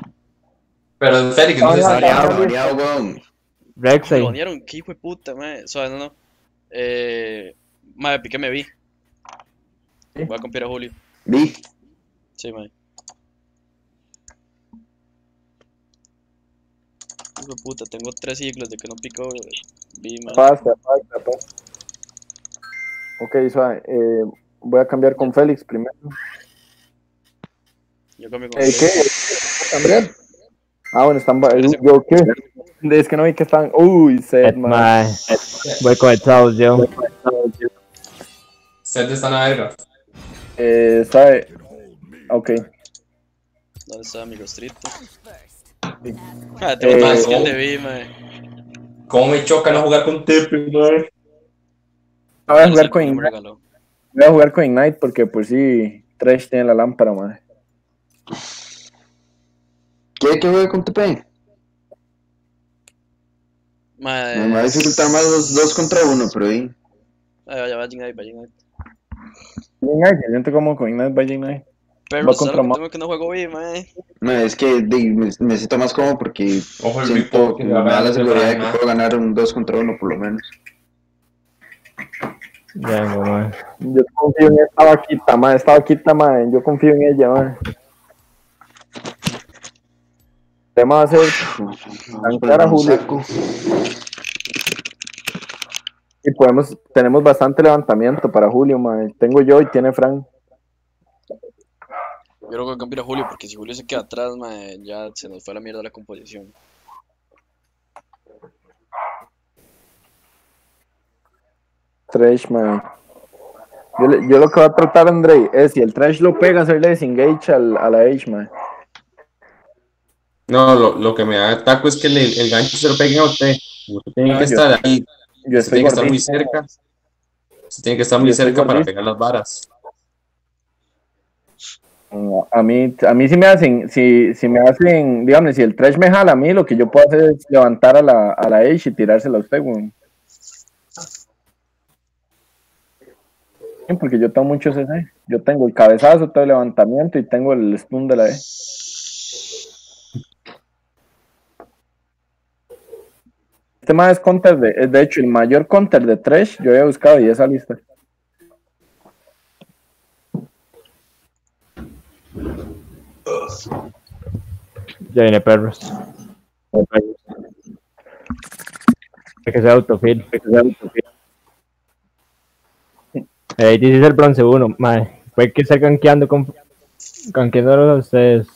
Pero Félix, no sé si Variado, sabía. variado, weón. Me Rek'Sai. banearon, qué hijo de puta, mae. O sea, no, no. Eh, mae, píqueme vi. Voy a copiar a Julio. Vi. Sí, mae. Hijo de puta, tengo tres ciclos de que no pico. Pasa, pasa, pasa. Ok, suave. Eh, voy a cambiar con Félix primero. Yo cambio con Eh, ¿Qué? ¿Cambiar? Ah, bueno, están. Yo, ¿qué? Es que no vi que están. Uy, set, man. Voy con el yo. Set está en la verga. Eh, ¿sabe? Ok. ¿Dónde está mi rostrito? Ah, tengo Eh, más B, mae. ¿Cómo me choca no jugar con Tepe, man? Ah, Voy a jugar con Ignite. Voy a jugar con Ignite porque, pues sí, Trash tiene la lámpara, man. ¿Quiere que juegue con TP? Mae, Me va a dificultar más dos, dos contra uno, pero ahí. Ay, vaya, vaya, Ignite, vaya, Ignite. Ignite, yo siento como con Ignite vaya Ignite. Pero Va ¿sabes contra tengo que no juego B, mae? No, es que di, me, me siento más cómodo porque Ojo el siento me da la seguridad de que puedo ganar un 2 contra 1 por lo menos. Vengo, mae. Yo confío en esta vaquita, man. Esta vaquita, man. Yo confío en ella, man. El tema va a ser tanquear a Julio. Y podemos, tenemos bastante levantamiento para Julio, man. Tengo yo y tiene Frank. Yo creo que cambiar a Julio porque si Julio se queda atrás, mae, ya se nos fue a la mierda la composición. Trash, man. Yo, le- yo lo que voy a tratar, Andrei, es si el Trash lo pega, hacerle disengage al, a la H, man. No, lo, lo que me da ataco es que el, el gancho se lo pegue a usted. Usted tiene No, que yo- estar ahí. Yo Se tiene que estar muy cerca. Se tiene que estar muy Yo cerca para pegar las varas. A mí, a mí si me hacen, si, si me hacen, dígame, si el trash me jala a mí, lo que yo puedo hacer es levantar a la, a la H y tirársela a usted. Sí, Porque yo tengo muchos ese. Yo tengo el cabezazo, todo el levantamiento y tengo el stun de la E. Este más es counter de, es de hecho el mayor counter de trash yo había buscado y esa lista. Ya viene perros. Hay que ser autofill. Hay que ser autofill. Eh, dice es el bronce 1, mae. Puede que estar gankeando con. Gankeándolos a ustedes.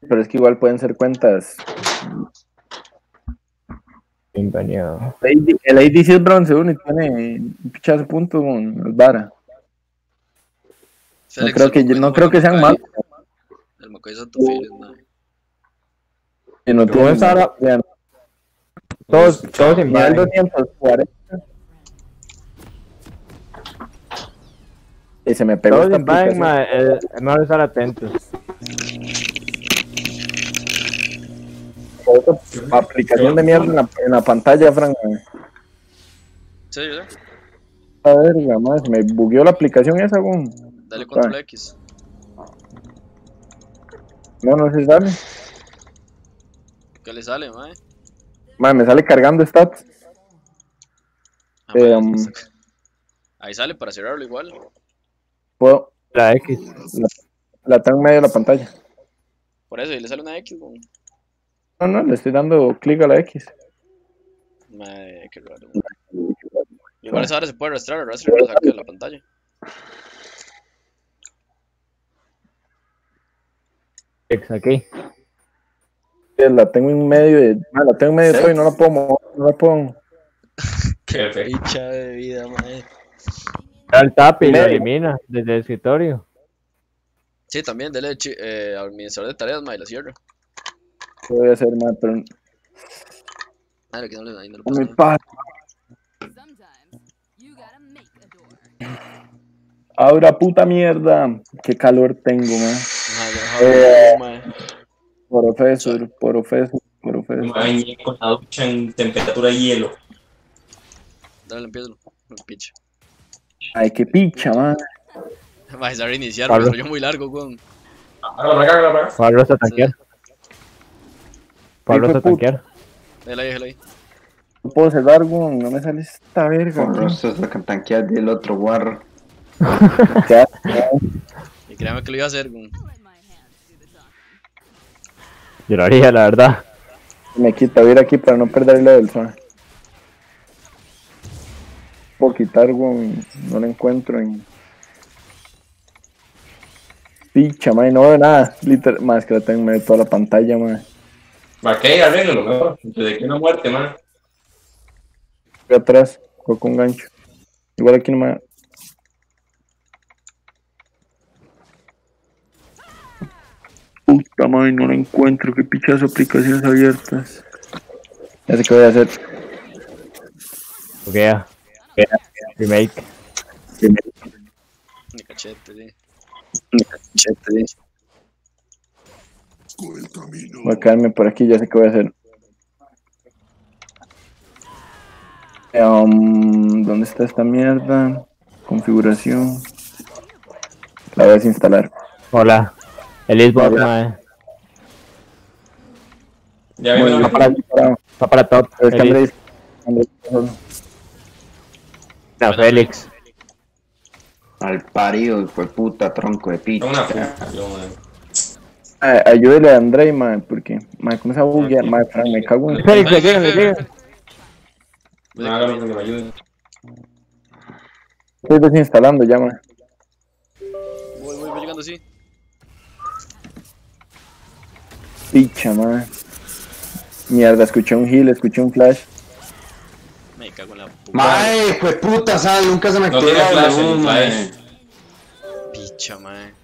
Pero es que igual pueden ser cuentas. Bienvenido. El AD el ADC es bronce 1 y tiene un pichazo de puntos con el Vara. No creo que, no creo que sean malos. El Macoy es autofiles, mae. que no ¿Cómo tienen está nada. ahora? Vean, Todos, todos en nivel Vine. 240. Y se me pegó Todos esta en mejor estar atentos. Aplicación de mierda en la, en la pantalla, Fran. eh. Sí, yo sé. A verga, más, me bugueó la aplicación esa, weón. Dale control X. No, no se sale. ¿Qué le sale, mae? Mae, me sale cargando stats. Ah, Eh, mae, um, Ahí sale para cerrarlo igual. Puedo, La X. la, la tengo en medio de la pantalla. Por eso, y le sale una X, weón. No, no, le estoy dando clic a la X. Mae, qué raro. Igual esa hora se puede arrastrar, arrastra y lo saca de la pantalla. Eh, La tengo en medio de. ah, la tengo en medio de todo y no la puedo mover. No la puedo. Qué picha de vida. Da el tap y lo elimina desde el escritorio. Sí, también, dele eh, administrador de tareas, mae, la cierra. ¿Qué voy a hacer, mae? Pero Madre, que no le, ahí no le no pasa me Ahora, puta mierda. Qué calor tengo, man. Eh. Profesor, profesor, profesor. Mae, con la ducha en temperatura de hielo. Dale, empiezo. Picha. Ay, qué picha, man. Va a reiniciar, Pablo. pero yo muy largo, weón. Hágala para acá, hágala para acá. Pablo a tanquear. Pablo a tanquear. Déjala ahí, déjala ahí. No puedo cerrar, weón. No me sale esta verga. Rostros la tanquear del otro guarro. Y créame que lo iba a hacer, talking. Yo lo haría, la verdad. me quita, voy a ir aquí para no perderle del sol. Puedo quitar, weón. No lo encuentro en. Picha, mae, no veo nada. Literal, más que la tengo en medio de toda la pantalla, mae. Va, que arreglo lo mejor. Antes de que una muerte, man. Aquí atrás, con un gancho. Igual aquí no me. Puta madre, no la encuentro. Qué pichas aplicaciones abiertas. Ya sé qué voy a hacer. Ok, ya. Remake. Ni cachete, sí. Voy a quedarme por aquí, ya sé qué voy a hacer. Um, ¿Dónde está esta mierda? Configuración. La voy a desinstalar. Hola. El Xbox, mae. Ya bien. la Para- para- Está para top. Que Félix. Andrés- Andrés- No, Félix. Al parido, fue puta, tronco de picha. una. Ah, ayúdele a André, man, porque, man, ¿cómo se va a buguear? Man, Frank, me cago en... Félix, dígame. ven. No haga lo que me ayude. Estoy desinstalando ya, man. Voy, voy, voy llegando así. Picha, man. Mierda, escuché un heal, escuché un flash. Me cago en la puta. Mae, fue puta, sal, nunca se me No activó la flash, W, el mae. flash. Picha, mae.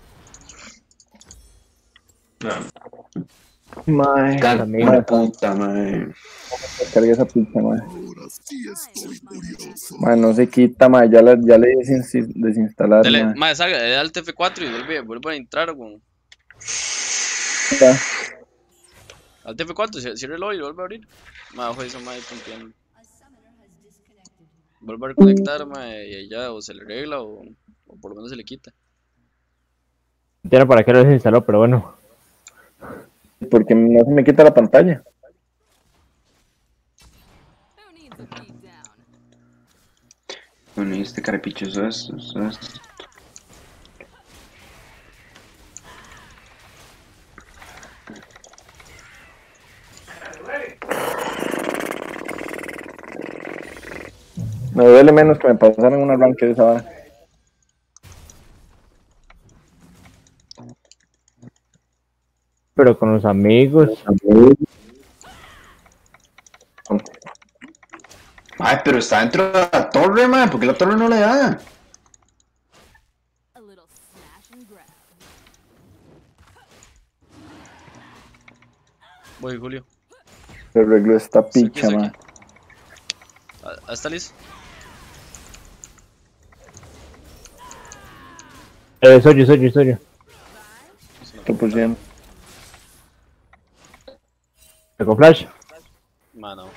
No. La puta, mae. cargué esa picha, man. Man, no se quita, man, ya, la, ya le desinstalar, Dale, man. mae, salga, dale al TF4 y vuelve, vuelve a entrar, weón. Ya. Al TF4, ci- cierra el y lo vuelve a abrir. Mae, ojo, esa mae tonteando. Vuelve a reconectar, mae, y ya o se le arregla o, o por lo menos se le quita. Entiendo para qué lo desinstaló, pero bueno. Porque no se me quita la pantalla. Bueno, y este carepichoso es, es, Me duele menos que me pasaran una rank de esa vara. Pero con los amigos. Ay, pero está dentro de la torre, mae. ¿Por qué la torre no le da? Voy, Julio. Se arregló esta picha, man. ah, ¿Está listo? Eh, soy yo, soy yo, soy yo. 100%. ¿Con flash? Mano.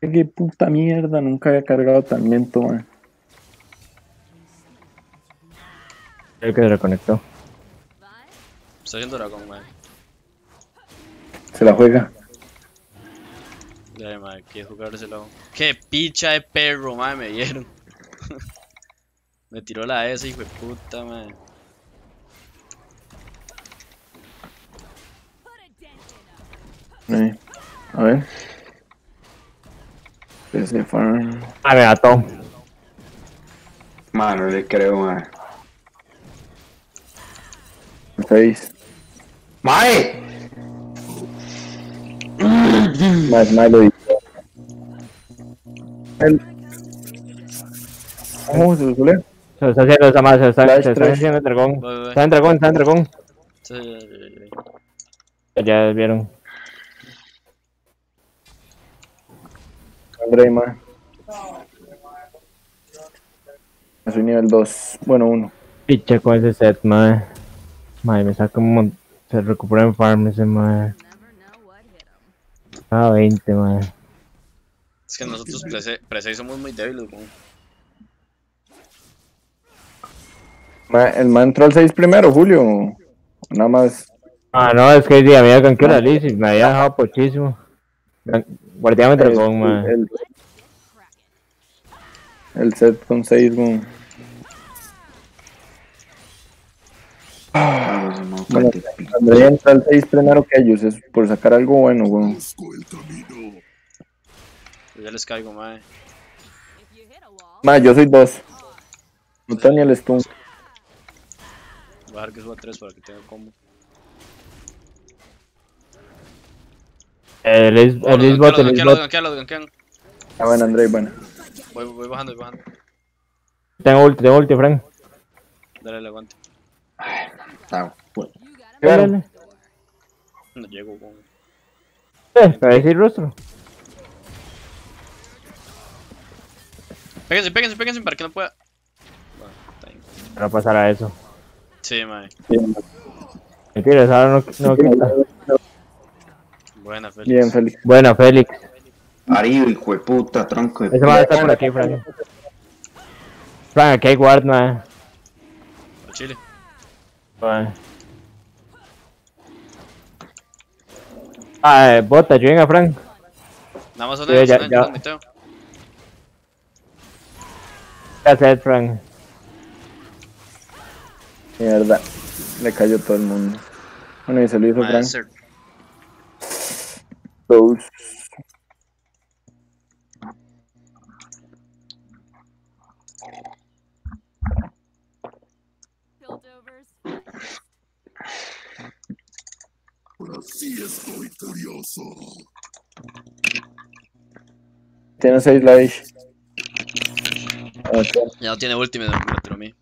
Qué puta mierda, nunca había cargado tan lento, man. El que se reconectó. Está haciendo dragón, mae. Se la juega. Ya, mae, que lado. Qué picha de perro, mae, me dieron. me tiró la S, hijo de puta, mae. Eh, a ver. PC Farm. Ah, me mató. Mae, no le creo, mae. 6. ¡Mae! Más mal lo hizo. El... ¿Cómo se lo suele? Se lo está haciendo esa más, se lo está, se lo está haciendo el dragón. Voy, voy, voy. Está en dragón, está en dragón. Sí, ya, ya, ya. Ya vieron. André, man. Soy nivel 2. Bueno, 1. Piche con ese set, mae. Mae, me saca un montón. Se recupera en farm ese, mae. Never know what hit 'em. Ah, 20, mae. Es que nosotros pre- pre somos muy débiles, weón. Ma- El man entró al 6 primero, Julio. Nada más. Ah, no, es que día me había ganqueado la Liz y me había dejado pochísimo. De dragón, el, mae. el, el set con 6, weón. Ah, no, Bueno, André entra al 6 primero que ellos. Es por sacar algo bueno, weón. Yo ya les caigo, mae. If you hit a wall, Ma, yo soy dos. No tengo ni el stun. Voy a dejar que suba 3 para que tenga combo. El is, el is bot, el bot. gankealo, gankealo. Ah, bueno, André, bueno. Voy, voy bajando, voy bajando. Tengo ulti, tengo ulti, Frank. Dale, le aguante. Ah, bueno. you got a Claro. No llego con. Eh, para decir rostro. Péguense, péguense, péguense para que no pueda. Bueno, está bien. No pasará eso. Sí, mae. Mentira, ahora no, no quita. Buena, Félix. Bien, Félix. Bueno, Félix. Ariel, hijo de puta, tronco de Ese va a estar por aquí, Frank. Frank, aquí hay guard, man. A Chile. Man. Ah, eh, bota, ayuden a Frank. Nada más Sí, ellos, ya- ya. ¿Qué hacer, Frank? Mierda. Le cayó todo el mundo. Bueno, y se lo hizo Frank. ser- Dos. Tiene seis lives. Ok. Ya no tiene ultimate, me lo tiró a mí.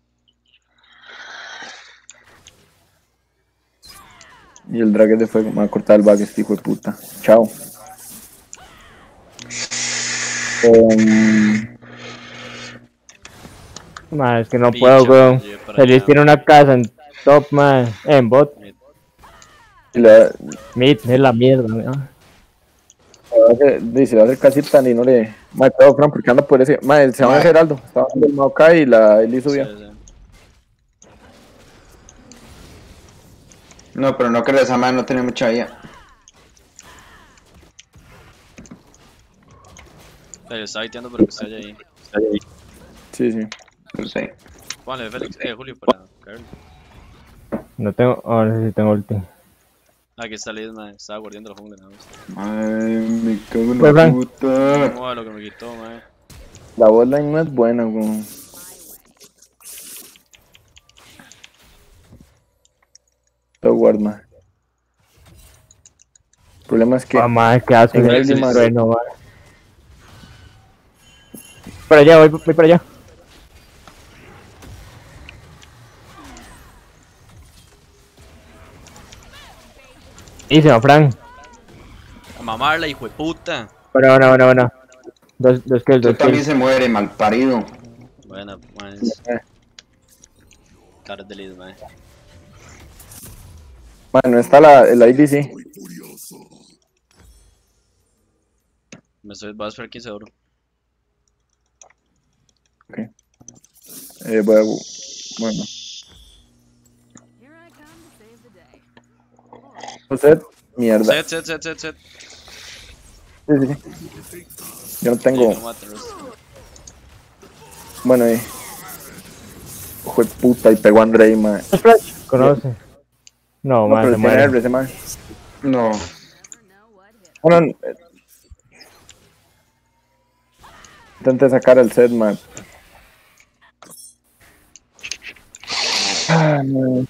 Y el drag de fuego me va a cortar el bug este hijo de puta. Chao. Em, Man, es que no puedo, weón. Feliz tiene una casa en top, man. En bot. La, Mid, es la mierda, hacer- dice, va a hacer casi tan y no le. Madre, todo Fran, porque anda por ese. Madre, se llama. Geraldo. Estaba dando el Maokai y la Eli Sí, sí. No, pero no crees, esa madre no tiene mucha vida. Le está hiteando pero que se haya ahí. Sí, sí. No sé. Póngale, Félix. Eh, Julio, para caerle. No tengo. Ahora sí tengo ulti. Aquí está Liz, mae. Estaba guardiando la jungla nada más. Ay, me cago en Pues, la Frank. puta. ¿Cómo va lo que me quitó, mae? La bola no es buena, weón. Todo guard, man. El problema es que. Ah, man, qué asco. Man. Para allá, voy, voy para allá. Dice, Frank. A mamarla, hijo de puta. Bueno, bueno, bueno, bueno. Dos, dos kills, Tú dos también kills. se muere, mal parido. Buena, mae. Caras de Liz, mae. Bueno, está la, el IDC. Me estoy, voy a esperar 15 euros. Eh, voy a. Bueno. Usted, mierda. Set, set, set, set, set. Sí, sí, sí. Yo no Sí, tengo. no. Bueno, eh. Ojo de puta, y pegó a Andrei, man. Conoce. No, No, man, pero se muere. Ese. No. Bueno, eh, Intente sacar el set, man. Ah, no.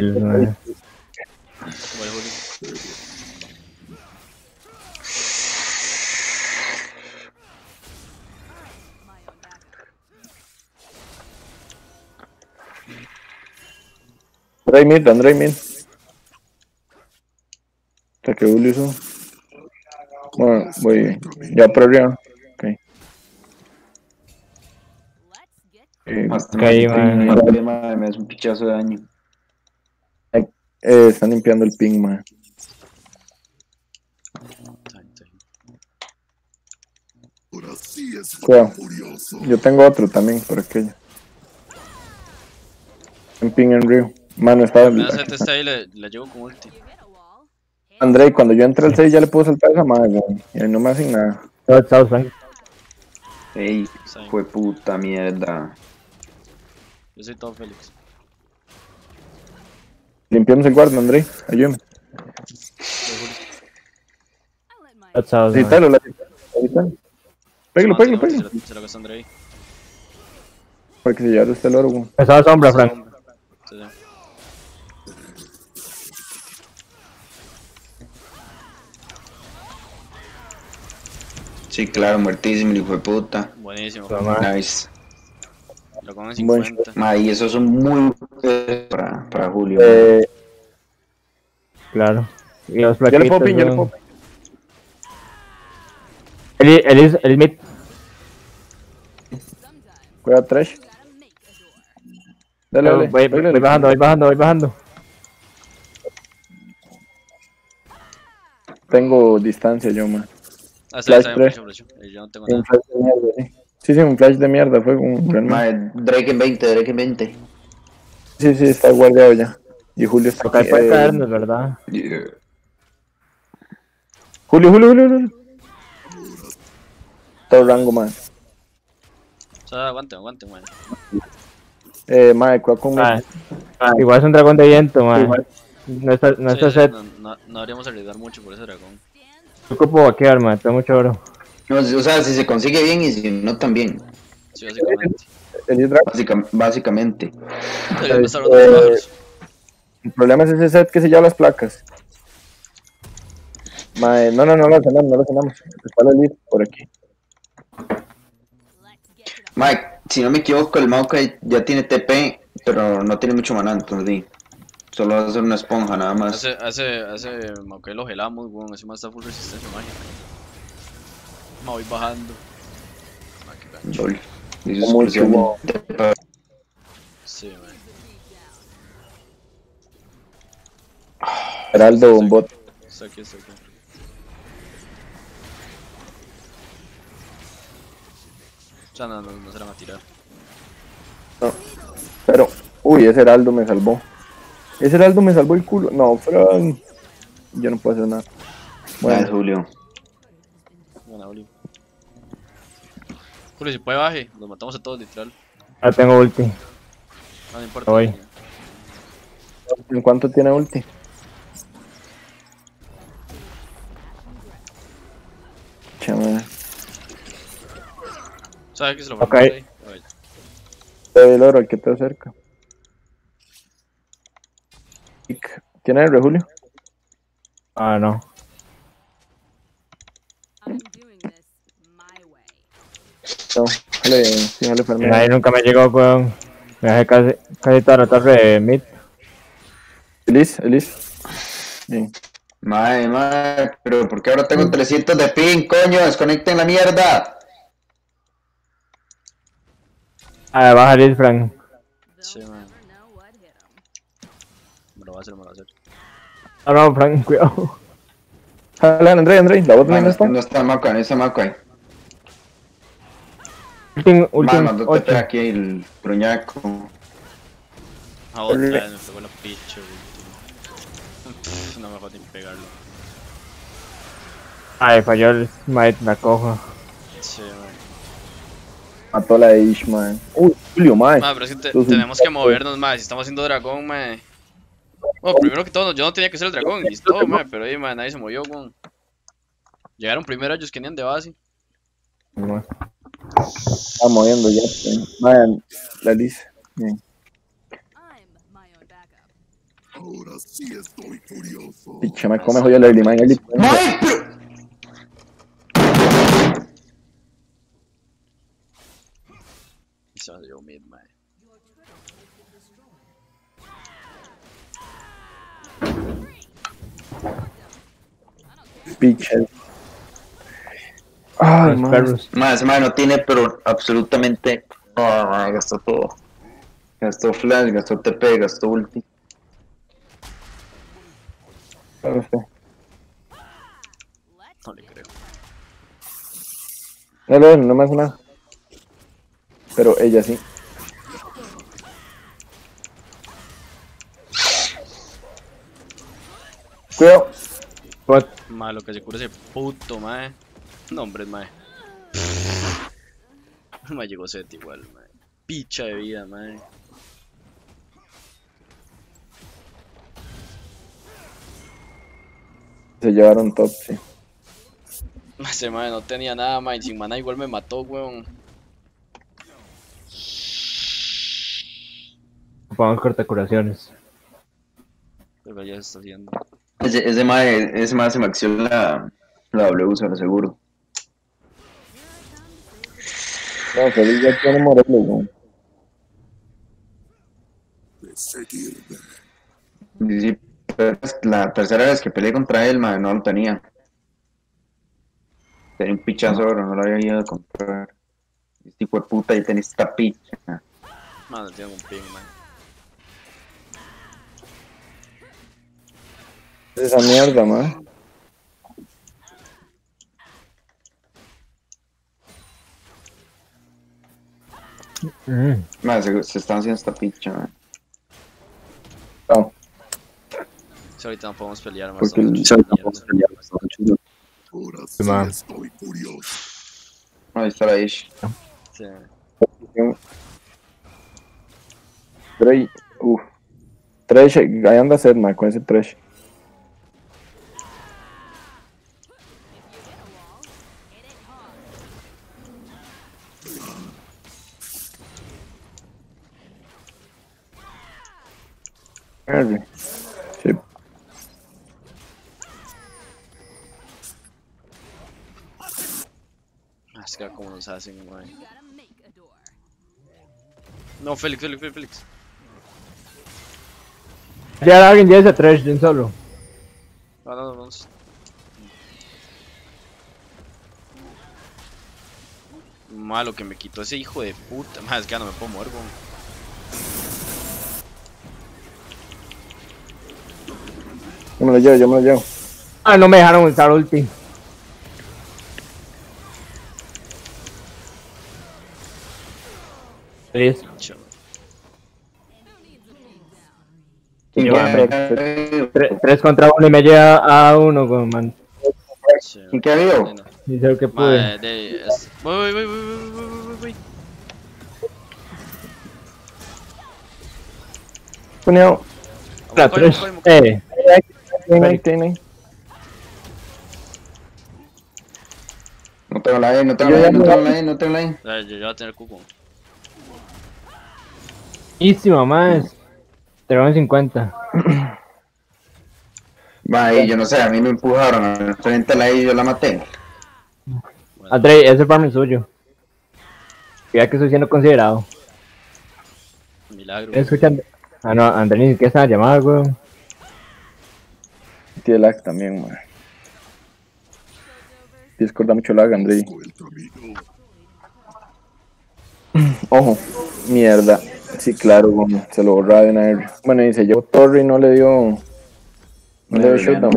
Andrei mid, Andrei mid. Hasta que Julio hizo. Bueno, voy ya por arriba. Ok. Eh, Hasta me- me hace un pichazo de daño. eh, están limpiando el ping, man. Time, time. Cuidado. Yo tengo otro también por aquello. En ping en Rio. Mano, estaba. Me da set este ahí, le, le llevo con ulti. you hit a wall. Andrei, cuando yo entré al 6 ya le puedo saltar esa madre. Y ahí no me hacen nada. South, south, Frank. Ey, fue puta mierda. Yo soy todo Félix. Limpiamos el guardia, Andrei. Ayúdame. South, man. Cítalo, la. Pégalo, pégalo, pégalo. Se gastó André ahí. Para que se llevara usted el oro, güey. Esa sombra, Frank. Sí, sí. Sí, claro, muertísimo, el hijo de puta. Buenísimo. Toma. Nice. Dragón en Un buen 50. Ma, y esos son muy buenos para, para Julio. Eh, Claro. Y los yo le puedo pin, yo le puedo pin. El, el, el mid. Cuidado, trash. Dale, dale. Voy, voy bajando, voy bajando, voy bajando. Tengo distancia yo, man. Ah, está, Flash está. Eh, Yo no tengo Un nada. flash de mierda, sí. Sí, sí, un flash de mierda. Fue un gran Ma, Drake en 20, Drake en 20. Sí, sí, está guardado ya. Y Julio está aquí. puede eh, caernos, ¿verdad? Julio, Julio, Julio, Julio. Todo rango, man. O sea, aguante, aguante, man. Eh, mae, cuidado con Ah, igual es un dragón de viento, man. No está, no Sí, está sí, set. no, no, no deberíamos arriesgar mucho por ese dragón. Yo ocupo vaquear, man. Tengo mucho oro. No, o sea, si se consigue bien y si no también. Sí, básicamente. el dragón. Básica- básicamente. Eh. El problema es ese set que se lleva las placas. Mae, no, no, no lo cenamos, no lo cenamos. Está la lead por aquí. Mike, si no me equivoco, el Maokai ya tiene TP, pero no tiene mucho maná, entonces di. Solo va a ser una esponja nada más. Hace, hace, hace, Maokai lo gelamos, weón. Más está full resistencia mágica. Me voy bajando. Lol. Dice para- Sí, man. Heraldo, un bot. Está aquí, está aquí. O sea, no, no, no se la van a tirar. Pero, uy, ese Heraldo me salvó. Ese Heraldo me salvó el culo. No, Fran. Yo no puedo hacer nada. Bueno, Julio. Buena, Julio. Julio, si puede baje, los matamos a todos, literal. Ya tengo ulti. No, no importa. Voy. ¿en cuánto tiene ulti? Chama. ¿Sabes que se lo Ok. mandamos ahí? Te doy el oro al que te acerca. ¿Tiene el Julio? Ah, no. I'm doing this my way. No, jale, sí, jale, Fermín. Ahí nunca me llegó, weón. Me dejé casi, casi toda la torre de mid. Elis, Elis. Sí. Mae, mae, pero ¿por qué ahora tengo 300 de ping, coño? Desconecten la mierda. Ah, baja el Frank. Sí, man. Me lo va a hacer, me lo va a hacer. Ah, no, Frank, cuidado. Jale, André, André, la bot no no, está. no está Maokai, no está Maokai. Ultim, Mae, ultim mandó 8. TP aquí el bruñaco. Ah, otra vez me pegó la picha, No me ni pegarlo. Ay, falló el smite, la cojo. Sí, man. Mató la de Ishmael. Uy, Julio, mae. Ma, pero es que te- tenemos que movernos, más. Si estamos haciendo dragón, mae. Bueno, primero que todo, yo no tenía que ser el dragón y todo, mae. Pero ahí, mae, nadie se movió, weón. Llegaron primero ellos que venían de base. Está moviendo ya. Mae, la Elis. Bien. I'm my own backup. Picha, me come joya la early. ¡Mae, pero! Y se va a mid, mae. Picha. Ay, Los perros. Mae no tiene, pero absolutamente. Oh, gastó todo. Gastó flash, gastó TP, gastó ulti. No le creo. No, no, no me hace nada. Pero ella sí. Cuidado. Bot. Mae, lo que se cura ese puto, mae. No, hombre, mae. Mae llegó set igual, mae. Picha de vida, mae. Se llevaron top, sí. Ese madre no tenía nada, mae. Sin maná igual me mató, weón. Ocupamos cortacuraciones. Pero ya se está haciendo. Ese, ese mae, ese mae se me accionó la, la W, se lo aseguro. No, Feliz ya tiene Morelos. Y sí, la tercera vez que peleé contra él, mae, no lo tenía. Tenía un pichazo, pero no lo había ido a comprar. Este hijo de puta, y tenía esta picha. Madre, tengo un ping, man. Esa mierda, man. Mm. Mae, se, se están haciendo esta picha, mae. No, Si ahorita no podemos pelear, más. porque el- Sí, man. Ahí está la Ish. Sí. Trey, uff. Trash, ahí anda Sedma con ese trash. Arre. Sí. Ah, Es que como nos hacen, door. No, Félix, Félix, Félix, Félix. Ya alguien ya ese trash de un solo. No, no, no, vamos. Malo que me quitó ese hijo de puta. Más es que ya no me puedo mover, weón. Yo me lo llevo, yo me lo llevo. Ah, no me dejaron usar ulti. Listo. Tres contra uno y me lleva a uno, weón, man. ¿Y qué? Bueno, Hice lo que pude. Voy, voy, voy, voy, voy, voy, voy, voy. Puneado. La tres. Eh, Tiene tiene. No tengo la E, no tengo Yo la E, no tengo la E, no tengo la E. Ya, ya, ya va a tener cuco. Buenísimo, más. Dragón 50. Mae, yo no sé, a mí me empujaron al frente de la E y yo la maté. Andrei, ese farm es suyo. Ya que estoy siendo considerado. Milagro. Escuchan. Ah, no, Andrei ni siquiera estaba llamado, weón. Tiene lag también, man. Discord da mucho lag, Andrei. Ojo, mierda. Sí, claro, bueno, se lo borraba de una. Bueno, y se llevó Torre y no le dio. No le dio shutdown.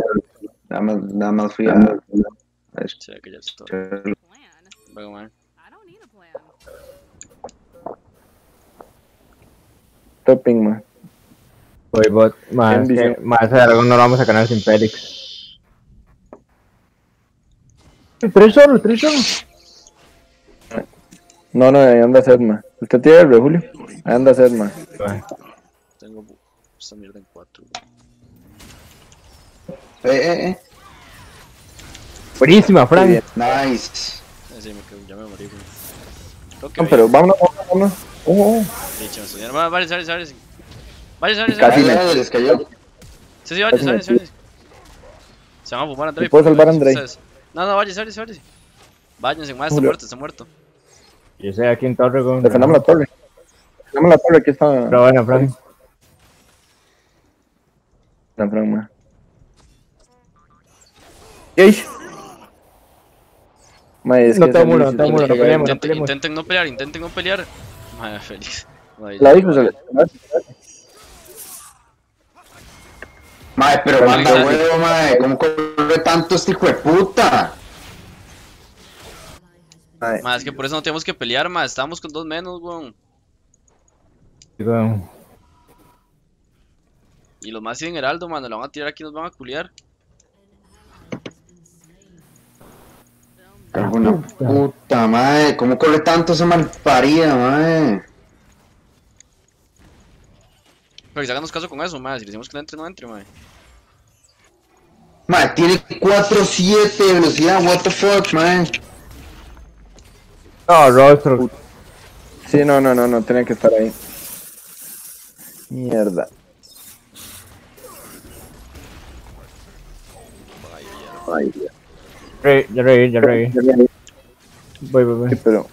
Nada más, nada más fui a... a Sí, que ya está. man. Topping, man. Voy bot. Más, Bien, que, más dragón no lo vamos a ganar sin Félix. Tres solo, tres solo. No, no, ahí anda Sedma. ¿Usted tiene R, Julio? Ahí anda Sedma. Tengo esta mierda en 4. Eh, eh, eh. Buenísima, Frank. Nice. Sí, me quedo, ya me morí, güey. No, pero vámonos, vámonos, vámonos. Ojo, ojo. Sí, chavos, ya- va- Váyanse. Váyanse, váyanse, Casi. Ay, les cayó. Sí, sí, me váyanse, váyanse. Se van a fumar, André. ¿Me puedo salvar, Andrei? No, no, váyanse, váyanse, váyanse. Váyanse, más está muerto, está muerto. Yo estoy aquí en Torre con. Defendamos la torre. Defendamos la torre, aquí está. Pero bueno, Frank. San Fran, man. Yeesh. Ma, es No que te muro, no te muro, no que- peleemos. Intenten, peleemos. intenten no pelear, intenten no pelear. Madre, Félix. Madre, La dijo, se madre. le. Mae, pero manda huevo, mae. ¿Cómo corre tanto este hijo de puta? Madre, es que por eso no tenemos que pelear, madre. Estamos con dos menos, weón. Y los más siguen Heraldo, mano. Lo van a tirar aquí y nos van a culiar. La puta, mae. ¿Cómo corre tanto esa malparida, mae? Pero que háganos caso con eso, madre. Si le decimos que no entre, no entre, madre. Ma, tiene 4-7 de velocidad, what the fuck, man. No, rostro. Sí, no, no, no, no, tenía que estar ahí. Mierda. Ay. Re- Ya reí, ya reí. Voy, voy, voy. Sí, pero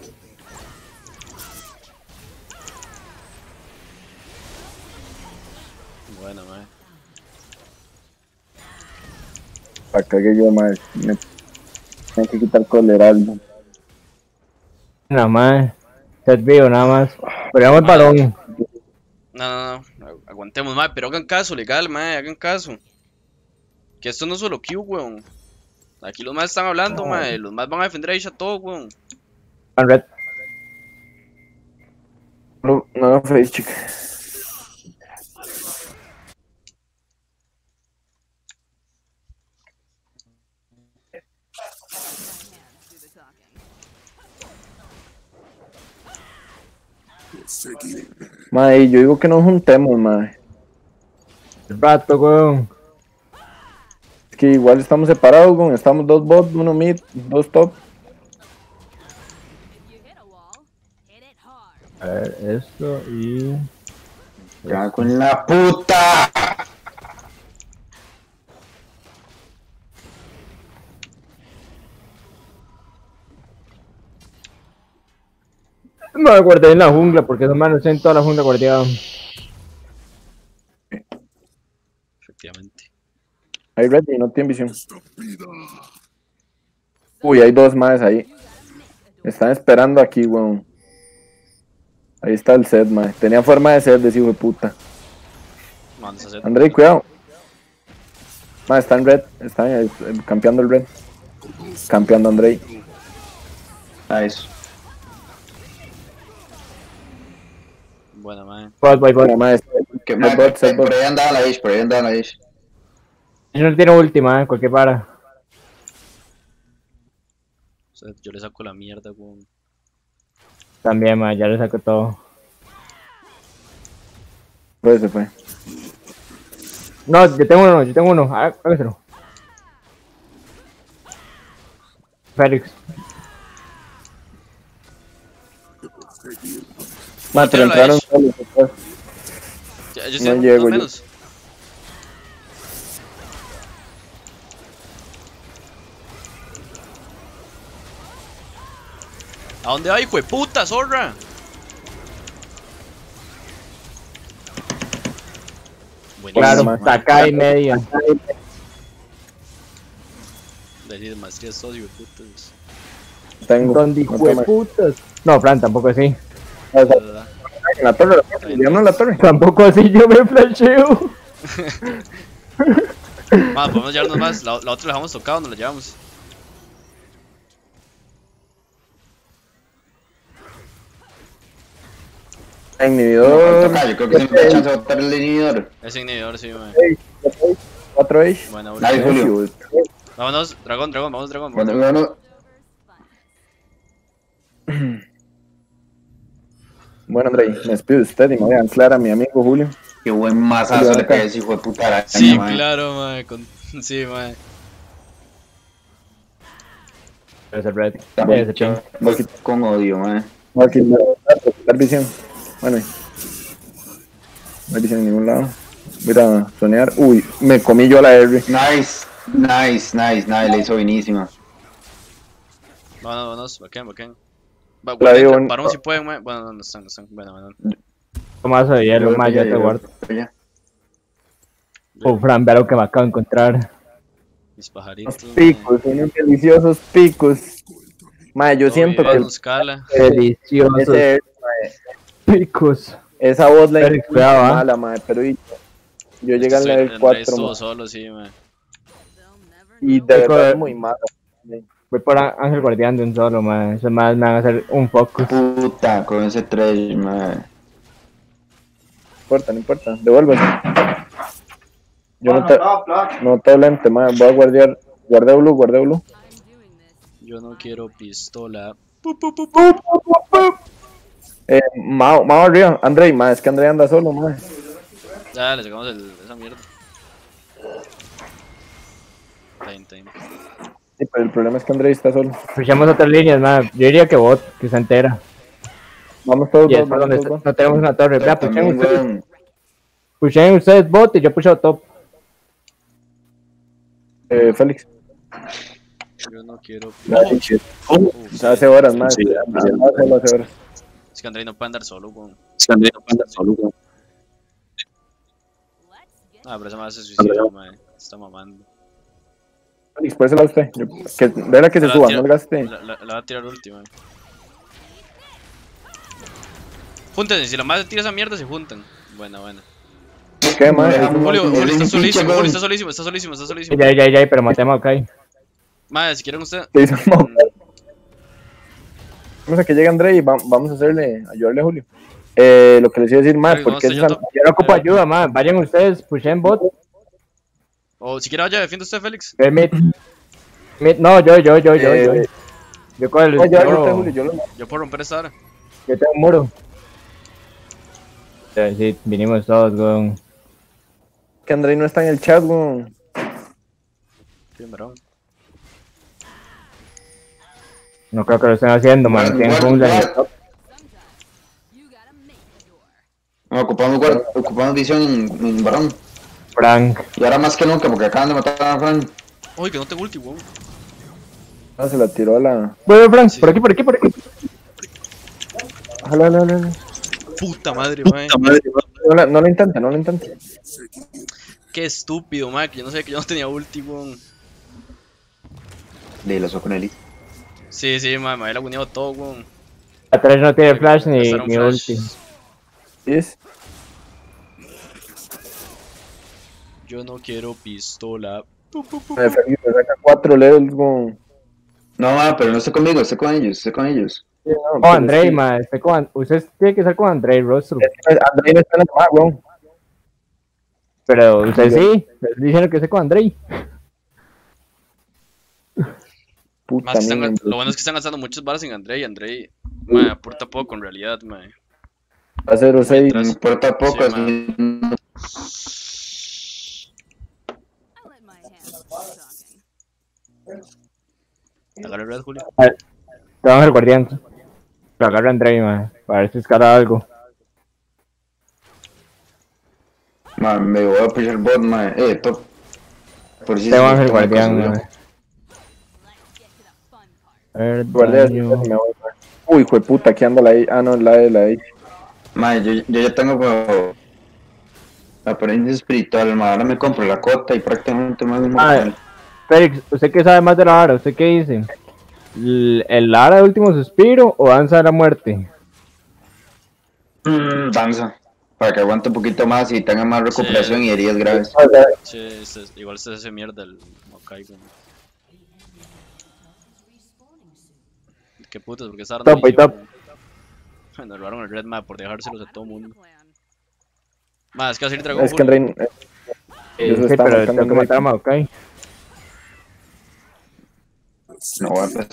Bueno, mae. La cagué yo más. Me tengo que quitar coleraldo. Nada más. Set vivo, nada más. Peleamos el balón. No, no, no. agu- Aguantemos, mae. Pero hagan caso, legal, mae. Hagan caso. Que esto no es solo Q, weón. Aquí los más están hablando, mae. Los más van a defender a Isha todo, weón. Van red. No, no no, chica. Madre, yo digo que nos juntemos, madre. El rato, weón. Es que igual estamos separados, weón. Estamos dos bots, uno mid, dos top. A ver, esto y. Cago en la puta. Me guardé en la jungla porque esos manos en toda la jungla guardiado. Efectivamente. Hay red y no tiene visión. Uy, hay dos más ahí. Están esperando aquí, weón. Ahí está el set, madre. Tenía forma de set, de ese hijo de puta. Mandas a hacer. Andrei, cuidado. Madre, está en red. Está eh, campeando el red. Campeando Andrei. Nice. Bueno, mae. Bot, bot. Que, Set ma, bot, set por bot. ahí andaba la Ish, por ahí andaba la Ish. Yo no tiene última, eh, cualquier para. O sea, yo le saco la mierda, weón. También, ma, ya le saco todo. Pues se fue. No, yo tengo uno, yo tengo uno. Há- Hágaselo. Félix. Madre, pero entraron solos. después. Ya, yo No sé, llego yo. menos. ¿A dónde va, hijo de puta, zorra? Buenísimo, Claro, saca y media. Decir maestría estos hijo de putas. Tengo. Donde No hijo de toma. putas. No, Fran, tampoco así. O sea, ¿Verdad? En la torre, la torre. ¿Vieron la torre? Tampoco así, yo me flasheo. Ma, podemos llevarnos más. La, la otra la dejamos tocado, nos la llevamos. No, Inhibidor. toca, yo creo que siempre hay chance de botar el inhibidor. Ese inhibidor, sí, mae. 4 H. Bueno, bueno. Julio. Vámonos, dragón, dragón, vamos, dragón. Bueno, vamos. bueno, Andrei, me despido de usted y me voy a anclar a mi amigo Julio. qué buen masazo le pegué a ese hijo de puta araña, Sí, mae. claro, mae. Con... Sí, mae. Es el red. Ese con odio, a quitar visión. Bueno, no hay visión en ningún lado. Voy a sonear. Uy, me comí yo la R. Nice, nice, nice, nice, le hizo buenísima. Vámonos, vámonos, bacán, bacán. Digo, un- si pueden. Bueno, no, no están, no están. Bueno, bueno. Tomazo de hielo, ma, ya te guardo. Ya. Oh, Fran, vea lo que me acabo de encontrar. Mis pajaritos. mae. picos, unos deliciosos picos. Madre, yo siento que. Deliciosos ese, picos. esa voz la cuidado, ¿ah? mala, madre, pero y- yo llegué al Andrés 4 estuvo mae, solo, sí, y de verdad es muy mala. Voy por Ángel Guardián de un solo, ma. Esos más me van a hacer un focus. Puta, con ese trash, man. No importa, no importa, devuélvase. Yo no te, no te lente, madre, voy a guardiar, guardé blue, guardé blue. Yo no quiero pistola. Eh, Mao, Mao arriba, Andrei, madre, es que Andrei anda solo, madre. Ya, le sacamos el, esa mierda. Time, time. Sí, pero el problema es que Andrei está solo. Pushemos otras líneas, man. Yo diría que bot, que se entera. Vamos todos, Y dos, es por donde está- no tenemos una torre. Vea, También, ustedes, weón. pushen ustedes bot y yo pusho top. Eh, Félix. Yo no quiero. Uf, Hace horas más. Sí, hace horas, hace horas. Es que Andrei no puede andar solo, weón. Es que Andrés no puede andar solo, weón. Let's get Ah, pero ese más se suicidó, mae. Está mamando. Pósela usted. Yo, que, verá que se La suba, tira- no le gaste. La, la- la va a tirar última. Júntense, si la madre tira esa mierda, se juntan. Buena, buena. ¿Qué, madre? Julio, Julio está solísimo. Julio está solísimo, está solísimo, está solísimo. Ya, ya, ya, pero matemos a Kai. Madre, si quieren usted. Mm, Vamos a que llegue André y va- vamos a hacerle, ayudarle a Julio. Eh, lo que les iba a decir más, no, porque es yo Yo no ocupo ayuda, man. Vayan ustedes, pushen bot. O si quiere vaya, defiende usted, Félix. Ve mid. Mid, no, yo, yo, yo, yo, Eh, yo. Yo con el. No, yo- yo, Julio, yo lo Yo puedo romper esta hora. Yo tengo un muro. Ya, Sí, vinimos todos, weón. que André no está en el chat, weón. Varón. No creo que lo estén haciendo, man. Tienen jungla en el guard. top. No, ocupamos, visión en, en varón. Frank. Y ahora más que nunca, porque acaban de matar a Frank. Uy, que no tengo ulti, weón. No, se la tiró a la. Bueno, Frank, Sí. por aquí, por aquí, por aquí. Jala, jala, jala. Puta madre, mae. No la, no lo intenta, no lo intenta. Qué estúpido. Que yo no sé que yo no tenía ulti, weón. Le lo con él. Sí, sí. Me había laguneado todo, weón. Atrás no tiene flash ni, ni flash. ulti. ¿Sí es? Yo no quiero pistola. Me saca cuatro levels, weón. No, ma, pero no esté conmigo, esté con ellos, esté con ellos. Sí, no, Con Andrei, sí. man. Usted, con, usted tiene que estar con Andrei Rostro. André no está en el mapa, weón. Pero usted sí. Estoy diciendo que esté con Andrei. Puta Más están, lo bueno es que están gastando muchos balas en Andrei. Andrei, mae, aporta poco en realidad, mae. Va a 0-6. Mientras- No importa poco, Sí, es ma. un- I let my Agarra el red, Julio. Te vamos al guardián. Lo agarra Andrei, man. Para ver si escala algo. ma, me voy a pushar bot, ma, eh, top. Por si Te vamos se- al guardián, man. Me voy, man. Uy, hijo de puta, aquí anda la I. Ah, no, la de la I. Ma, yo, yo ya tengo como apariencia espiritual, ma, ahora me compro la cota y prácticamente más inmortal. Félix, ¿usted qué sabe más de la vara? ¿Usted qué dice? ¿El, el Lara de último suspiro o danza de la muerte? Mm, danza, para que aguante un poquito más y tenga más recuperación y heridas graves. Sí, este- igual se hace mierda el Mokai, weón. Qué putas, porque esa Top, ahí top. Nos robaron el red map por dejárselos a todo mundo. Más, es que va a salir dragón. es que Julio. André. eh, Sí, pero tengo que matar a Maokai. No, va, pues,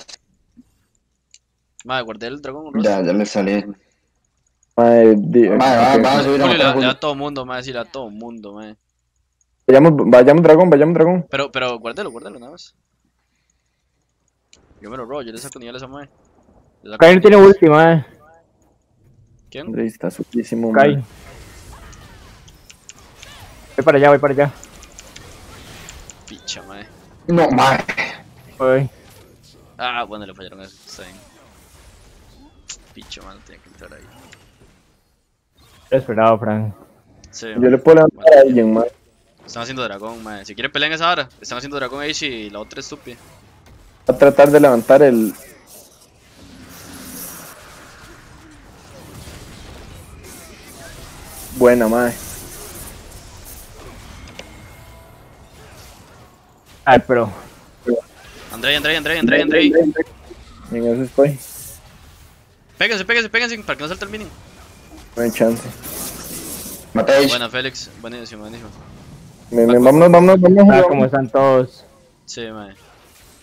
Madre, guardé el dragón, ya, ya le salí. mae, di- Ma, va, ok. va a subir a le matar da, a le da a todo mundo, madre, sí, le da a todo mundo, madre. Vayamos, vayamos dragón, vayamos dragón. Pero, pero, guárdelo, guárdelo, nada más. Yo me lo robo, yo le saco nivel a esa madre. Kai no tiene última, eh. ¿Quién? Está sutísimo, Kai. Voy para allá, voy para allá. Picha, madre. No, ma, Voy. Ah, bueno, le fallaron a bien. Picha, madre, tenía que entrar ahí. Esperado, Frank. Sí, Yo le puedo levantar a alguien, mae. Están haciendo dragón, madre. Si quieren pelear en esa hora, están haciendo dragón H y la otra estúpida. Va a tratar de levantar el. Buena, mae. Ay, pero. Andrei, Andrei, Andrei, Andrei, Andrei. En eso estoy. Péguense, péguense, péguense para que no salte el mini. No hay chance. Ish. Buena, Félix. Buenísimo, buenísimo. Me- me- vámonos, vámonos, vámonos. Ah, como están todos. Sí, madre.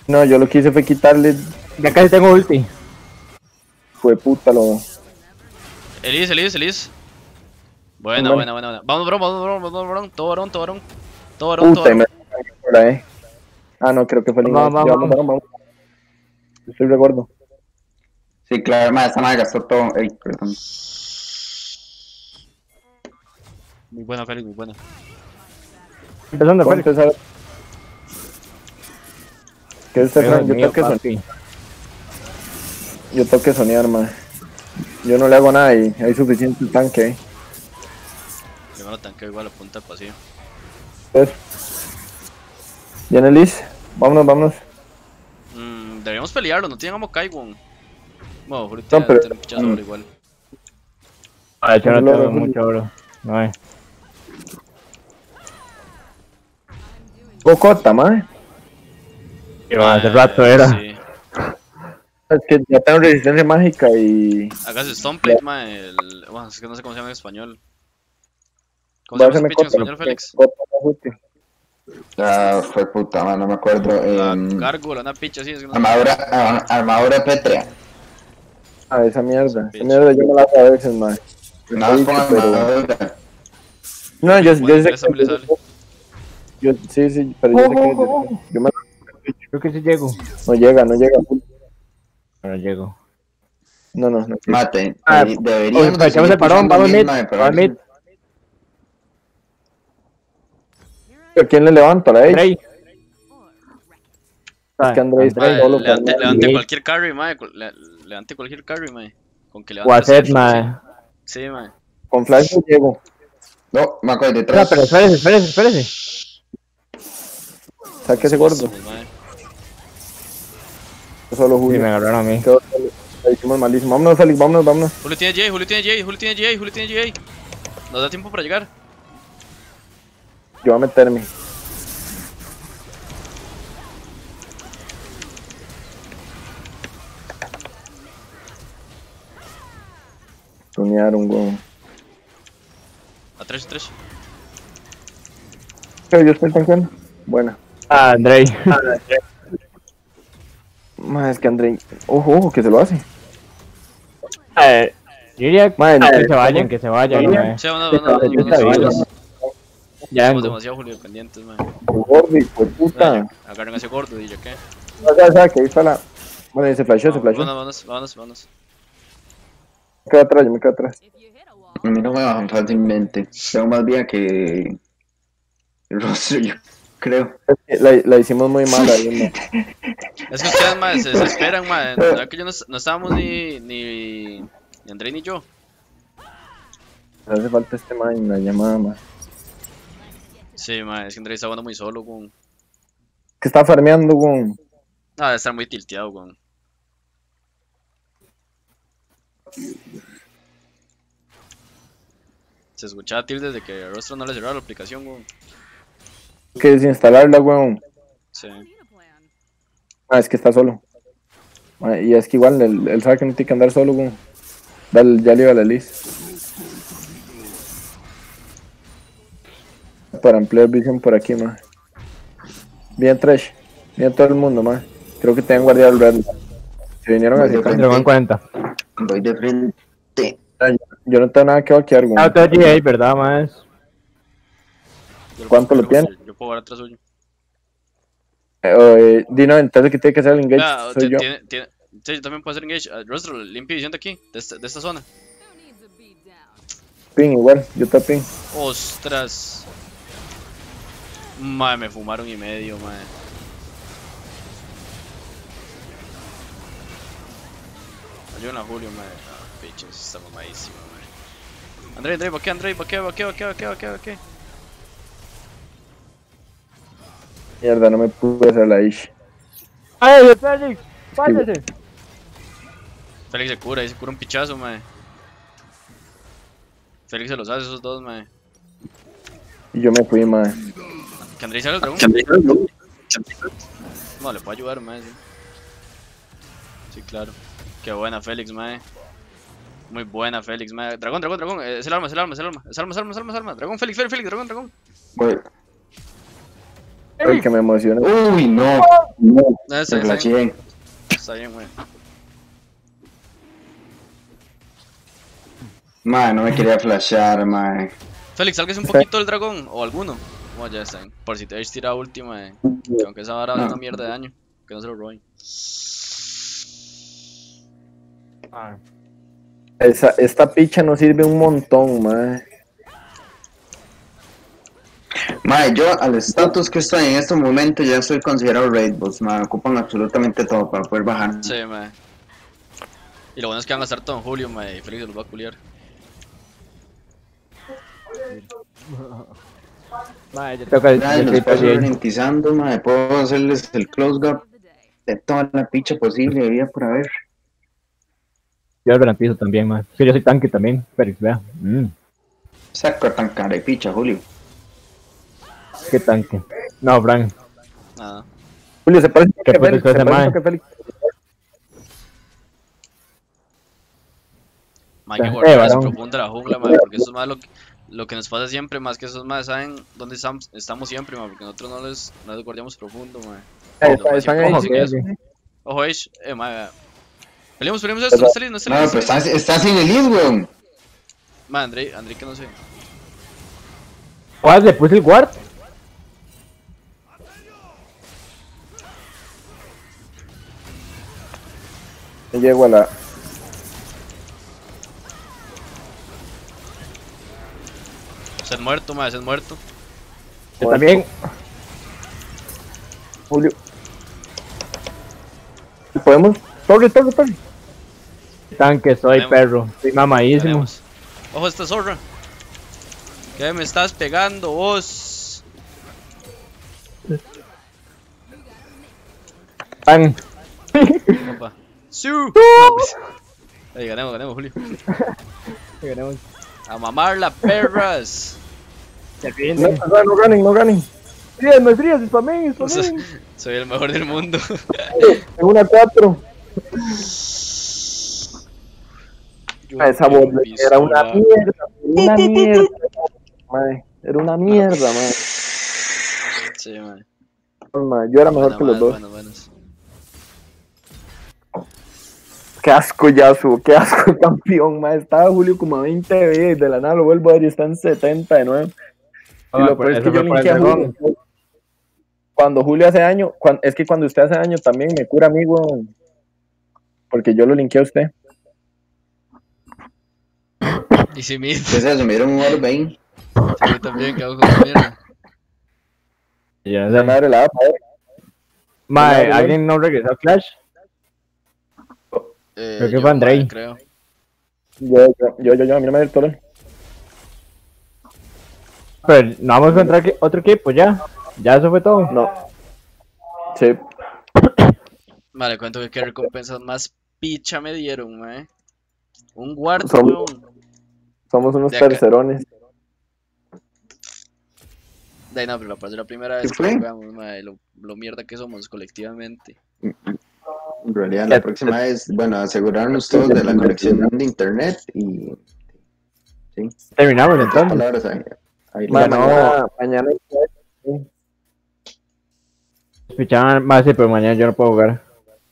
No, yo lo que hice fue quitarle. Ya casi tengo ulti. Fue puta lo. Elis, Elis, Elis. Buena, Bueno. buena, buena, buena. Vamos, bro, vamos, bro, vamos, bro. Todo varón, todo varón. Todo varón, todo Puta, me. Ah, no, creo que fue el vamos, Vamos, vamos, vamos. Estoy recuerdo. Sí, claro, ma, esta madre gastó todo. Ey, perdón. Muy buena, Félix, muy buena. Empezando, ¿Cómo Félix. empezar? ¿Qué es este? Yo mío, tengo que son- papi. yo tengo que soñar, man. Yo no le hago nada y hay suficiente tanque ahí. Yo me lo tanqueo igual a punta del pasillo. Pues. Viene Liz. Vámonos, vámonos. Mm, deberíamos pelearlo, no tienen amo Kaiwon. Bueno, ahorita No, pero- pichazo igual. Ah, yo no tengo mucho oro. No hay. Bocota, man. Pero hace Eh, rato era. Sí. Es que ya tengo resistencia mágica y. Hágase Stoneplate, ma. El... Bueno, es que no sé cómo se llama en español. ¿Cómo se a llama ese en español, Félix? Cota, no útil. Ah, fue puta, no me acuerdo. Gárgola, una picha así. Es que no sé. armadura, ah, armadura pétrea. Ah, esa mierda. Esa Bitch. mierda yo me la hago a veces, man. Armadura. No, yo, Bueno, yo sé le sale. Yo, sí, sí, pero yo sé que. Yo me, Creo que sí llego. no llega, no llega. Pero llego. No, no, no. Mate, Ah, deberíamos. Oye, el parón, vamos mid, vamos mid. ¿A quién le levanto? ¿A la? Rey. Es que André está Ma, solo. levante, levante Sí. cualquier carry, ma. cu- le- Levante cualquier carry, ma. Con que levante. Mae. Sí, ma. Con Flash no llego. No, me acuerdo No, detrás. pero espérese, espérese, espérese. Saque ese gordo. Yo Solo Sí, Julio. me agarraron a mí. La hicimos malísimo. Vámonos, Félix, vámonos, vámonos. Julio tiene J, Julio tiene J, Julio tiene J, Julio tiene J. Nos da tiempo para llegar. Yo voy a meterme. Tunear un huevo. A 3 3. Pero yo estoy tanqueando. Buena. Ah, Andrei. Más es que André. Ojo, ojo, que se lo hace. Eh, yo diría Madre, que se vayan, que se vayan. Madre. mae. Sí, Ya Somos demasiado Julio dependientes, ma. Gordo, hijo de puta. Agarren a ese gordo, DJ, ¿qué? Ya, ya, ya, que ahí está la. Bueno, se flashó, se flashó. Vámonos, vámonos, vámonos, vámonos. Me quedo atrás, yo me quedo atrás. A mí no me bajan fácilmente. Tengo más vida que. El rostro, yo creo. Es que La, la hicimos muy mal ahí, ¿no? Es que ustedes, ma, se desesperan, ma. ¿Verdad que yo no, no estábamos ni, ni, ni André ni yo? Le hace falta este man en la llamada, man. Sí, ma, es que André está jugando muy solo, con. Que está farmeando, con. Ah, debe estar muy tilteado, con. Se escuchaba tilt desde que a Rostro no le cerraba la aplicación, con. Que desinstalarla, weón. Sí. Ah, es que está solo. Ah, y es que igual él, él sabe que no tiene que andar solo, weón. Dale, ya le iba a la lista. Para ampliar visión por aquí, man. Bien, Trash. Bien, todo el mundo, man. Creo que te han guardado el red. Se vinieron Voy hacia acá. en cuenta. Voy de frente. Yo no tengo nada que vaquear, weón. Ah, GA, ¿verdad, más? ¿Cuánto lo tiene? Yo puedo jugar atrás suyo. Eh, eh, Dino, entonces que tiene que hacer el engage Ah, soy yo. tiene, tiene, sí, yo también puedo hacer engage. Ah, Rostro, limpia visión de aquí, de esta, de esta zona. Ping, igual. Yo te ping. Ostras. Madre, me fumaron y medio, madre. Ayúdenla a Julio, madre. Ah, pinches, está mamadísima, madre. André, André, vaquea, André, vaquea, vaquea, vaquea, vaquea, vaquea, vaquea. Mierda, no me pude hacer la ish. ¡Ay, Félix! ¡Váyase! Félix se cura, ahí se cura un pichazo, madre. Félix se los hace esos dos, madre. Y yo me fui, madre. Que André sale el dragón. No, le puedo ayudar, madre. Sí. sí, claro. Qué buena Félix, madre. Muy buena Félix, madre. Dragón, dragón, dragón. eh, Es el arma, es el arma, es el arma. Es arma, es arma, es arma, es arma. Dragón, Félix, Félix, Félix, dragón, dragón. Voy. El que me emociona. Uy, no. No. No, está, está bien, está bien, güey. Madre, no me quería flashear, madre. Félix, sálgase un poquito del dragón. O alguno. Ya. Por si te habéis tirado última, eh. Que aunque esa vara es una mierda de daño. Que no se lo roben. Esa, esta picha nos sirve un montón, mae. Mae, yo al estatus que estoy en este momento ya estoy considerado raid boss, mae, ocupan absolutamente todo para poder bajar. Sí, mae. Y lo bueno es que van a estar todo en julio, mae. Y Félix los va a culiar. Yo tengo que bien. ralentizando, mae, puedo hacerles el close gap de toda la picha posible, había por haber. Yo garantizo también. Es que yo soy tanque también, Félix, vea. Mm, Saca tan cara de picha, Julio. qué tanque. No, Frank. Nada. Julio, se parece ¿Qué que Félix, es se parece que Félix. Que Eh, profundo de la jungla, mae. Porque eso es más lo que, lo que nos pasa siempre, más que esos más saben dónde estamos, estamos siempre, mae. Porque nosotros no les, no les guardamos profundo. Eh, están ahí. ok, eso. ok. Ojo. Eh, vea. Peleemos, peleemos esto, no está listo, no está No, listo. pero está sin el lead, weón. Mae, André, André que no sé. ¿Cuál? ¿Le puse el guard? Llego a la. Es muerto, se es muerto. Yo también. Julio. ¿Podemos? Torre, torre, torre. Tanque, soy Tenemos. perro. Soy mamadísimo. Tenemos. Ojo, esta zorra. ¿Qué me estás pegando, vos? Pan. Opa. ¡Su! Ahí, ganemos, ganemos, Julio. Ganamos. A mamarla, perras. Se No, rinden. no, no ganen, no ganen. Frías, me frías, spamen, spamen. Soy el mejor del mundo. En una 4. Yo Esa voz era una mierda. Una mierda. Mae, Era una mierda, mae. Sí. Mae, Yo era mejor que los dos. buenas, buenas. Qué asco, Yasu, qué asco, campeón, mae. Estaba Julio como a 20 de de la nada lo vuelvo a ver y está en 70 de nuevo. Y Ah, lo pues, peor es que yo linké a. Julio. Cuando Julio hace daño, cuan- es que cuando usted hace daño también me cura, amigo. Porque yo lo linké a usted. Y si mi, ¿Qué es eso? Me dieron un Orbane. si mi también, que hago con la mierda. Ya La madre la va a pagar. Mae, Madre, ¿alguien no regresó a Clash? Eh, Creo que yo, fue Andrei. Creo. Yo, yo, yo, yo, yo, a mí no me da el toro. Pero no vamos a encontrar que- otro equipo ya. Ya eso fue todo. No. Sí. Vale, cuento que qué recompensas más picha me dieron, mae. Un guardo, Son- weón. Somos unos tercerones. De ahí no, pero ser la primera vez que jugamos, mae, lo, lo mierda que somos colectivamente. En realidad, la próxima es, bueno, asegurarnos todos de la conexión de internet y Terminamos entonces. Ahí. la- mañana, mañana Escuchaban más, sí, pero mañana yo no puedo jugar.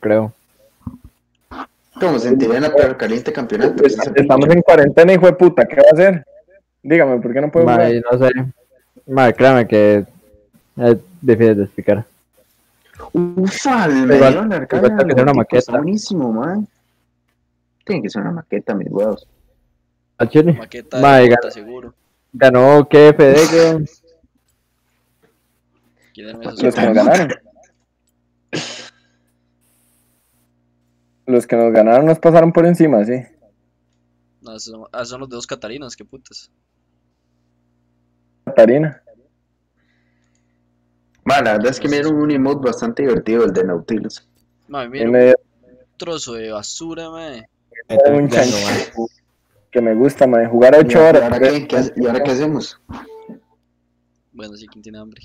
Creo. ¿Cómo sentirían la peor caliente campeonato? Pues, estamos en cuarentena, hijo de puta. ¿Qué va a hacer? Dígame, ¿por qué no puedo jugar? No sé. Mae, créame que es difícil de explicar. Ufa, la arcana, igual tengo que una maqueta. buenísimo, man. Tiene que ser una maqueta, mis huevos. Chile. Maqueta de seguro. Ganó KFD, weón. ¿Quién eran esos Los que nos ganaron. Los que nos ganaron nos pasaron por encima, sí. No, son, ah, son los de dos Catarinas, qué putas. Catarina. Va, la verdad es que me dieron un emote bastante divertido, el de Nautilus. Mira, me un trozo de basura, mae. un chancho que me gusta, mae. Jugar ¿Y 8 ahora horas. qué? ¿Qué hace- ¿Y ahora qué hacemos? Bueno, sí, quien tiene hambre.